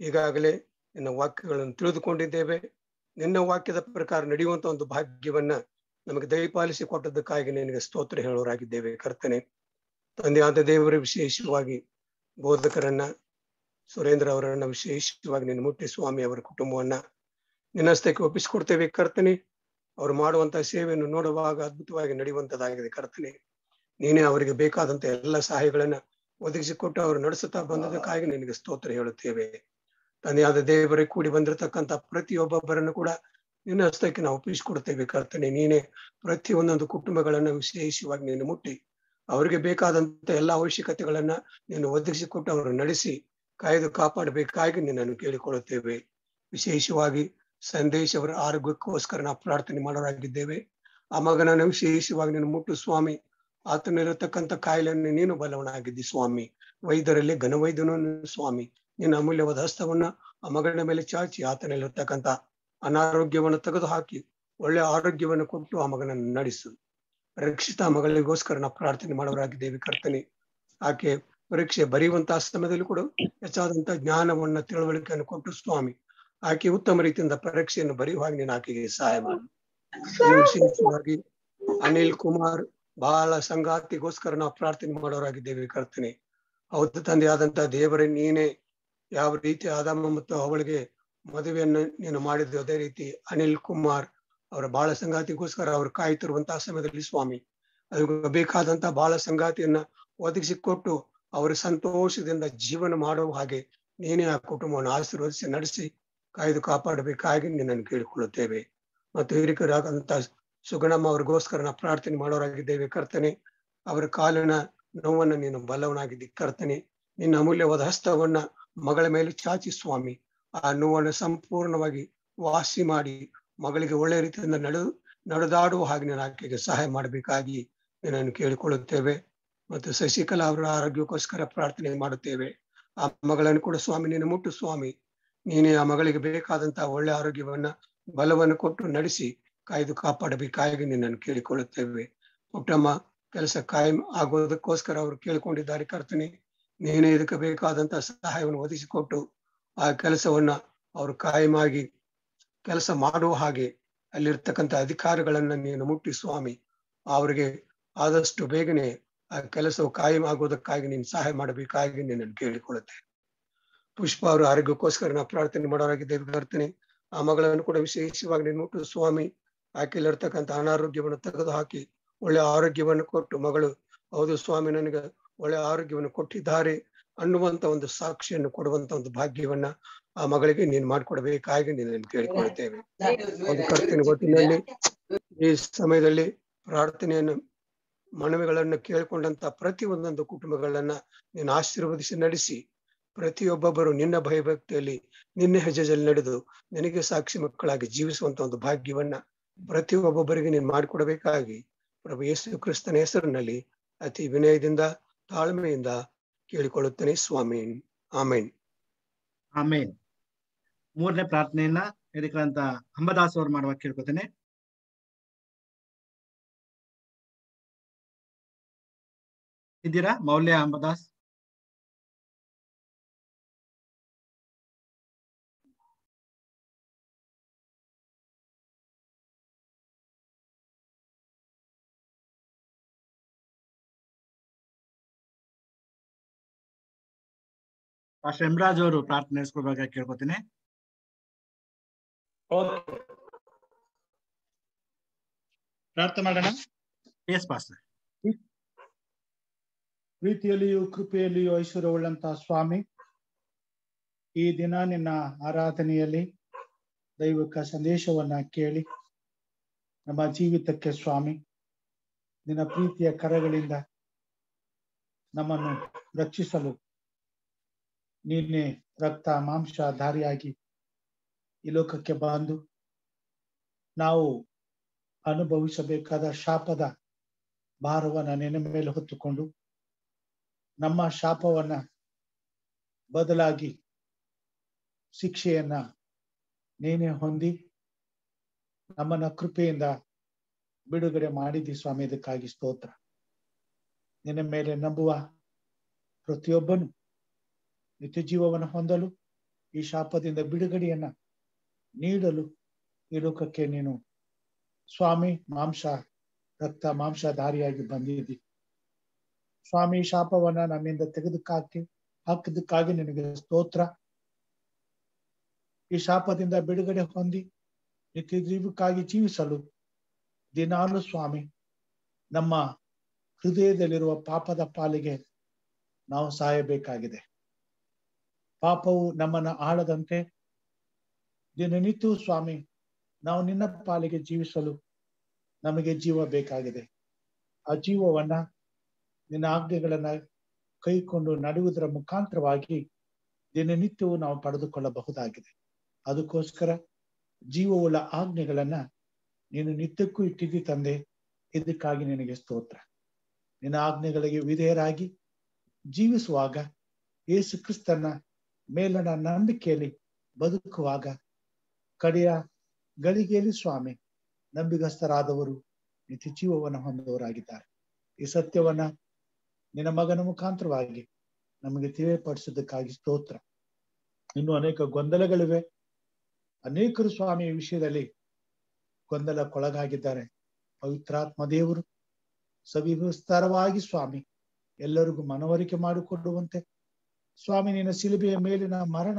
ಈಗಾಗಲೇ ನಿನ್ನ ವಾಕ್ಯಗಳನ್ನು ತಿಳಿದುಕೊಂಡಿದ್ದೇವೆ. ನಿನ್ನ ವಾಕ್ಯದ ಪ್ರಕಾರ ನಡೆಯುವಂತ ಒಂದು ಭಾಗ್ಯವನ್ನ ನಮಗೆ ದಯಪಾಲಿಸಿ ಕೊಟ್ಟದ್ದಕ್ಕಾಗಿ ನಿನಗೆ ಸ್ತೋತ್ರ ಹೇಳೋರಾಗಿದ್ದೇವೆ ಕರ್ತನೆ, ತಂದೆಯಾದ ದೇವರ, ವಿಶೇಷವಾಗಿ ಬೋಧಕರನ್ನ ಸುರೇಂದ್ರ ಅವರನ್ನ ವಿಶೇಷವಾಗಿ ನಿನ್ನ ಮುಟ್ಟಿ ಸ್ವಾಮಿ ಅವರ ಕುಟುಂಬವನ್ನ ನಿನ್ನಸ್ತಕ್ಕೆ ಒಪ್ಪಿಸಿಕೊಡ್ತೇವೆ. ಕರ್ತನೆ, ಅವರು ಮಾಡುವಂತ ಸೇವೆಯನ್ನು ನೋಡುವಾಗ ಅದ್ಭುತವಾಗಿ ನಡೆಯುವಂತದಾಗಿದೆ. ಕರ್ತನೆ, ನೀನೇ ಅವರಿಗೆ ಬೇಕಾದಂತ ಎಲ್ಲ ಸಹಾಯಗಳನ್ನ ಒದಗಿಸಿಕೊಟ್ಟು ಅವರು ನಡೆಸುತ್ತಾ ಬಂದದಕ್ಕಾಗಿ ನಿನಗೆ ಸ್ತೋತ್ರ ಹೇಳುತ್ತೇವೆ. ತಂದೆಯಾದ ದೇವರೇ ಕೂಡಿ ಬಂದಿರತಕ್ಕಂತ ಪ್ರತಿಯೊಬ್ಬೊಬ್ಬರನ್ನು ಕೂಡ ನಿನ್ನ ಹಸ್ತಕ್ಕೆ ನಾವು ಒಪ್ಪಿಸಿಕೊಡ್ತೇವೆ ಕರ್ತನೆ. ನೀನೇ ಪ್ರತಿ ಒಂದೊಂದು ಕುಟುಂಬಗಳನ್ನ ವಿಶೇಷವಾಗಿ ನೀನು ಮುಟ್ಟಿ. ಅವರಿಗೆ ಬೇಕಾದಂತ ಎಲ್ಲಾ ಅವಶ್ಯಕತೆಗಳನ್ನ ನೀನು ಒದಗಿಸಿಕೊಟ್ಟು ಅವರು ನಡೆಸಿ, ಕಾಯ್ದು ಕಾಪಾಡಬೇಕಾಗಿ ನಿನ್ನನ್ನು ಕೇಳಿಕೊಳ್ಳುತ್ತೇವೆ. ವಿಶೇಷವಾಗಿ ಸಂದೇಶ ಅವರ ಆರೋಗ್ಯಕ್ಕೋಸ್ಕರ ನಾವು ಪ್ರಾರ್ಥನೆ ಮಾಡೋರಾಗಿದ್ದೇವೆ. ಆ ಮಗನನ್ನು ವಿಶೇಷವಾಗಿ ನೀನು ಮುಟ್ಟು ಸ್ವಾಮಿ. ಆತನಿರತಕ್ಕಂಥ ಕಾಯಿಲೆಯನ್ನು ನೀನು ಬಲವನಾಗಿದ್ದಿ ಸ್ವಾಮಿ. ವೈದ್ಯರಲ್ಲಿ ಘನವೈದ್ಯನು ಸ್ವಾಮಿ. ನಿನ್ನ ಅಮೂಲ್ಯವಾದ ಹಸ್ತವನ್ನ ಆ ಮಗನ ಮೇಲೆ ಚಾಚಿ ಆತನಲ್ಲಿರ್ತಕ್ಕಂಥ ಅನಾರೋಗ್ಯವನ್ನು ತೆಗೆದು ಹಾಕಿ ಒಳ್ಳೆ ಆರೋಗ್ಯವನ್ನು ಕೊಟ್ಟು ಆ ಮಗನನ್ನು ನಡೆಸು. ರಕ್ಷಿತ ಮಗಳಿಗೋಸ್ಕರ ನಾವು ಪ್ರಾರ್ಥನೆ ದೇವಿ ಕರ್ತನೆ, ಆಕೆ ಪರೀಕ್ಷೆ ಬರೆಯುವಂತಹ ಸಮಯದಲ್ಲಿ ಕೂಡ ಹೆಚ್ಚಾದಂತ ಜ್ಞಾನವನ್ನ, ತಿಳುವಳಿಕೆಯನ್ನು ಕೊಟ್ಟು ಸ್ವಾಮಿ, ಆಕೆ ಉತ್ತಮ ರೀತಿಯಿಂದ ಪರೀಕ್ಷೆಯನ್ನು ಬರೆಯುವ ಹಾಗೆ ನೀನು ಆಕೆಗೆ ಸಹಾಯ ಮಾಡು. ಅನಿಲ್ ಕುಮಾರ್ ಬಹಳ ಸಂಗಾತಿಗೋಸ್ಕರ ನಾವು ಪ್ರಾರ್ಥನೆ ಮಾಡೋರಾಗಿದ್ದೇವೆ ಕರ್ತನೆ. ಹೌದು ತಂದೆಯಾದಂತ ದೇವರೇ, ನೀನೇ ಯಾವ ರೀತಿ ಆದಾಮ ಮತ್ತು ಅವಳಿಗೆ ಮದುವೆಯನ್ನು ನೀನು ಮಾಡಿದ್ದು ಅದೇ ರೀತಿ ಅನಿಲ್ ಕುಮಾರ್ ಅವರ ಬಾಳ ಸಂಗಾತಿಗೋಸ್ಕರ ಅವರು ಕಾಯ್ತಿರುವಂತಹ ಸಮಯದಲ್ಲಿ ಸ್ವಾಮಿ. ಅದಕ್ಕೆ ಬೇಕಾದಂತಹ ಬಾಳ ಸಂಗಾತಿಯನ್ನ ಒದಗಿಸಿಕೊಟ್ಟು ಅವರ ಸಂತೋಷದಿಂದ ಜೀವನ ಮಾಡುವ ಹಾಗೆ ನೀನೇ ಆ ಕುಟುಂಬವನ್ನು ಆಶೀರ್ವದಿಸಿ ನಡೆಸಿ ಕಾಯ್ದು ಕಾಪಾಡಬೇಕಾಗಿ ನಿನ್ನನ್ನು ಕೇಳಿಕೊಳ್ಳುತ್ತೇವೆ. ಮತ್ತು ಹಿರಿಕರಾದಂತಹ ಸುಗಣಮ್ಮ ಅವ್ರಿಗೋಸ್ಕರ ನಾವು ಪ್ರಾರ್ಥನೆ ಮಾಡೋರಾಗಿದ್ದೇವೆ ಕರ್ತನೆ. ಅವರ ಕಾಲಿನ ನೋವನ್ನು ನೀನು ಬಲ್ಲವನಾಗಿದ್ದಿ ಕರ್ತನೆ. ನಿನ್ನ ಅಮೂಲ್ಯವಾದ ಹಸ್ತವನ್ನ ಮಗಳ ಮೇಲೆ ಚಾಚಿ ಸ್ವಾಮಿ. ಆ ನೋವನ್ನು ಸಂಪೂರ್ಣವಾಗಿ ವಾಸಿ ಮಾಡಿ ಮಗಳಿಗೆ ಒಳ್ಳೆ ರೀತಿಯಿಂದ ನಡೆದು, ನಡೆದಾಡುವ ಹಾಗೆ ನಾನು ಆಕೆಗೆ ಸಹಾಯ ಮಾಡಬೇಕಾಗಿ ನಿನ್ನನ್ನು ಕೇಳಿಕೊಳ್ಳುತ್ತೇವೆ ಮತ್ತು ಶಶಿಕಲಾ ಅವರ ಆರೋಗ್ಯಕ್ಕೋಸ್ಕರ ಪ್ರಾರ್ಥನೆ ಮಾಡುತ್ತೇವೆ. ಆ ಮಗಳನ್ನು ಕೂಡ ಸ್ವಾಮಿ, ನೀನು ಮುಟ್ಟು ಸ್ವಾಮಿ. ನೀನೇ ಆ ಮಗಳಿಗೆ ಬೇಕಾದಂತಹ ಒಳ್ಳೆ ಆರೋಗ್ಯವನ್ನ, ಬಲವನ್ನು ಕೊಟ್ಟು ನಡೆಸಿ ಕಾಯ್ದು ಕಾಪಾಡಬೇಕಾಗಿ ನಿನ್ನನ್ನು ಕೇಳಿಕೊಳ್ಳುತ್ತೇವೆ. ಪುಟ್ಟಮ್ಮ ಕೆಲಸ ಕಾಯಂ ಆಗೋದಕ್ಕೋಸ್ಕರ ಅವರು ಕೇಳಿಕೊಂಡಿದ್ದಾರೆ ಕರ್ತನೆ. ನೀನೇ ಇದಕ್ಕೆ ಬೇಕಾದಂತಹ ಸಹಾಯವನ್ನು ಒದಗಿಸಿಕೊಟ್ಟು ಆ ಕೆಲಸವನ್ನ ಅವರು ಕಾಯಮಾಗಿ ಕೆಲಸ ಮಾಡುವ ಹಾಗೆ ಅಲ್ಲಿರ್ತಕ್ಕಂಥ ಅಧಿಕಾರಿಗಳನ್ನ ನೀನು ಮುಟ್ಟಿ ಸ್ವಾಮಿ. ಅವರಿಗೆ ಆದಷ್ಟು ಬೇಗನೆ ಆ ಕೆಲಸವು ಕಾಯಂ ಆಗೋದಕ್ಕಾಗಿ ನೀನು ಸಹಾಯ ಮಾಡಬೇಕಾಗಿ ನಿನ್ನನ್ನು ಕೇಳಿಕೊಳ್ಳುತ್ತೆ ಪುಷ್ಪ ಅವರು ಆರೋಗ್ಯಕ್ಕೋಸ್ಕರ ನಾವು ಪ್ರಾರ್ಥನೆ ಮಾಡೋರಾಗಿದ್ದೇವೆ ಬರ್ತೇನೆ ಆ ಮಗಳನ್ನು ಕೂಡ ವಿಶೇಷವಾಗಿ ನೀನು ಮುಟ್ಟು ಸ್ವಾಮಿ. ಆಕೆಯಲ್ಲಿರ್ತಕ್ಕಂಥ ಅನಾರೋಗ್ಯವನ್ನು ತೆಗೆದು ಹಾಕಿ ಒಳ್ಳೆ ಆರೋಗ್ಯವನ್ನು ಕೊಟ್ಟು ಮಗಳು. ಹೌದು ಸ್ವಾಮಿ, ನನಗೆ ಒಳ್ಳೆ ಆರೋಗ್ಯವನ್ನು ಕೊಟ್ಟಿದ್ದಾರೆ ಅನ್ನುವಂತ ಒಂದು ಸಾಕ್ಷಿಯನ್ನು ಕೊಡುವಂತ ಒಂದು ಭಾಗ್ಯವನ್ನ ಆ ಮಗಳಿಗೆ ನೀನು ಮಾಡಿಕೊಡ್ಬೇಕಾಗಿ ನೀನು ಕೇಳಿಕೊಳ್ಳುತ್ತೇವೆ ಒಂದು ಕರ್ತನ ಗೊತ್ತಿನಲ್ಲಿ ಈ ಸಮಯದಲ್ಲಿ ಪ್ರಾರ್ಥನೆಯನ್ನು, ಮನವಿಗಳನ್ನು ಕೇಳಿಕೊಂಡಂತ ಪ್ರತಿ ಒಂದೊಂದು ಕುಟುಂಬಗಳನ್ನ ನೀನು ಆಶೀರ್ವದಿಸಿ ನಡೆಸಿ. ಪ್ರತಿಯೊಬ್ಬೊಬ್ಬರು ನಿನ್ನ ಭಯಭಕ್ತಿಯಲ್ಲಿ ನಿನ್ನ ಹೆಜ್ಜೆಯಲ್ಲಿ ನಡೆದು ನಿನಗೆ ಸಾಕ್ಷಿ ಮಕ್ಕಳಾಗಿ ಜೀವಿಸುವಂತ ಒಂದು ಭಾಗ್ಯವನ್ನ ಪ್ರತಿಯೊಬ್ಬೊಬ್ಬರಿಗೆ ನೀನು ಮಾಡಿಕೊಡಬೇಕಾಗಿ ಪ್ರಭು ಯೇಸು ಕ್ರಿಸ್ತನ ಹೆಸರಿನಲ್ಲಿ ಅತಿ ವಿನಯದಿಂದ ತಾಳ್ಮೆಯಿಂದ ಕೇಳಿಕೊಳ್ಳುತ್ತೇನೆ, ಸ್ವಾಮಿ. ಆಮೇನ್.
ಆಮೇನ್. ಮೂರನೇ ಪ್ರಾರ್ಥನೆಯನ್ನ ಹೇಳಿಕೊಳ್ಳಂತ ಅಂಬದಾಸ್ ಅವರು ಮಾಡುವ ಕೇಳ್ಕೊತೇನೆ. ಇದ್ದೀರಾ ಮೌಲ್ಯ ಅಂಬದಾಸ್? ಎಮ್ರಾಜ್ ಅವರು ಪ್ರಾರ್ಥನೆ ನಡೆಸ್ಕೊಳ್ಬೇಕಾಗ ಕೇಳ್ಕೊತೀನಿ.
ಪ್ರಾರ್ಥನೆ ಮಾಡೋಣ.
ಎಸ್ ಪಾಸ್ಟರ್
ಪ್ರೀತಿಯಲ್ಲಿಯೂ ಕೃಪೆಯಲ್ಲಿಯೂ ಐಶ್ವರ್ಯವುಳ್ಳಂತಹ ಸ್ವಾಮಿ ಈ ದಿನ ನಿನ್ನ ಆರಾಧನೆಯಲ್ಲಿ ದೈವಿಕ ಸಂದೇಶವನ್ನ ಕೇಳಿ ನಮ್ಮ ಜೀವಿತಕ್ಕೆ ಸ್ವಾಮಿ ನಿನ್ನ ಪ್ರೀತಿಯ ಕರಗಳಿಂದ ನಮ್ಮನ್ನು ರಕ್ಷಿಸಲು ನೀನೆ ರಕ್ತ ಮಾಂಸ ಧಾರಿಯಾಗಿ ಈ ಲೋಕಕ್ಕೆ ಬಂದು ನಾವು ಅನುಭವಿಸಬೇಕಾದ ಶಾಪದ ಭಾರವನ್ನು ನಿನ್ನ ಮೇಲೆ ಹೊತ್ತುಕೊಂಡು ನಮ್ಮ ಶಾಪವನ್ನ ಬದಲಾಗಿ ಶಿಕ್ಷೆಯನ್ನ ನೀನೇ ಹೊಂದಿ ನಮ್ಮನ್ನ ಕೃಪೆಯಿಂದ ಬಿಡುಗಡೆ ಮಾಡಿದಿ ಸ್ವಾಮಿ, ಇದಕ್ಕಾಗಿ ಸ್ತೋತ್ರ. ನಿನ್ನ ಮೇಲೆ ನಂಬುವ ಪ್ರತಿಯೊಬ್ಬನು ನಿತ್ಯ ಜೀವವನ್ನು ಹೊಂದಲು, ಈ ಶಾಪದಿಂದ ಬಿಡುಗಡೆಯನ್ನ ನೀಡಲು ಈ ಲೋಕಕ್ಕೆ ನೀನು ಸ್ವಾಮಿ ಮಾಂಸ, ರಕ್ತ ಮಾಂಸಧಾರಿಯಾಗಿ ಬಂದಿದ್ದಿ. ಸ್ವಾಮಿ ಶಾಪವನ್ನ ನನ್ನಿಂದ ತೆಗೆದುಕಾಕಿ, ಹಾಕಿದ್ದಕ್ಕಾಗಿ ನಿನಗೆ ಸ್ತೋತ್ರ. ಈ ಶಾಪದಿಂದ ಬಿಡುಗಡೆ ಹೊಂದಿ, ನಿತ್ಯ ಜೀವಕ್ಕಾಗಿ ಜೀವಿಸಲು ದಿನಾಲು ಸ್ವಾಮಿ, ನಮ್ಮ ಹೃದಯದಲ್ಲಿರುವ ಪಾಪದ ಪಾಲಿಗೆ ನಾವು ಸಾಯಬೇಕಾಗಿದೆ. ಪಾಪವು ನಮ್ಮನ್ನ ಆಳದಂತೆ. ದಿನನಿತ್ಯ ಸ್ವಾಮಿ, ನಾವು ನಿನ್ನ ಪಾಲಿಗೆ ಜೀವಿಸಲು ನಮಗೆ ಜೀವ ಬೇಕಾಗಿದೆ. ಆ ಜೀವವನ್ನ ನಿನ್ನ ಆಜ್ಞೆಗಳನ್ನ ಕೈಕೊಂಡು ನಡೆಯುವುದರ ಮುಖಾಂತರವಾಗಿ ದಿನನಿತ್ಯವೂ ನಾವು ಪಡೆದುಕೊಳ್ಳಬಹುದಾಗಿದೆ. ಅದಕ್ಕೋಸ್ಕರ ಜೀವವುಳ್ಳ ಆಜ್ಞೆಗಳನ್ನ ನೀನು ನಿತ್ಯಕ್ಕೂ ಇಟ್ಟಿದ್ದಿ ತಂದೆ, ಇದಕ್ಕಾಗಿ ನಿನಗೆ ಸ್ತೋತ್ರ. ನಿನ್ನ ಆಜ್ಞೆಗಳಿಗೆ ವಿಧೇಯರಾಗಿ ಜೀವಿಸುವಾಗ ಯೇಸು ಕ್ರಿಸ್ತನ ಮೇಲನ ನಂಬಿಕೆಯಲ್ಲಿ ಬದುಕುವಾಗ ಕಡೆಯ ಗಳಿಗೆಯಲ್ಲಿ ಸ್ವಾಮಿ, ನಂಬಿಗಸ್ತರಾದವರು ನಿತ್ಯ ಜೀವವನ್ನು ಹೊಂದುವವರಾಗಿದ್ದಾರೆ ಈ ಸತ್ಯವನ್ನ ನಿನ್ನ ಮಗನ ಮುಖಾಂತರವಾಗಿ ನಮಗೆ ತಿಳಿಯಪಡಿಸೋದಕ್ಕಾಗಿ ಸ್ತೋತ್ರ. ಇನ್ನು ಅನೇಕ ಗೊಂದಲಗಳಿವೆ. ಅನೇಕರು ಸ್ವಾಮಿಯ ವಿಷಯದಲ್ಲಿ ಗೊಂದಲಕ್ಕೊಳಗಾಗಿದ್ದಾರೆ. ಪವಿತ್ರಾತ್ಮ ದೇವರು ಸವಿವಿಸ್ತಾರವಾಗಿ ಸ್ವಾಮಿ, ಎಲ್ಲರಿಗೂ ಮನವರಿಕೆ ಮಾಡಿಕೊಡುವಂತೆ ಸ್ವಾಮಿ ನಿನ್ನ ಶಿಲುಬೆಯ ಮೇಲಿನ ಮರಣ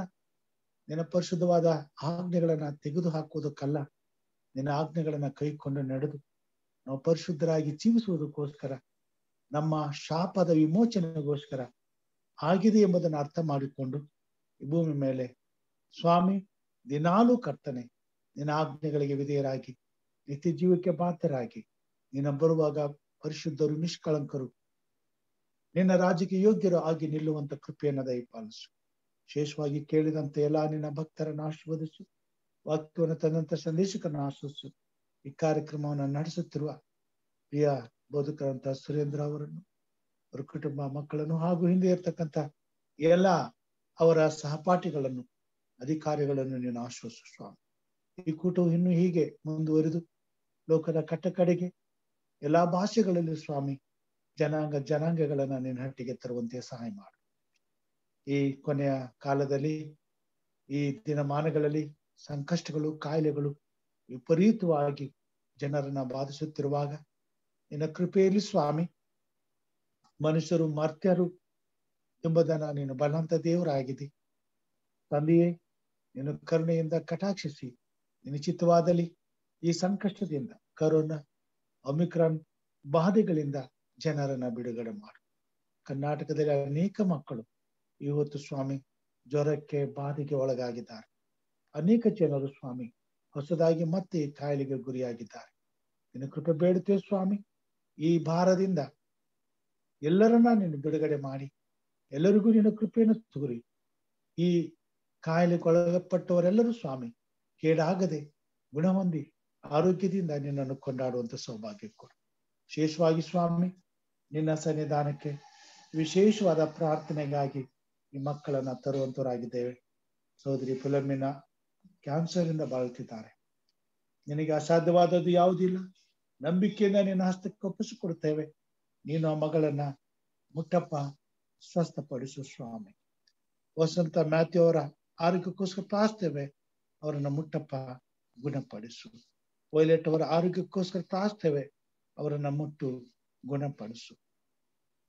ನಿನ್ನ ಪರಿಶುದ್ಧವಾದ ಆಜ್ಞೆಗಳನ್ನ ತೆಗೆದು ಹಾಕುವುದಕ್ಕಲ್ಲ ನಿನ್ನ ಆಜ್ಞೆಗಳನ್ನ ಕೈಕೊಂಡು ನಡೆದು ನಾವು ಪರಿಶುದ್ಧರಾಗಿ ಜೀವಿಸುವುದಕ್ಕೋಸ್ಕರ, ನಮ್ಮ ಶಾಪದ ವಿಮೋಚನೆಗೋಸ್ಕರ ಆಗಿದೆ ಎಂಬುದನ್ನು ಅರ್ಥ ಮಾಡಿಕೊಂಡು ಈ ಭೂಮಿ ಮೇಲೆ ಸ್ವಾಮಿ, ದಿನಾಲೂ ಕರ್ತನೆ, ನಿನ್ನ ಆಜ್ಞೆಗಳಿಗೆ ವಿಧೇಯರಾಗಿ, ನಿತ್ಯ ಜೀವಕ್ಕೆ ಮಾತ್ರರಾಗಿ ನಿನ್ನ ಬರುವಾಗ ಪರಿಶುದ್ಧರು, ನಿಷ್ಕಳಂಕರು ನಿನ್ನ ರಾಜ್ಯಕ್ಕೆ ಯೋಗ್ಯರು ಆಗಿ ನಿಲ್ಲುವಂತ ಕೃಪೆಯನ್ನು ದಯಪಾಲಿಸು. ವಿಶೇಷವಾಗಿ ಕೇಳಿದಂತೆ ಎಲ್ಲಾ ನಿನ್ನ ಭಕ್ತರನ್ನು ಆಶೀರ್ವದಿಸು. ವಾಕ್ಯವನ್ನು ತಂದಂತ ಸಂದೇಶಕರನ್ನು ಆಶ್ರಯಿಸು ಈ ಕಾರ್ಯಕ್ರಮವನ್ನು ನಡೆಸುತ್ತಿರುವ ಪ್ರಿಯ ಬೋಧಕರಂತ ಸುರೇಂದ್ರ ಅವರನ್ನು, ಅವರ ಕುಟುಂಬ ಮಕ್ಕಳನ್ನು ಹಾಗೂ ಹಿಂದೆ ಇರ್ತಕ್ಕಂಥ ಎಲ್ಲ ಅವರ ಸಹಪಾಠಿಗಳನ್ನು, ಅಧಿಕಾರಿಗಳನ್ನು ನೀನು ಆಶ್ವಾಸು ಸ್ವಾಮಿ. ಈ ಕೂಟವು ಇನ್ನೂ ಹೀಗೆ ಮುಂದುವರಿದು ಲೋಕದ ಕಟ್ಟ ಕಡೆಗೆ ಎಲ್ಲಾ ಭಾಷೆಗಳಲ್ಲಿ ಸ್ವಾಮಿ ಜನಾಂಗ, ಜನಾಂಗಗಳನ್ನ ನಿನ್ನ ಹಟ್ಟಿಗೆ ತರುವಂತೆ ಸಹಾಯ ಮಾಡು. ಈ ಕೊನೆಯ ಕಾಲದಲ್ಲಿ, ಈ ದಿನಮಾನಗಳಲ್ಲಿ ಸಂಕಷ್ಟಗಳು, ಕಾಯಿಲೆಗಳು ವಿಪರೀತವಾಗಿ ಜನರನ್ನ ಬಾಧಿಸುತ್ತಿರುವಾಗ, ನಿನ್ನ ಕೃಪೆಯಲ್ಲಿ ಸ್ವಾಮಿ, ಮನುಷ್ಯರು ಮರ್ತ್ಯರು ಎಂಬುದನ್ನ ನೀನು ಬಲವಂತ ದೇವರಾಗಿದೆ. ತಂದೆಯೇ ನೀನು ಕರುಣೆಯಿಂದ ಕಟಾಕ್ಷಿಸಿ, ನಿಶ್ಚಿತವಾದಲ್ಲಿ ಈ ಸಂಕಷ್ಟದಿಂದ, ಕರೋನಾ, ಒಮಿಕ್ರಾನ್ ಬಾಧೆಗಳಿಂದ ಜನರನ್ನ ಬಿಡುಗಡೆ ಮಾಡು. ಕರ್ನಾಟಕದಲ್ಲಿ ಅನೇಕ ಮಕ್ಕಳು ಇವತ್ತು ಸ್ವಾಮಿ ಜ್ವರಕ್ಕೆ ಬಾಧೆಗೆ ಒಳಗಾಗಿದ್ದಾರೆ. ಅನೇಕ ಜನರು ಸ್ವಾಮಿ ಹೊಸದಾಗಿ ಮತ್ತೆ ಕಾಯಿಲೆಗೆ ಗುರಿಯಾಗಿದ್ದಾರೆ. ನಿನ್ನ ಕೃಪೆ ಬೇಡುತ್ತೇವೆ ಸ್ವಾಮಿ. ಈ ಭಾರದಿಂದ ಎಲ್ಲರನ್ನ ನೀನು ಬಿಡುಗಡೆ ಮಾಡಿ, ಎಲ್ಲರಿಗೂ ನಿನ್ನ ಕೃಪೆಯನ್ನು ತೋರಿ. ಈ ಕಾಯಿಲೆಗೆ ಒಳಗಪ್ಪಟ್ಟವರೆಲ್ಲರೂ ಸ್ವಾಮಿ ಕೇಡಾಗದೆ ಗುಣ ಹೊಂದಿ ಆರೋಗ್ಯದಿಂದ ನಿನ್ನನ್ನು ಕೊಂಡಾಡುವಂತ ಸೌಭಾಗ್ಯ ಕೊಡು. ವಿಶೇಷವಾಗಿ ಸ್ವಾಮಿ, ನಿನ್ನ ಸನ್ನಿಧಾನಕ್ಕೆ ವಿಶೇಷವಾದ ಪ್ರಾರ್ಥನೆಗಾಗಿ ಈ ಮಕ್ಕಳನ್ನ ತರುವಂತವರಾಗಿದ್ದೇವೆ. ಸಹೋದರಿ ಫಿಲಮಿನ ಕ್ಯಾನ್ಸರ್ ಇಂದ ಬಾಳುತ್ತಿದ್ದಾರೆ. ನಿನಗೆ ಅಸಾಧ್ಯವಾದದ್ದು ಯಾವುದಿಲ್ಲ? ನಂಬಿಕೆಯಿಂದ ನಿನ್ನ ಹಸ್ತಕ್ಕೆ ಒಪ್ಪಿಸಿಕೊಡುತ್ತೇವೆ ನೀನು ಆ ಮಗಳನ್ನ ಮುಟ್ಟಪ್ಪ, ಸ್ವಸ್ಥಪಡಿಸು ಸ್ವಾಮಿ. ವಸಂತ ಮ್ಯಾಥ್ಯೂ ಅವರ ಆರೋಗ್ಯಕ್ಕೋಸ್ಕರ ಪ್ರಾರ್ಥಿಸ್ತೇವೆ ಅವರನ್ನ ಮುಟ್ಟಪ್ಪ, ಗುಣಪಡಿಸು. ವೈಲೆಟ್ ಅವರ ಆರೋಗ್ಯಕ್ಕೋಸ್ಕರ ಪ್ರಾರ್ಥಿಸ್ತೇವೆ ಅವರನ್ನ ಮುಟ್ಟು, ಗುಣಪಡಿಸು.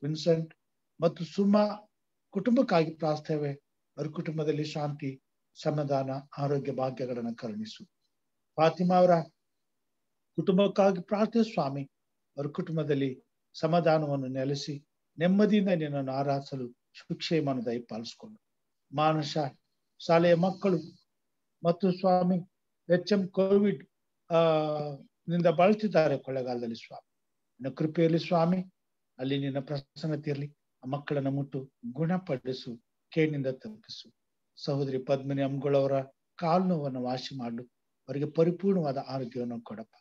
ವಿನ್ಸೆಂಟ್ ಮತ್ತು ಸುಮಾ ಕುಟುಂಬಕ್ಕಾಗಿ ಪ್ರಾರ್ಥೇವೆ, ಅವ್ರ ಕುಟುಂಬದಲ್ಲಿ ಶಾಂತಿ, ಸಮಾಧಾನ, ಆರೋಗ್ಯ ಭಾಗ್ಯಗಳನ್ನು ಕರುಣಿಸು. ಫಾತಿಮಾ ಅವರ ಕುಟುಂಬಕ್ಕಾಗಿ ಪ್ರಾರ್ಥಿಸ ಸ್ವಾಮಿ, ಅವರ ಕುಟುಂಬದಲ್ಲಿ ಸಮಾಧಾನವನ್ನು ನೆಲೆಸಿ, ನೆಮ್ಮದಿಯಿಂದ ನಿನ್ನನ್ನು ಆರಾಧಿಸಲು ಸುಕ್ಷೇಮನದ ದಯಪಾಲಿಸಿಕೊಂಡು. ಮಾನಸ, ಶಾಲೆಯ ಮಕ್ಕಳು ಮತ್ತು ಸ್ವಾಮಿ, ಎಚ್ ಎಂ ಕೋವಿಡ್, ಆ ನಿಂದ ಬಳಲ್ತಿದ್ದಾರೆ ಕೊಳ್ಳೆಗಾಲದಲ್ಲಿ ಸ್ವಾಮಿ. ನಿನ್ನ ಕೃಪೆಯಲ್ಲಿ ಸ್ವಾಮಿ, ಅಲ್ಲಿ ನಿನ್ನ ಪ್ರಸನ್ನತೆ ಇರಲಿ ಆ ಮಕ್ಕಳನ್ನ ಮುಟ್ಟು ಗುಣಪಡಿಸು ಕೇಳಿನಿಂದ ತಪ್ಪಿಸು. ಸಹೋದರಿ ಪದ್ಮಿನಿ ಅಮ್ಗಳವರ ಕಾಲು ನೋವನ್ನು ವಾಸಿ ಮಾಡು. ಅವರಿಗೆ ಪರಿಪೂರ್ಣವಾದ ಆರೋಗ್ಯವನ್ನು ಕೊಡಪ್ಪ.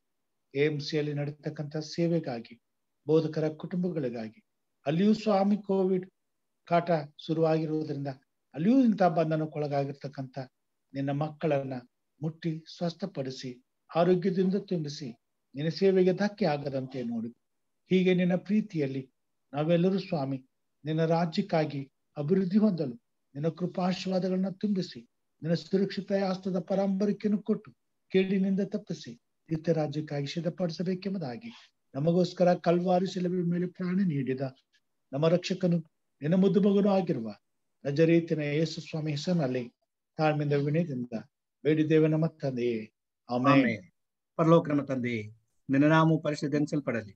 ಎಎಂಸಿಯಲ್ಲಿ ನಡೀತಕ್ಕಂಥ ಸೇವೆಗಾಗಿ, ಬೋಧಕರ ಕುಟುಂಬಗಳಿಗಾಗಿ, ಅಲ್ಲಿಯೂ ಸ್ವಾಮಿ ಕೋವಿಡ್ ಕಾಟ ಶುರುವಾಗಿರುವುದರಿಂದ, ಅಲ್ಲಿಯೂ ಇಂಥ ಬಂಧನಕ್ಕೊಳಗಾಗಿರ್ತಕ್ಕಂಥ ನಿನ್ನ ಮಕ್ಕಳನ್ನ ಮುಟ್ಟಿ ಸ್ವಸ್ಥಪಡಿಸಿ ಆರೋಗ್ಯದಿಂದ ತುಂಬಿಸಿ ನಿನ್ನ ಸೇವೆಗೆ ಧಕ್ಕೆ ಆಗದಂತೆ ನೋಡಿ. ಹೀಗೆ ನಿನ್ನ ಪ್ರೀತಿಯಲ್ಲಿ ನಾವೆಲ್ಲರೂ ಸ್ವಾಮಿ, ನಿನ್ನ ರಾಜ್ಯಕ್ಕಾಗಿ ಅಭಿವೃದ್ಧಿ ಹೊಂದಲು ನಿನ್ನ ಕೃಪಾಶೀರ್ವಾದಗಳನ್ನ ತುಂಬಿಸಿ, ನಿನ್ನ ಸುರಕ್ಷಿತ ಆಸ್ತದ ಪರಂಪರಿಕೆಯನ್ನು ಕೊಟ್ಟು ಕೇಳಿನಿಂದ ತಪ್ಪಿಸಿ ನಿತ್ಯ ರಾಜ್ಯಕ್ಕಾಗಿ ಸಿದ್ಧಪಡಿಸಬೇಕೆಂಬುದಾಗಿ ನಮಗೋಸ್ಕರ ಕಲ್ವಾರಿ ಶಿಲುಬೆ ಮೇಲೆ ಪ್ರಾಣ ನೀಡಿದ ನಮ್ಮ ರಕ್ಷಕನು, ನಿನ್ನ ಮುದ್ದು ಮಗನೂ ಆಗಿರುವ ನಜರೀತಿನ ಯೇಸು ಸ್ವಾಮಿ ಹೆಸರಿನಲ್ಲಿ ತಾಳ್ಮೆಯಿಂದ ವಿನಯದಿಂದ ಬೇಡಿದ್ದೇವೆ ನಮ್ಮ ತಂದೆಯೇ ಆಮೇಲೆ
ಆಮೇನ್. ಪರಲೋಕ ನಮ್ಮ ತಂದೆ ನಿನ್ನ ನಾಮವು ಪರಿಶುದ್ಧೆನಿಸಲ್ಪಡಲಿ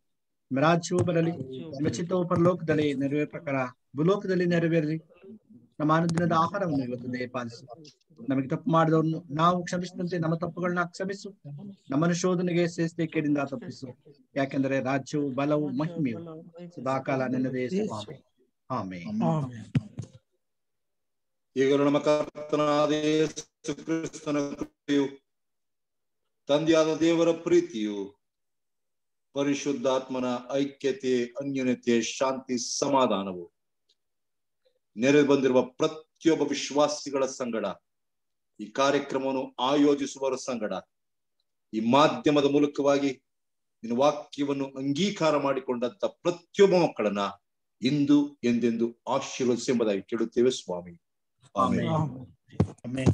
ನಿಮ್ಮ ರಾಜ್ಯವು ಬರಲಿ ನಿಮ್ಮ ಚಿತ್ತವು ಪರಲೋಕದಲ್ಲಿ ನೆರವೇರ ಪ್ರಕಾರ ಭೂಲೋಕದಲ್ಲಿ ನೆರವೇರಲಿ. ನಮ್ಮ ಅನುದಿನದ ಆಹಾರವನ್ನು ಇವತ್ತು ನಮಗೆ ತಪ್ಪು ಮಾಡಿದವನು ನಾವು ಕ್ಷಮಿಸಿದಂತೆ ನಮ್ಮ ತಪ್ಪುಗಳನ್ನ ಕ್ಷಮಿಸು. ನಮ್ಮನ್ನು ಶೋಧನೆಗೆ ಸೇರಿಸದೆ ಕೇಳಿಂದ ತಪ್ಪಿಸು. ಯಾಕೆಂದರೆ ರಾಜ್ಯವು ಬಲವು ಮಹಿಮೆಯು ಸದಾಕಾಲ ನಿನ್ನದೇ ಆಮೆ ಆಮೇನ್.
ಈಗಲೂ ನಮ್ಮ ಕರ್ತನಾದ ಯೇಸು ಕ್ರಿಸ್ತನ ಕೃಪೆಯು ತಂದೆಯಾದ ದೇವರ ಪ್ರೀತಿಯು ಪರಿಶುದ್ಧಾತ್ಮನ ಐಕ್ಯತೆ, ಅನ್ಯೋನ್ಯತೆ, ಶಾಂತಿ, ಸಮಾಧಾನವು. ನೆರೆ ಬಂದಿರುವ ಪ್ರತಿಯೊಬ್ಬ ವಿಶ್ವಾಸಿಗಳ ಸಂಗಡ, ಈ ಕಾರ್ಯಕ್ರಮವನ್ನು ಆಯೋಜಿಸುವವರ ಸಂಗಡ, ಈ ಮಾಧ್ಯಮದ ಮೂಲಕವಾಗಿ ನಿನ್ನ ವಾಕ್ಯವನ್ನು ಅಂಗೀಕಾರ ಮಾಡಿಕೊಂಡಂತ ಪ್ರತಿಯೊಬ್ಬ ಮಕ್ಕಳನ್ನ ಇಂದು ಎಂದೆಂದು ಆಶೀರ್ವದಿಸಿ ಎಂಬುದಾಗಿ ಕೇಳುತ್ತೇವೆ, ಸ್ವಾಮಿ. ಆಮೇಲೆ